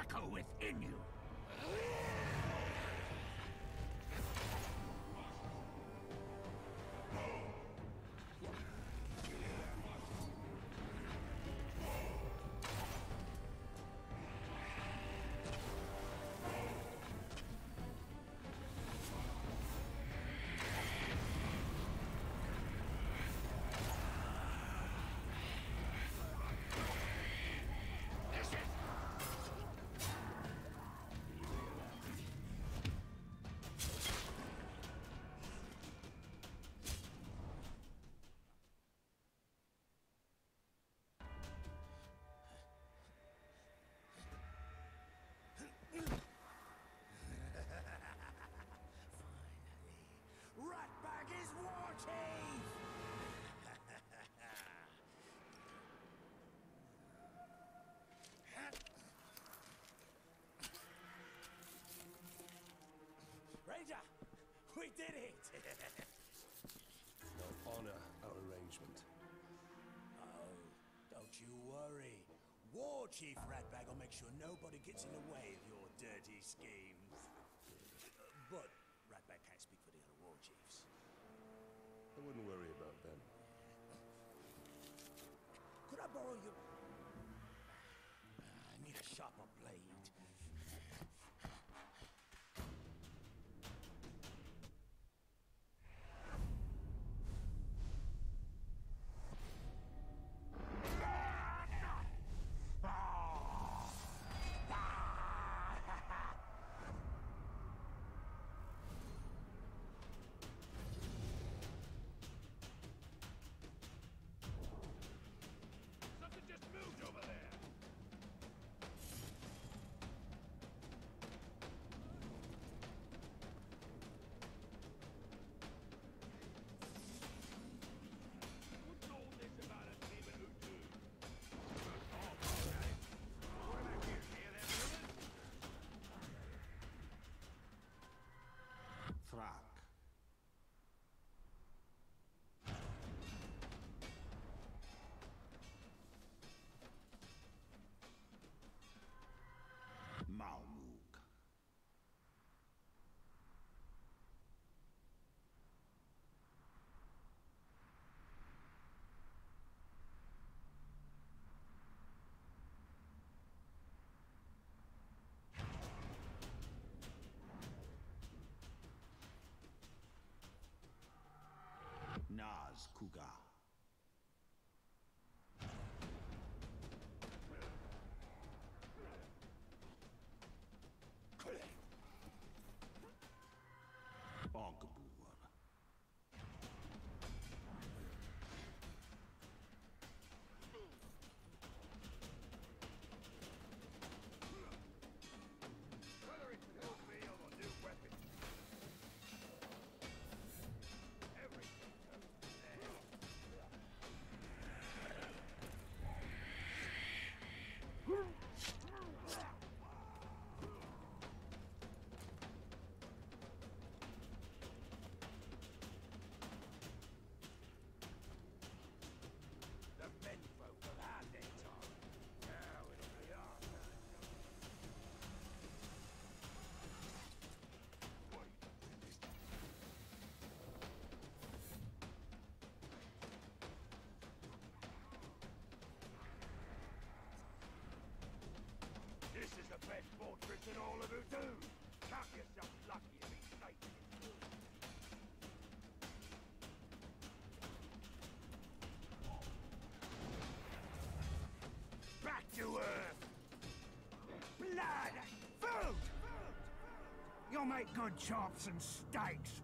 Echo within you. Did it! They'll honor our arrangement. oh, don't you worry. War Chief Ratbag will make sure nobody gets in the way of your dirty schemes. But Ratbag can't speak for the other war chiefs. I wouldn't worry about them. Could I borrow your... Naz Kuga. Ogbuor. All of. Count yourself lucky. Back to earth! Blood! Food! You'll make good chops and steaks.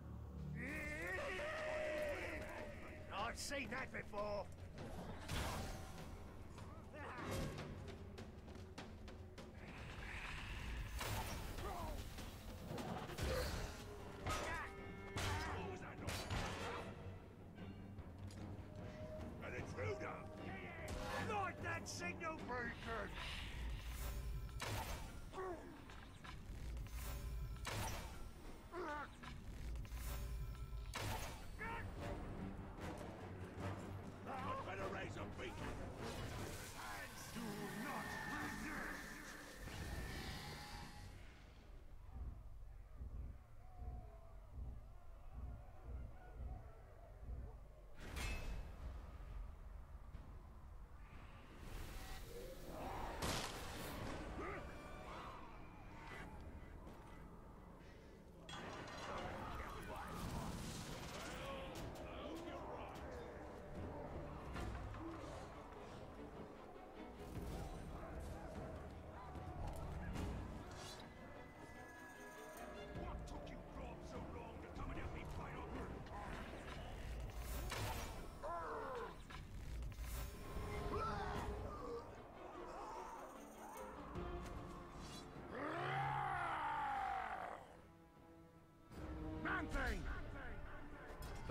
I've seen that before.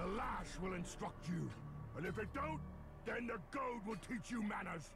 The lash will instruct you, and if it don't, then the goad will teach you manners.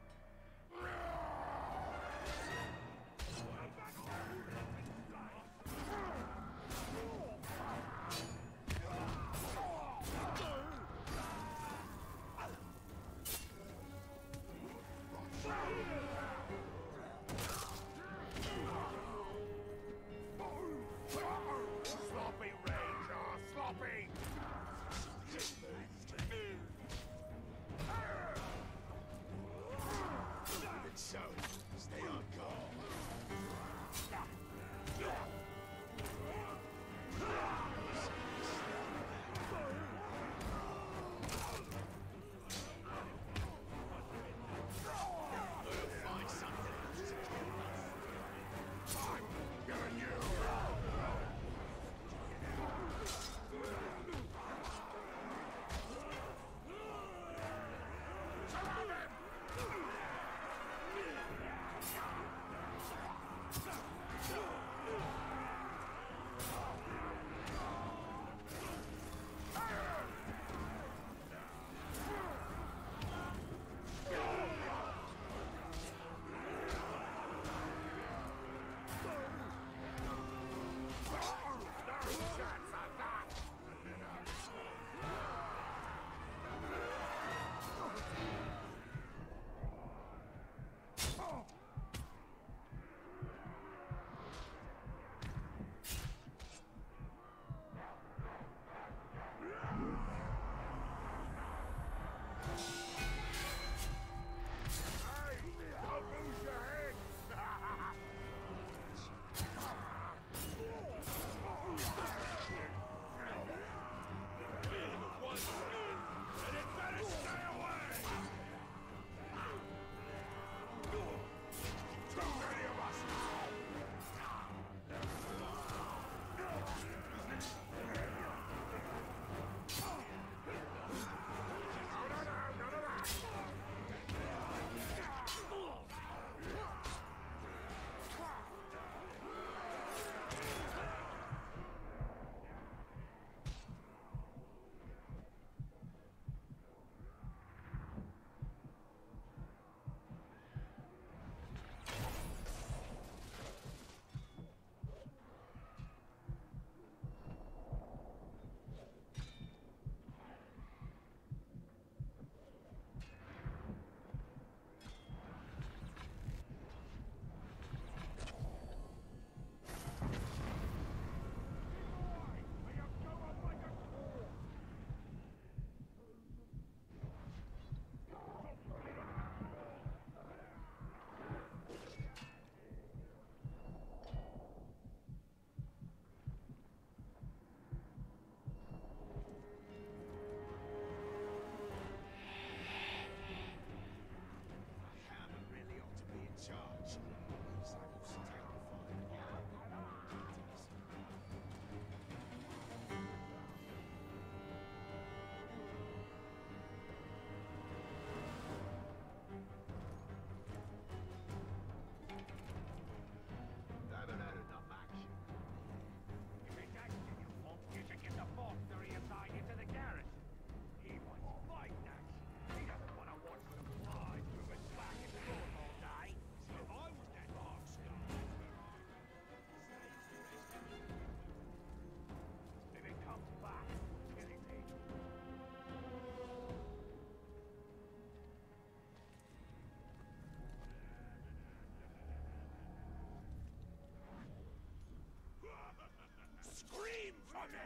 Scream for me!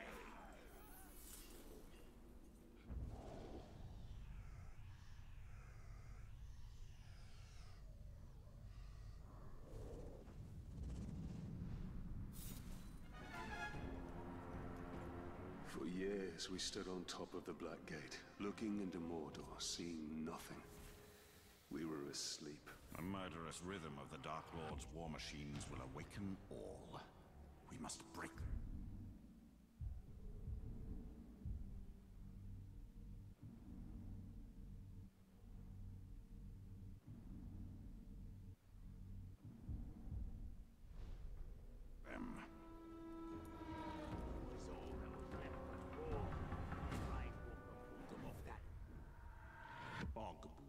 For years, we stood on top of the Black Gate, looking into Mordor, seeing nothing. We were asleep. The murderous rhythm of the Dark Lord's war machines will awaken all. We must break Monk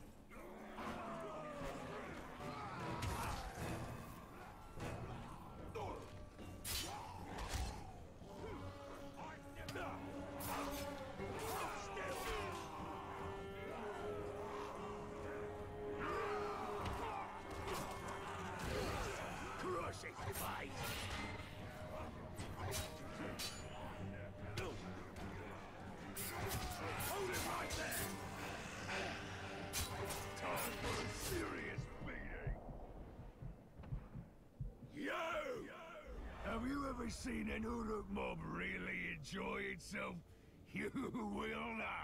seen an Uruk mob really enjoy itself? You will not.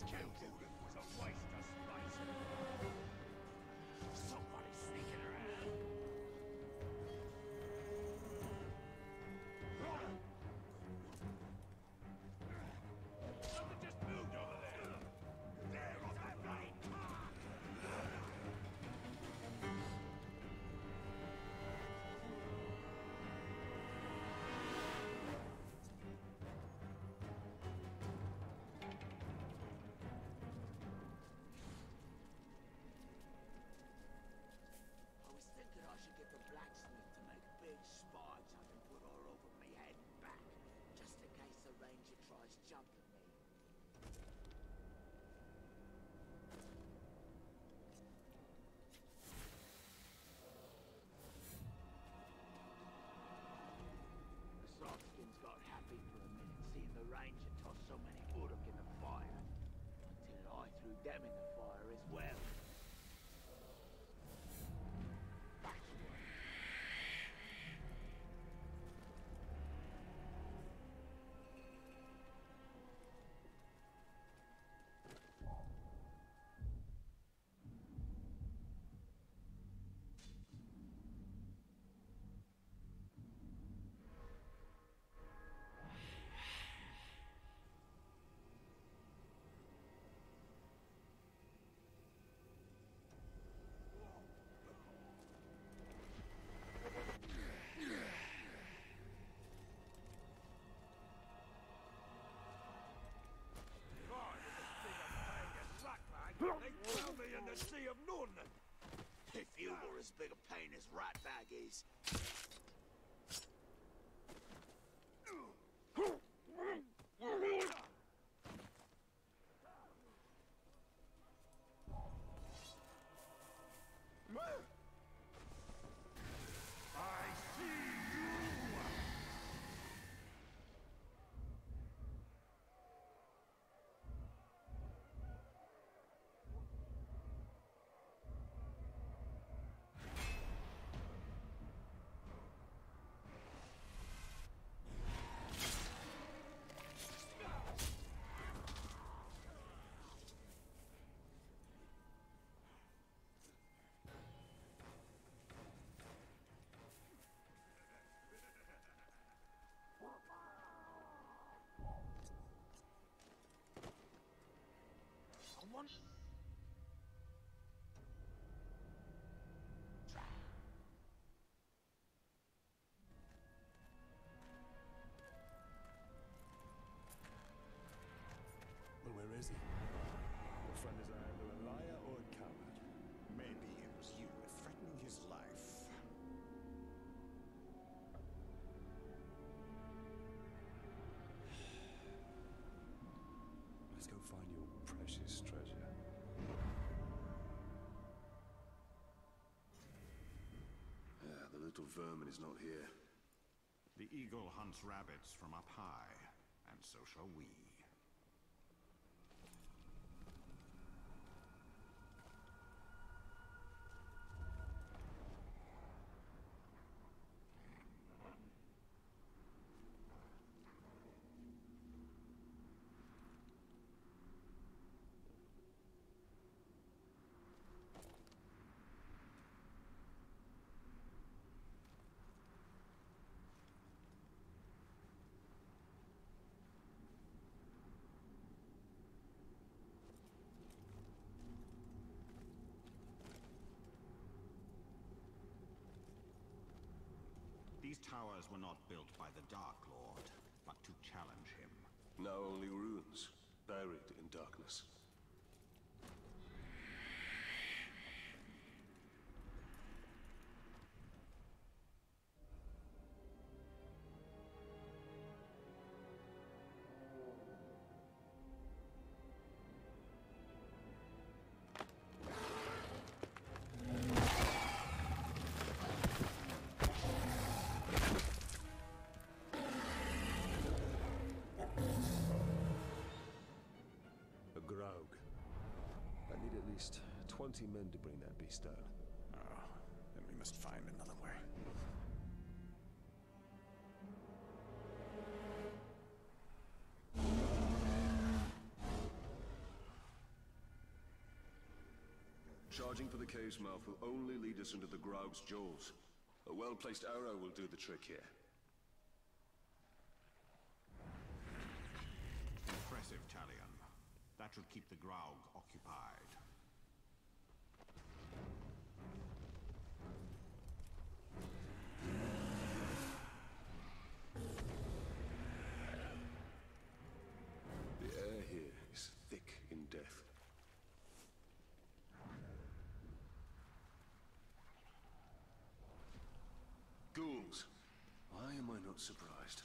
Killed him. I little vermin is not here. The eagle hunts rabbits from up high, and so shall we. These towers were not built by the Dark Lord, but to challenge him. Now only ruins, buried in darkness. Least 20 men to bring that beast down. Oh, then we must find another way. Charging for the cave's mouth will only lead us into the Graug's jaws. A well-placed arrow will do the trick here. Impressive, Talion. That should keep the Graug occupied. Why am I not surprised?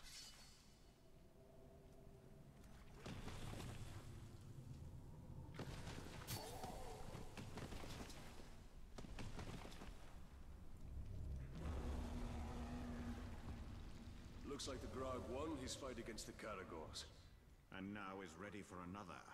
Looks like the Grog won his fight against the Caragors. And now is ready for another.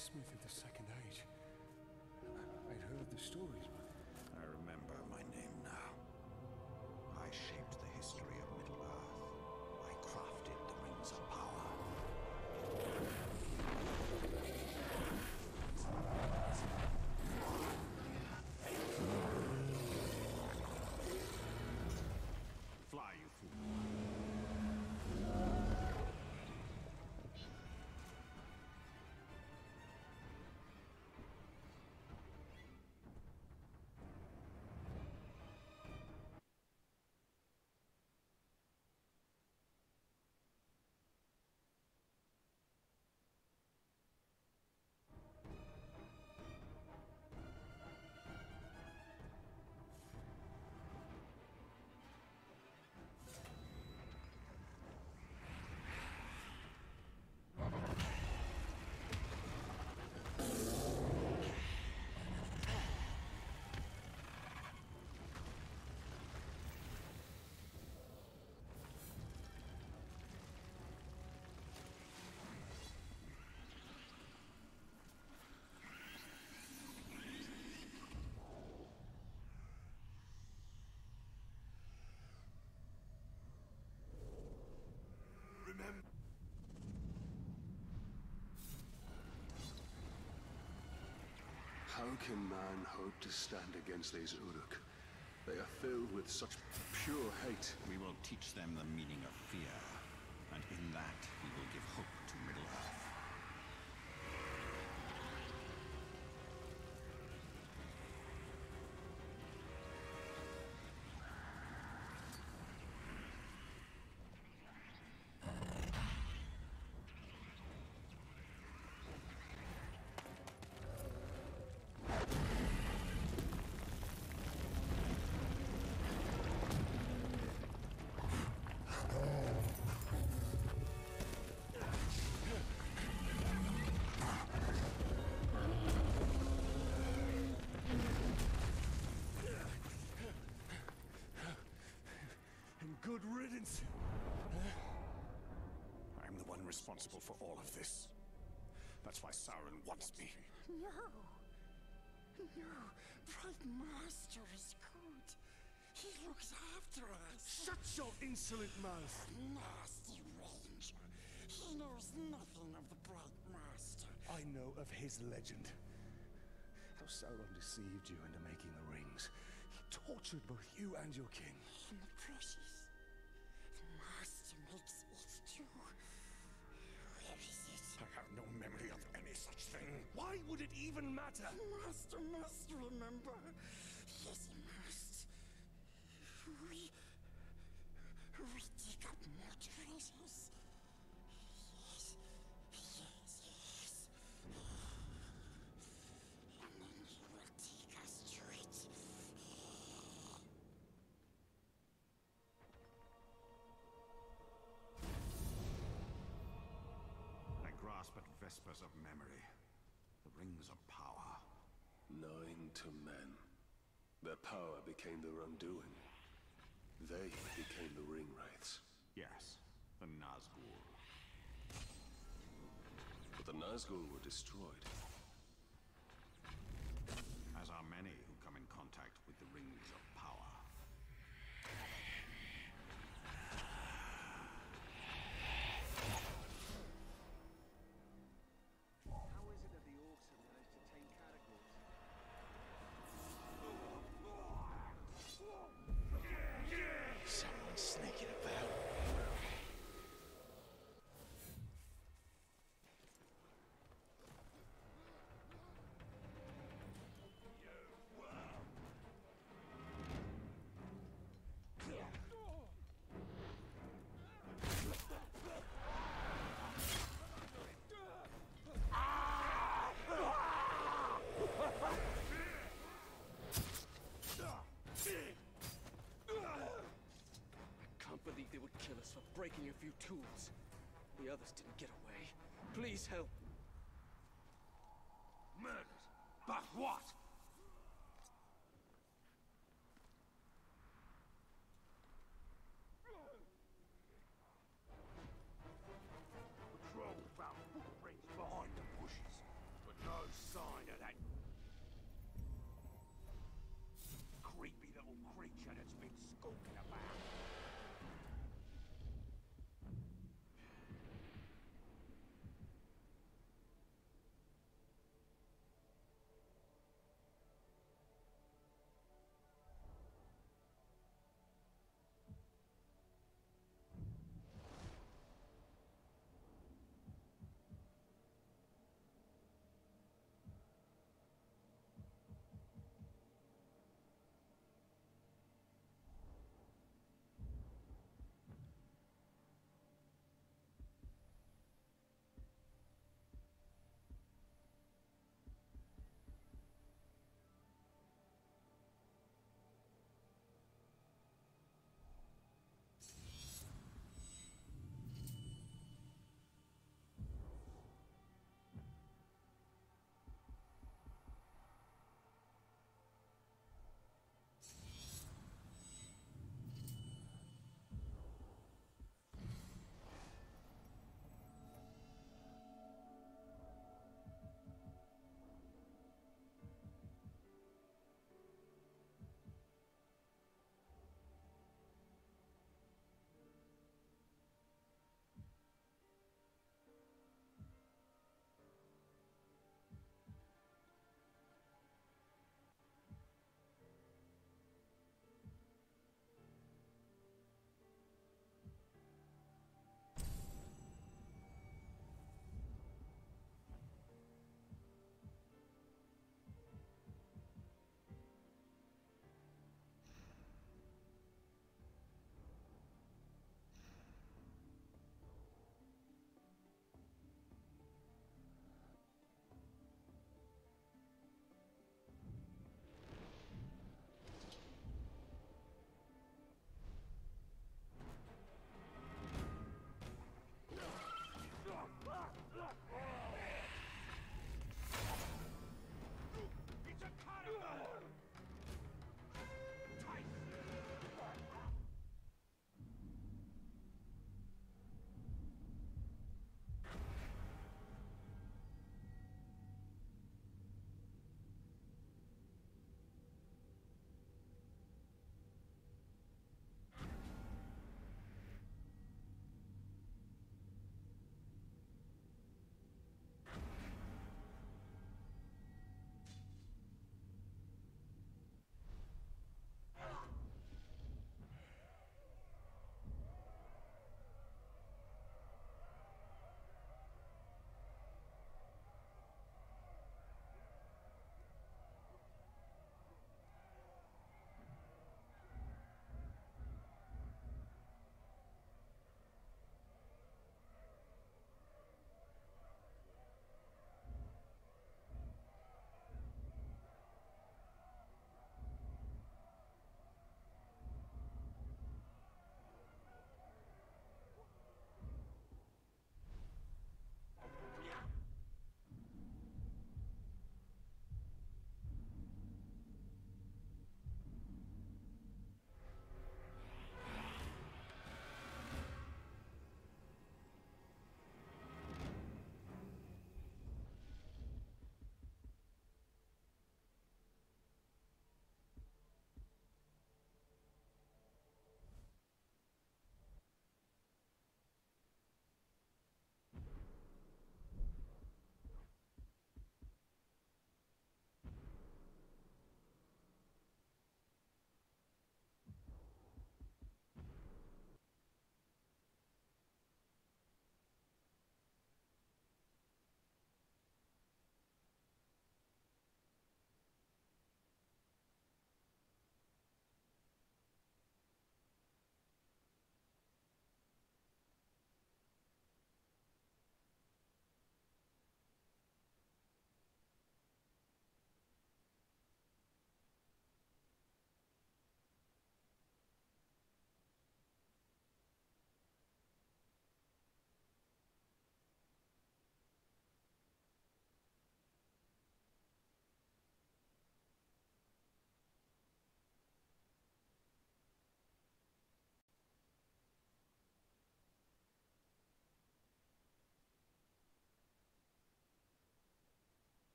Kiss me the same. How can man hope to stand against these Uruk? They are filled with such pure hate. We will teach them the meaning of fear. Responsible for all of this. That's why Sauron wants me. No. No. Bright Master is good. He looks after us. Shut your insolent mouth! Nasty ranger. He knows nothing of the Bright Master. I know of his legend. How Sauron deceived you into making the rings. He tortured both you and your king. And the precious. Why would it even matter? Master must remember. Nazgul were destroyed. Breaking a few tools. The others didn't get away. Please help.